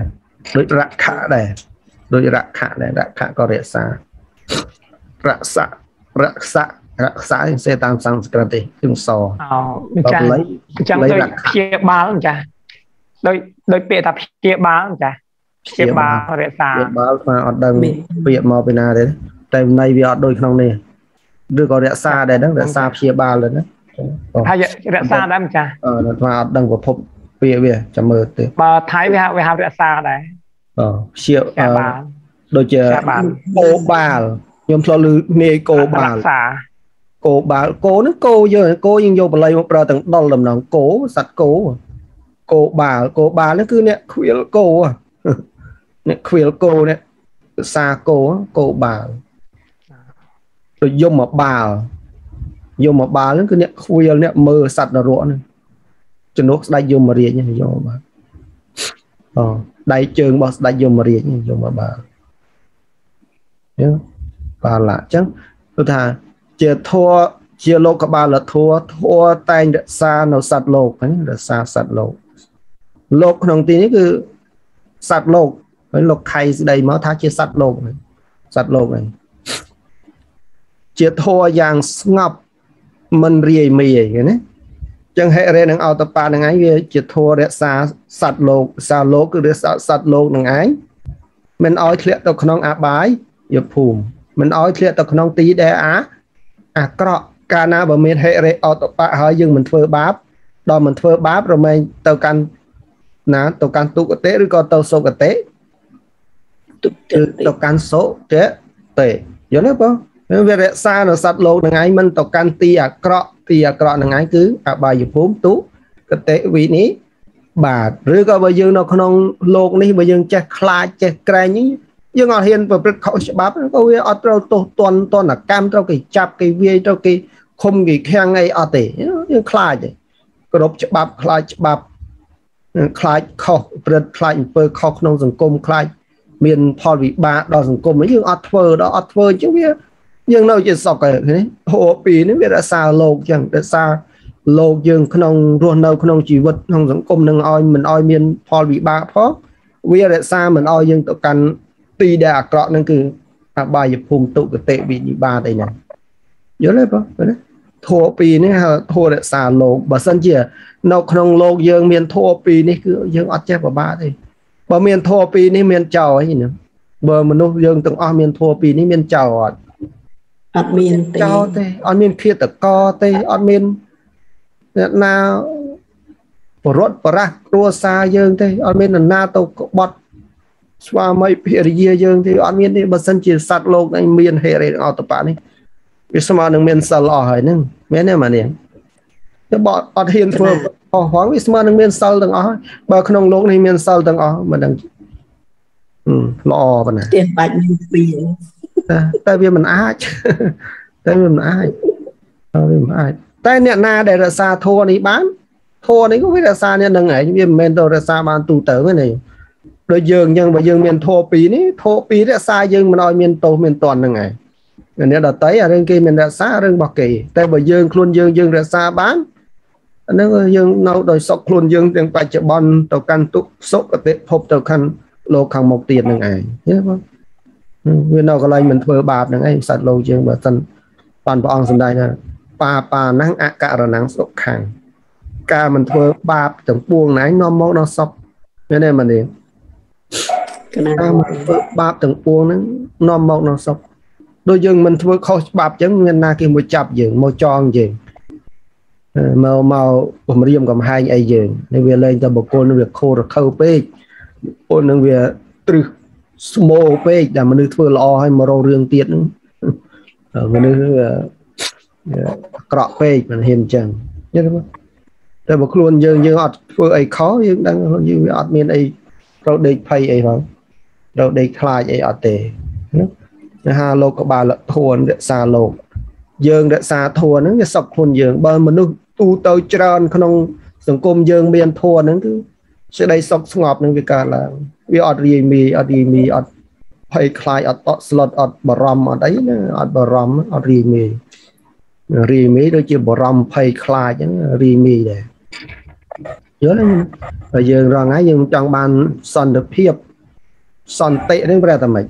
ដូចរក្ខៈដែរដូចរក្ខៈដែររក្ខៈក៏រក្សារក្សៈរក្សៈរក្សានេះសេតាមសំស្ក្រឹតទេគឺសអអញ្ចឹងអញ្ចឹងដូចព្យាបាលចាដូចដូចពាក្យថាព្យាបាលចា ព្យាបាលរក្សាព្យាបាលស្មើអត់ដឹងពាក្យមកពីណាទេតែន័យវាអត់ដូចក្នុងនេះឬក៏រក្សាដែរហ្នឹងរក្សាព្យាបាលទៅណាហើយរក្សាដែរម្ចាស់អឺស្មើអត់ដឹងប្រភពពាក្យវាចាំមើលទេបើថៃវាវាហៅរក្សាដែរអឺព្យាបាលដូចជាគោបាលខ្ញុំធ្លាប់ឮនាយគោបាលគោបាលគោហ្នឹងគោយើងគោយើងយកបល័យមកប្រើទាំងដុលដំណងគោសត្វគោគោបាលគោបាលហ្នឹងគឺអ្នកខ្វៀលគោ អ្នកខ្វៀលគោអ្នកសាគោគោបាលទៅយមមកបាលយមមកបាលហ្នឹងគឺអ្នកខ្វៀលអ្នកមើលសត្វនរកហ្នឹងជំនួសស្ដេចយមរាជហ្នឹងយមបាទអូដៃជើងរបស់ស្ដេចយមរាជយមមកបាលយល់បាលៈអញ្ចឹងគឺថាជាធัวជាលោកបាលធัวធัวតែងរក្សានៅសត្វលោកហ្នឹងរក្សាសត្វលោកលោកក្នុងទីនេះគឺសត្វលោក ហើយលោកខៃស្ដីមកថាជាសត្វលោកហ្នឹងសត្វលោកហ្នឹងជាធัวយ៉ាងស្ងប់មិនរាយមាយណាចឹងហេរេនឹងអតបានឹងឯងវាជាធัวរក្សាសត្វលោកសាលោកគឺរក្សាសត្វលោកនឹងឯងមិនឲ្យធ្លាក់ទៅក្នុងអាបាយយភូមិមិនឲ្យធ្លាក់ទៅក្នុងទីដែលអាអាក្រក់កាលណាបើមានហេរេអតបៈហើយយើងមិនធ្វើបាបដល់មិនធ្វើបាបរមែងទៅកាន់ណាទៅកាន់ទុគតិឬក៏ទៅសុគតិ ទៅកាន់សុគតិយល់ទេបងវារក្សានៅសត្វលោកនឹងឯងមិនទៅកាន់ទីអាក្រក់ទីអាក្រក់នឹងឯងគឺអបាយភូមិទុគតិវិនេះបាទឬក៏បើយើងនៅក្នុងលោកនេះបើយើងចេះខ្លាចចេះក្រែងនេះយើងអត់ហ៊ានប្រព្រឹត្តខុសច្បាប់ក៏វាអត់ត្រូវទោសទណ្ឌទណ្ឌកម្មត្រូវគេចាប់គេវាយត្រូវគេឃុំគេខាំងអីអត់ទេយើងខ្លាចទេគ្រប់ច្បាប់ខ្លាចច្បាប់ខ្លាចខុសព្រឹត្តខ្លាចអំពើខុសក្នុងសង្គមខ្លាច មានផលវិបាកដល់សង្គមយើងអត់ធ្វើដល់អត់ធ្វើអញ្ចឹងវាយើងនៅជាសុខហ្នឹងហូបពីនេះវារក្សាលោកអញ្ចឹងរក្សាលោកយើងក្នុងរស់នៅក្នុងជីវិតក្នុងសង្គមនឹងឲ្យមិនឲ្យមានផលវិបាកផងវារក្សាមិនឲ្យយើងទៅកាន់ទីដែលអាក្រក់ហ្នឹងគឺអបាយភូមិទុគតិវិនិបាតអីហ្នឹងយល់ទេបងណាធัวពីរនេះហៅធัวរក្សាលោកបើសិនជានៅក្នុងលោកយើងមានធัวពីរនេះគឺយើងអត់ចេះពិបាកទេ បើមានធัวពីរនេះមានចោលអីណាបើមនុស្សយើងទាំងអស់មានធัวពីរនេះមានចោលអត់អត់មានទេចោលទេអត់មានឃាតកទេអត់មានអ្នកណាបរត់បរះគ្រួសារយើងទេអត់មាននរណាទៅក្បត់ស្វាមីភរិយាយើងទេអត់មានទេបើសិនជាសត្វលោកនេះមានហេរេអតបៈនេះវាស្មើនឹងមានសិលអស់ហើយហ្នឹងមែនទេម៉ានេះតែបើអត់ហ៊ានធ្វើ អស់ផងវាស្មើនឹងមានសិលទាំងអស់បើក្នុងលោកនេះមានសិលទាំងអស់មិនដឹងល្អប៉ុណ្ណាទៀនបាច់មានពីរតែវាមិនអាចតែវាមិនអាចវាមិនអាចតែអ្នកណាដែលរក្សាធัวនេះបានធัวនេះក៏វារក្សាអ្នកនឹងឯងវាមិនមែនទៅរក្សាបានទូទៅទេដូចយើងអញ្ចឹងបើយើងមានធម៌ពីរនេះធម៌ពីររក្សាយើងមិនឲ្យមានទោសមានតន់ហ្នឹងឯងអ្នកដតីអារឿងគេមានរក្សារឿងរបស់គេតែបើយើងខ្លួនយើងយើងរក្សាបាន អាហ្នឹងយើងនៅដោយសុខខ្លួនយើងទាំងបច្ចុប្បន្នទៅកាន់ទុកសុគតិភពទៅកាន់លោកខាងមុខទៀតហ្នឹងឯងយល់បងវានៅកន្លែងមិនធ្វើបាបហ្នឹងឯងសត្វលោកយើងបើសិនបានព្រះអង្គសម្ដែងថាបាបាណងអករណងសុខាំងការមិនធ្វើបាបទាំងពួងណានាំមកដល់សុខមែនទេមែនទេការមកធ្វើបាបទាំងពួងហ្នឹងនាំមកនៅសុខដូចយើងមិនធ្វើខុសច្បាប់អញ្ចឹងមានណាគេមកចាប់យើងមកចងយើង មកមកពំរាមកំហែងអីយើងនេះវាលែងតែបកគលនឹងវាខូរខើពេកពលនឹងវាទ្រឹសស្មោពេកដែលមនុស្សធ្វើល្អហើយមករករឿងទៀតហ្នឹងមនុស្សអាក្រក់ពេកមិនហ៊ានអញ្ចឹងយល់ទេតែបើខ្លួនយើងយើងអត់ធ្វើអីខុសយើងដឹងយើងវាអត់មានអីត្រូវដេកភ័យអីផងត្រូវដេកខ្លាចអីអត់ទេណាហាលោកកបាលធួនរក្សាលោកយើងរក្សាធួនហ្នឹងវាសុខខ្លួនយើងបើមនុស្ស ទូទៅច្រើន ក្នុង សង្គមយើងមានធួនហ្នឹងគឺសេចក្តីសុខស្ងប់នឹងវាកើតឡើងវាអត់រាយមីអត់រាយមីអត់ភ័យខ្លាចអត់តក់ស្លុតអត់បារម្ភអត់អីណាអត់បារម្ភអត់រាយមីរាយមីដូចជាបារម្ភភ័យខ្លាចហ្នឹងរាយមីដែរយល់ហើយយើងរងហើយយើងចង់បានសន្តិភាពសន្តិហ្នឹងប្រែតែម៉េច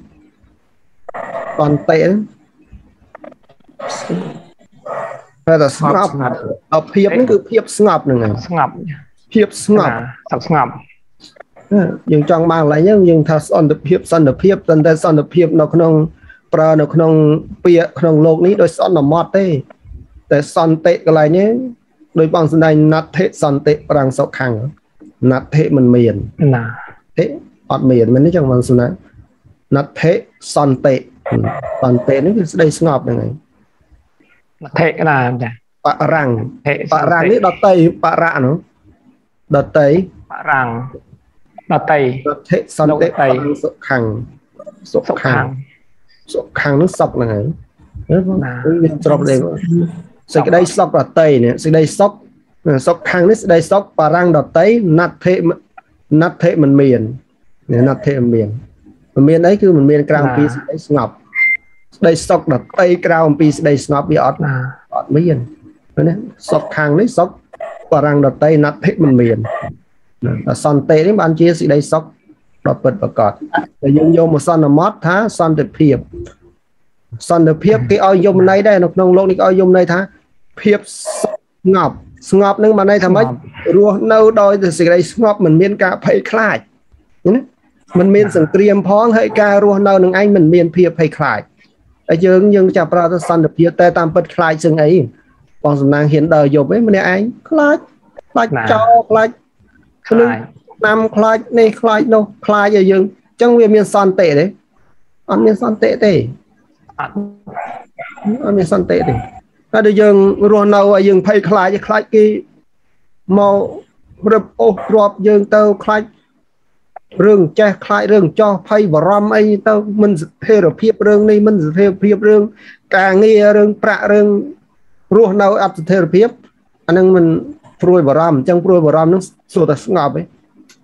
សន្តិហ្នឹង ប្រែតែស្ងប់អភាពហ្នឹងគឺភាពស្ងប់ហ្នឹងហើយស្ងប់ភាពស្ងប់សុខស្ងប់យើងចង់បានកន្លែងហ្នឹងយើងថាសន្តិភាពសន្តិភាពតែតែសន្តិភាពនៅក្នុងប្រើនៅក្នុងពាក្យក្នុងโลกនេះដោយសន្មត់ទេ តែសន្តិកន្លែងនេះដោយបងសម្ដែងណដ្ឋិសន្តិប្រាំងសុខੰណដ្ឋិមិនមានណាទេអត់មានមិនទេចឹងបងសម្ដែងណដ្ឋិសន្តិសន្តិនេះគឺស្ដីស្ងប់ហ្នឹងហើយ ណដ្ឋិណាចាបរាំងបរាំងនេះដតីបរៈនោះដតីបរាំងដតីណដ្ឋិសន្តិប្រាំងសុខੰសុខੰសុខខាងនោះសុខហ្នឹងហើយវាស្របដែរសេចក្តីសុខដតីនេះសេចក្តីសុខសុខខាងនេះសេចក្តីសុខបារាំងដតីណដ្ឋិណដ្ឋិមិនមានណដ្ឋិមិនមានមិនមានអីគឺមិនមានក្រៅពីសេចក្តីស្ងប់ ស្ដីសុខដតីក្រៅអំពីស្ដីស្ងប់វាអត់ណាអត់មានណាសុខខាងនេះសុខបរាំងដតីណតិមិនមានអសន្តិនេះបានជាសេចក្តីសុខដ៏ពិតប្រាកដតែយើងយកមកសន្មត់ថាសន្តិភាពសន្តិភាពគេឲ្យយមន័យដែរនៅក្នុងលោកនេះគេឲ្យយមន័យថាភាពស្ងប់ស្ងប់នឹងបានន័យថាម៉េចរស់នៅដោយសេចក្តីស្ងប់មិនមានការភ័យខ្លាចណាមិនមានសង្គ្រាមផងហើយការរស់នៅនឹងឯងមិនមានភាពភ័យខ្លាច តែយើងយើងចាប់ប្រើទៅសន្តិភាពតែតាមពិតខ្លាចសឹងអីបងសំណាងហ៊ានដើរយប់ឯងម្នាក់ឯងខ្លាចខ្លាចចោលខ្លាចខ្លាចឆ្នាំខ្លាចនេះខ្លាចនោះខ្លាចឲ្យយើងអញ្ចឹងវាមានសន្តិទេអត់មានសន្តិទេអត់អត់មានសន្តិទេតែដល់យើងរស់នៅឲ្យយើងភ័យខ្លាចខ្លាចគេមករឹបអូសទ្របយើងទៅខ្លាច រឿងចេះខ្លាចរឿងចោះភ័យបារម្ភអីទៅមិនស្ថិរភាពរឿងនេះមិនស្ថិរភាពរឿងការងាររឿងប្រាក់រឿងរស់នៅអត់ស្ថិរភាពអានឹងមិនព្រួយបារម្ភអញ្ចឹងព្រួយបារម្ភនឹងសួរតែស្ងប់ឯង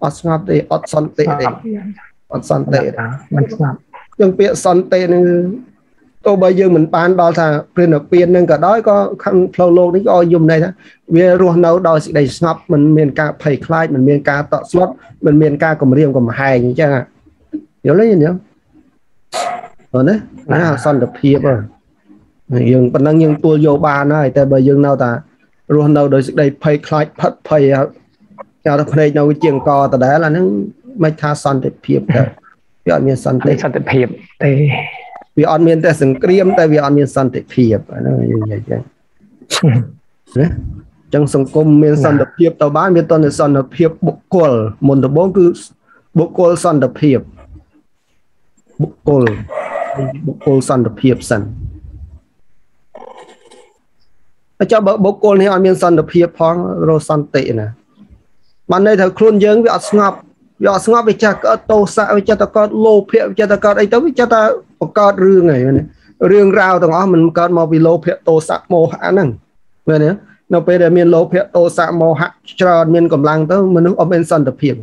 អត់ស្ងប់ទេអត់សន្តិទេអត់សន្តិទេមិនស្ងប់ចឹងពាក្យសន្តិនឹង ទោះបីយើងមិនបានដល់ថាព្រះនិព្វាននឹងក៏ដោយក៏ខាងផ្លូវលោកនេះក៏យំន័យថាវារស់នៅដោយសេចក្តីស្ងប់មិនមានការភ័យខ្លាចមិនមានការតក់ស្លុតមិនមានការគំរាមកំហែងអញ្ចឹងយល់ទេញោមអត់ណាណាសន្តិភាពយើងប៉ុណ្ណឹងយើងទួលយកបានហើយតែបើយើងនៅតែរស់នៅដោយសេចក្តីភ័យខ្លាចផិតភ័យចោលភ្នែកនៅជាងកដដែលអាហ្នឹងមិនថាសន្តិភាពទៅវាអត់មានសន្តិសន្តិភាពទេ វាអត់មានតែសង្គ្រាមតែវាអត់មានសន្តិភាពអាហ្នឹងយើងនិយាយចឹងណាចឹងសង្គមមានសន្តិភាពទៅបានវាតនសន្តិភាពបុគ្គលមុនដំបូងគឺបុគ្គលសន្តិភាពបុគ្គលបុគ្គលសន្តិភាពសិនអញ្ចឹងបើបុគ្គលនេះអត់មានសន្តិភាពផងរសន្តិណាបានន័យថាខ្លួនយើងវាអត់ស្ងប់វាអត់ស្ងប់វាចេះកើតតោសៈវាចេះតែកើតលោភៈវាចេះតែកើតអីទៅវាចេះតែ បង្កើតរឿងហើយរឿងរ៉ាវទាំងអស់มันកើតមកពីលោភៈតោសៈមោហៈហ្នឹងមែនទេនៅពេលដែលមានលោភៈតោសៈមោហៈច្រើនមានកម្លាំងទៅមនុស្សអត់មានសន្តិភាព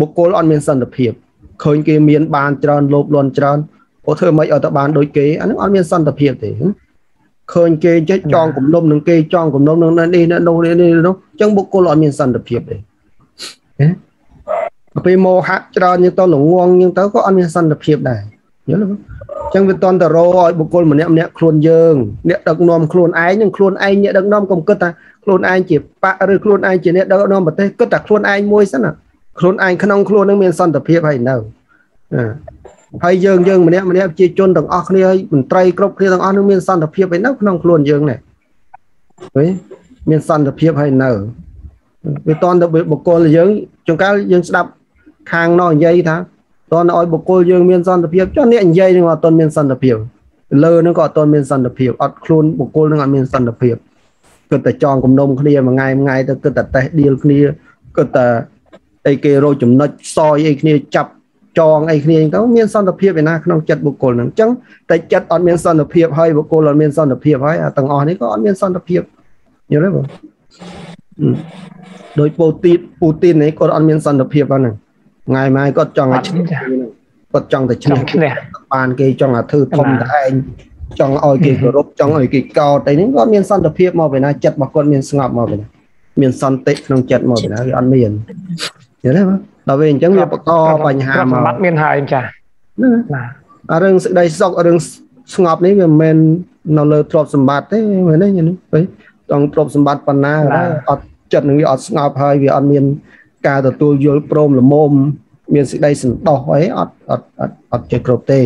បុគ្គលអត់មានសន្តិភាពឃើញគេមានបានច្រើនលោភលន់ច្រើនអូធ្វើម៉េចឲ្យទៅបានដូចគេអាហ្នឹងអត់មានសន្តិភាពទេឃើញគេចេះចងគំនុំនឹងគេចងគំនុំនឹងនេះនេះនោះនេះនោះអញ្ចឹងបុគ្គលអត់មានសន្តិភាពទេណាពេលមោហៈច្រើនយើងទៅល្ងងយើងទៅក៏អត់មានសន្តិភាពដែរ យល់ទេអញ្ចឹងវាតន់តរោឲ្យបុគ្គលម្នាក់ម្នាក់ខ្លួនយើងអ្នកដឹកនាំខ្លួនឯងនឹងខ្លួនឯងអ្នកដឹកនាំកុំគិតថាខ្លួនឯងជាបកឬខ្លួនឯងជាអ្នកដឹកនាំប្រទេសគិតតែខ្លួនឯងមួយសិនណាខ្លួនឯងក្នុងខ្លួននឹងមានសន្តិភាពហើយនៅហើយយើងយើងម្នាក់ម្នាក់ប្រជាជនទាំងអស់គ្នាហើយមន្ត្រីគ្រប់គ្នាទាំងអស់នឹងមានសន្តិភាពហើយនៅក្នុងខ្លួនយើងនេះឃើញមានសន្តិភាពហើយនៅវាតន់ទៅបុគ្គលយើងចង្កាលយើងស្ដាប់ខាងនោះនិយាយថា តន់ឲ្យបុគ្គលយើងមានសន្តិភាពចុះអ្នកនិយាយនឹងអត់តន់មានសន្តិភាពលើនឹងក៏អត់តន់មានសន្តិភាពអត់ខ្លួនបុគ្គលនឹងអត់មានសន្តិភាពគិតតែចងគំនុំគ្នាមួយថ្ងៃមួយថ្ងៃទៅគិតតែតេះឌីលគ្នាគិតតែអីគេរោចំណុចសយអីគ្នាចាប់ចងអីគ្នាទៅមានសន្តិភាពឯណាក្នុងចិត្តបុគ្គលហ្នឹងអញ្ចឹងតែចិត្តអត់មានសន្តិភាពហើយបុគ្គលអត់មានសន្តិភាពហើយទាំងអស់នេះក៏អត់មានសន្តិភាពយល់ទេបងដោយពូទីនពូទីននេះគាត់អត់មានសន្តិភាពហ្នឹង ថ្ងៃម៉ាយគាត់ចង់ឲ្យឈ្នះគាត់ចង់តែឈ្នះបានគេចង់ឲ្យធ្វើធំតែឯងចង់ឲ្យគេគោរពចង់ឲ្យគេកោតអីហ្នឹងគាត់មានសន្តិភាពមកពីណាចិត្តរបស់គាត់មានស្ងប់មកពីណាមានសន្តិក្នុងចិត្តមកពីណាវាអត់មានយល់ទេបងដល់វាអញ្ចឹងវាបង្កបញ្ហាមកសម្បត្តិមានហើយចាណាអារឿងសេចក្តីសុខរឿងស្ងប់នេះវាមិនមែននៅលើទ្រព្យសម្បត្តិទេមែនទេយល់ទេចង់ទ្រព្យសម្បត្តិប៉ុណ្ណាអត់ចិត្តនឹងវាអត់ស្ងប់ហើយវាអត់មាន ការទទួលយល់ព្រមល្មមមានសេចក្តីសន្តោសអីអត់អត់អត់អត់ចេះគ្រប់ទេ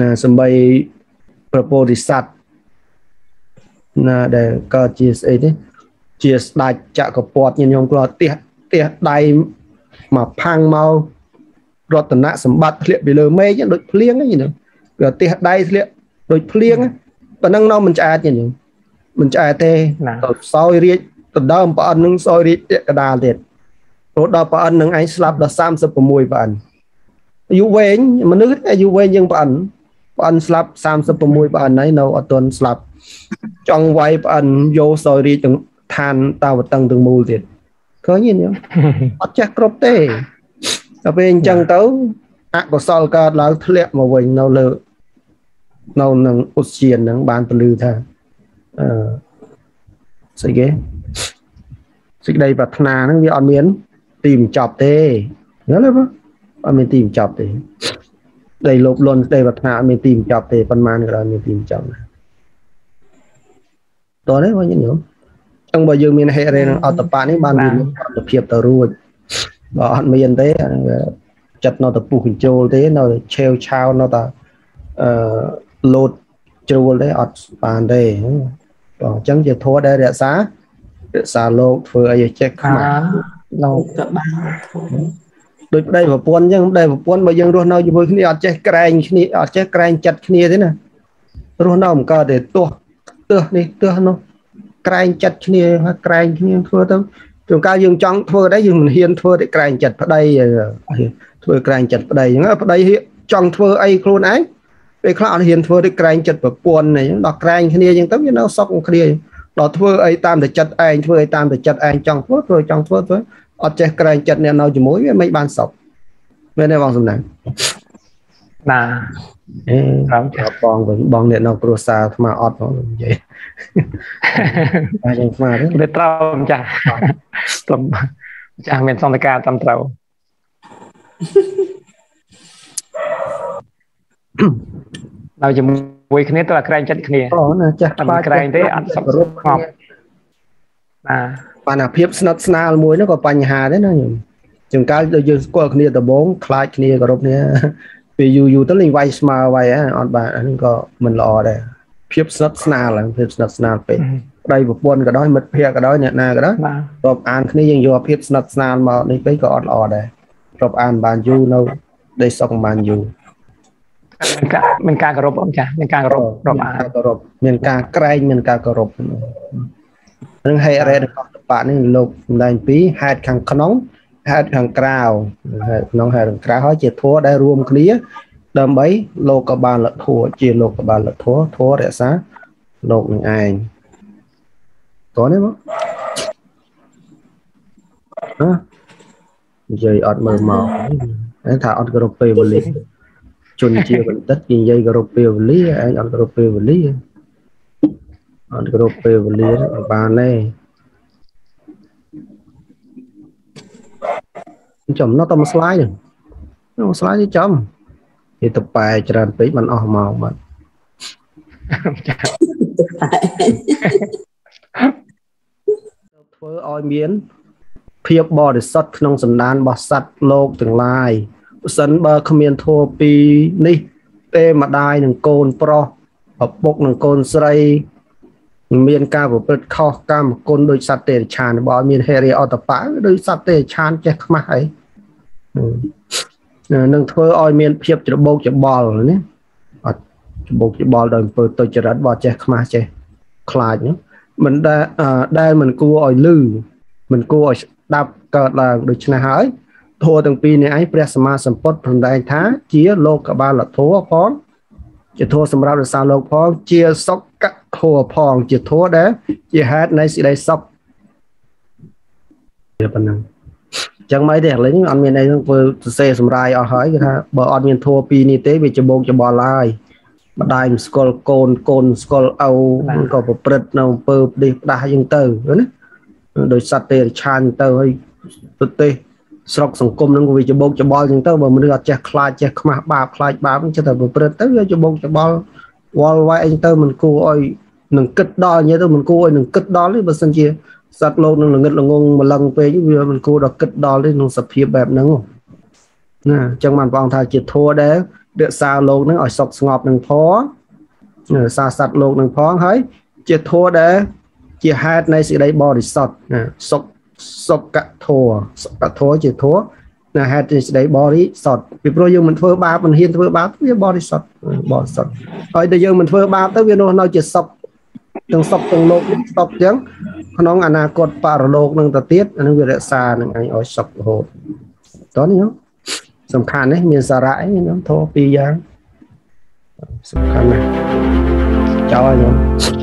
ណាសំបីប្រពោធិសត្វណាដែលកើតជាស្អីទេជាស្ដេចចក្រពត្តិញាតិញោមគាត់ទះទះដៃមកផាំងមករតនសម្បត្តិធ្លាក់ពីលើមេឃដូចភ្លៀងហ្នឹងវាទះដៃធ្លាក់ដូចភ្លៀងប៉ុណ្ណឹងនៅមិនឆ្អែតញាតិញោមមិនឆ្អែតទេទៅសោយរាជដណ្ដើមប្រអិននឹងសោយរាជតកដាលទៀត រហូតដល់ប្រអិននឹងឯងស្លាប់ដល់36ប្រអិនអាយុវែងមនុស្សអាយុវែងជាងប្រអិនប្រអិនស្លាប់36ប្រអិនហើយនៅអត់ទាន់ស្លាប់ចង់វាយប្រអិនយកសោយរាជទាំងឋានតាវតឹងទាំងមូលទៀតឃើញទេអត់ចេះគ្រប់ទេដល់ពេលអញ្ចឹងទៅអកុសលកើតឡើងធ្លាក់មកវិញនៅលើនៅនឹងឧស្សាហនឹងបានពលឺថាអឺស្អីគេសេចក្តីប្រាថ្នាហ្នឹងវាអត់មាន ទីបញ្ចប់ទេយល់ទេបងអត់មានទីបញ្ចប់ទេដីលោភលន់សេចក្តីប្រាថ្នាអត់មានទីបញ្ចប់ទេប៉ុន្មានក៏អត់មានទីបញ្ចប់ដែរតោះនេះបងញញឹមចឹងបើយើងមានហេរេនឹងអត្តបៈនេះបានមានអត្តភាពទៅរួចបើអត់មានទេចិត្តនៅតែពុះកញ្ចូលទេនៅឆេវឆាវនៅតែអឺលោតជ្រួលទេអត់បានទេបងអញ្ចឹងជាធัวដែលរក្សារក្សាលោកធ្វើអីចេះខ្មាស់ លោកក៏បានដូចប្តីប្រពន្ធអញ្ចឹងប្តីប្រពន្ធបើយើងរស់នៅជាមួយគ្នាអត់ចេះក្រែងគ្នាអត់ចេះក្រែងចិត្តគ្នាទេណារស់នៅមិនកើតទេទោះទើសនេះទើសនោះក្រែងចិត្តគ្នាហើយក្រែងគ្នាធ្វើទៅជួនកាលយើងចង់ធ្វើដែរយើងមិនហ៊ានធ្វើតែក្រែងចិត្តប្តីធ្វើក្រែងចិត្តប្តីអញ្ចឹងប្តីចង់ធ្វើអីខ្លួនឯងពេលខ្លះអត់ហ៊ានធ្វើទេក្រែងចិត្តប្រពន្ធអញ្ចឹងដល់ក្រែងគ្នាអញ្ចឹងទៅវានៅសុខគ្នាដល់ធ្វើអីតាមតែចិត្តឯងធ្វើអីតាមតែចិត្តឯងចង់ធ្វើធ្វើចង់ធ្វើធ្វើ អត់ចេះក្រែងចិត្តអ្នកនៅជាមួយវាមិនបានសុខមែនទេបងសំណាងណាអេតាមចាបងវិញបងអ្នកនៅគ្រួសារអាត្មាអត់បងនិយាយអាចយ៉ាងស្មារតីវាត្រូវចាត្រឹមចាមានសន្តិការត្រឹមត្រូវនៅជាមួយគ្នាទៅអាក្រែងចិត្តគ្នាអូណាចាស់ខ្លាចក្រែងទេអត់សុខរូបខ្ងប់ណា បានអាភាពស្និទ្ធស្នាលមួយនោះក៏បញ្ហាដែរណាញោមជាងកាលដូចយើងស្គាល់គ្នាដំបងខ្លាចគ្នាគោរពគ្នាពេលយូរយូរទៅលេងវាយស្មើវាយអត់បានអានេះក៏មិនល្អដែរភាពស្និទ្ធស្នាលភាពស្និទ្ធស្នាលពេកប្តីប្រពន្ធក៏ដោយមិត្តភ័ក្តិក៏ដោយអ្នកណាក៏ដោយរាប់អានគ្នាយើងយកភាពស្និទ្ធស្នាលមកនេះពេកក៏អត់ល្អដែររាប់អានបានយូរនៅដីសុខបានយូរមានការមានការគោរពអមចាមានការគោរពរាប់អានគោរពមានការក្រែងមានការគោរពនឹងហេរ៉េរបស់ត បៈនេះលោកសម្ដែងពីហេតុខាងក្នុងហេតុខាងក្រៅក្នុងហេតុខាងក្រៅហើយជាធัวដែលរួមគ្នាដើម្បីលោកកបាលធัวជាលោកកបាលធัวធัวរក្សាលោកនឹងឯងតោះនេះមកអឺនិយាយអត់មើលមកថាអត់គោរពពេលវេលាជនជាបណ្ឌិតនិយាយគោរពពេលវេលាឯងអត់គោរពពេលវេលាអត់គោរពពេលវេលាបានទេ ចំណុចតមួយស្លាយហ្នឹងមួយស្លាយនេះចំគេទៅប៉ែច្រើនពេកมันអស់មកបាទធ្វើឲ្យមានភាពបរិសុទ្ធក្នុងសន្តានរបស់សត្វលោកទាំងឡាយបើសិនបើគ្មានធัวពីនេះទេម្ដាយនិងកូនប្រុសឪពុកនិងកូនស្រី មានការប្រព្រឹត្តខុសកម្មគុណដោយសត្វទេរឆានបើមានហេរិអតបៈដោយសត្វទេរឆានចេះខ្មាស់អីនឹងធ្វើឲ្យមានភាពច្របូកច្បល់ណាអត់ច្របូកច្បល់ដោយអំពើទុច្ចរិតបើចេះខ្មាស់ចេះខ្លាចណាមិនដែលដែលមិនគួរឲ្យលឺមិនគួរឲ្យស្ដាប់កើតឡើងដូច្នេះហើយធម៌ទាំងពីរនេះឯងព្រះសម្មាសម្ពុទ្ធប្រដែងថាជាលោកកបាលធម៌ផង ជាធម៌សម្រាប់រសាលោកផង ជាសុខធម៌ផង ជាធម៌ដែលជាហេតុនៃសេចក្តីសុខវាប៉ុណ្ណឹងចឹងមិនទេឥឡូវនេះអត់មានអីធ្វើសរសេរសម្រាយអស់ហើយគឺថាបើអត់មានធัวពីរនេះទេវាច្បងច្បល់ហើយម្ដាយមិនស្គាល់កូនកូនស្គាល់ឪក៏ប្រព្រឹត្តនៅអំពើផ្ដេសផ្ដាស់អញ្ចឹងទៅណាដោយសត្វទេរឆានទៅហើយប្រទេស ស្រុកសង្គមនឹងវាច្បោកច្បល់អញ្ចឹងទៅបើមនុស្សអត់ចេះខ្លាចចេះខ្មាស់បាបខ្លាចបាបចិត្តតែប្រព្រឹត្តទៅវាច្បោកច្បល់វល់វាយអីទៅមិនគួរឲ្យនឹងគិតដល់អញ្ចឹងទៅមិនគួរឲ្យនឹងគិតដល់ទេបើសិនជាសត្វលោកនឹងល្ងឹតល្ងងម្លឹងពេកវាមិនគួរដល់គិតដល់ទេក្នុងសភាពបែបហ្នឹងណាអញ្ចឹងបានព្រះអង្គថាជាធัวដែលរក្សាលោកនឹងឲ្យសុខស្ងប់នឹងផងរក្សាសត្វលោកនឹងផងហើយជាធัวដែលជាហេតុនៃសេចក្តីបរិសុទ្ធណាសុខ សុខធัวសុខធัวជាធัวណាហេតុនៃសេចក្តីបរិសុទ្ធពីព្រោះយើងមិនធ្វើបាបមិនហ៊ានធ្វើបាបវាបរិសុទ្ធបរិសុទ្ធហើយតែយើងមិនធ្វើបាបទៅវានោះនៅជាសុខទាំងសុខទាំងលោកសុខអញ្ចឹងក្នុងអនាគតបរលោកនឹងទៅទៀតអានឹងវារក្សានឹងឯងឲ្យសុខរហូតតោះនេះសំខាន់នេះមានសារៈអីខ្ញុំធោះពីរយ៉ាងសំខាន់ណាស់ចោលហើយខ្ញុំ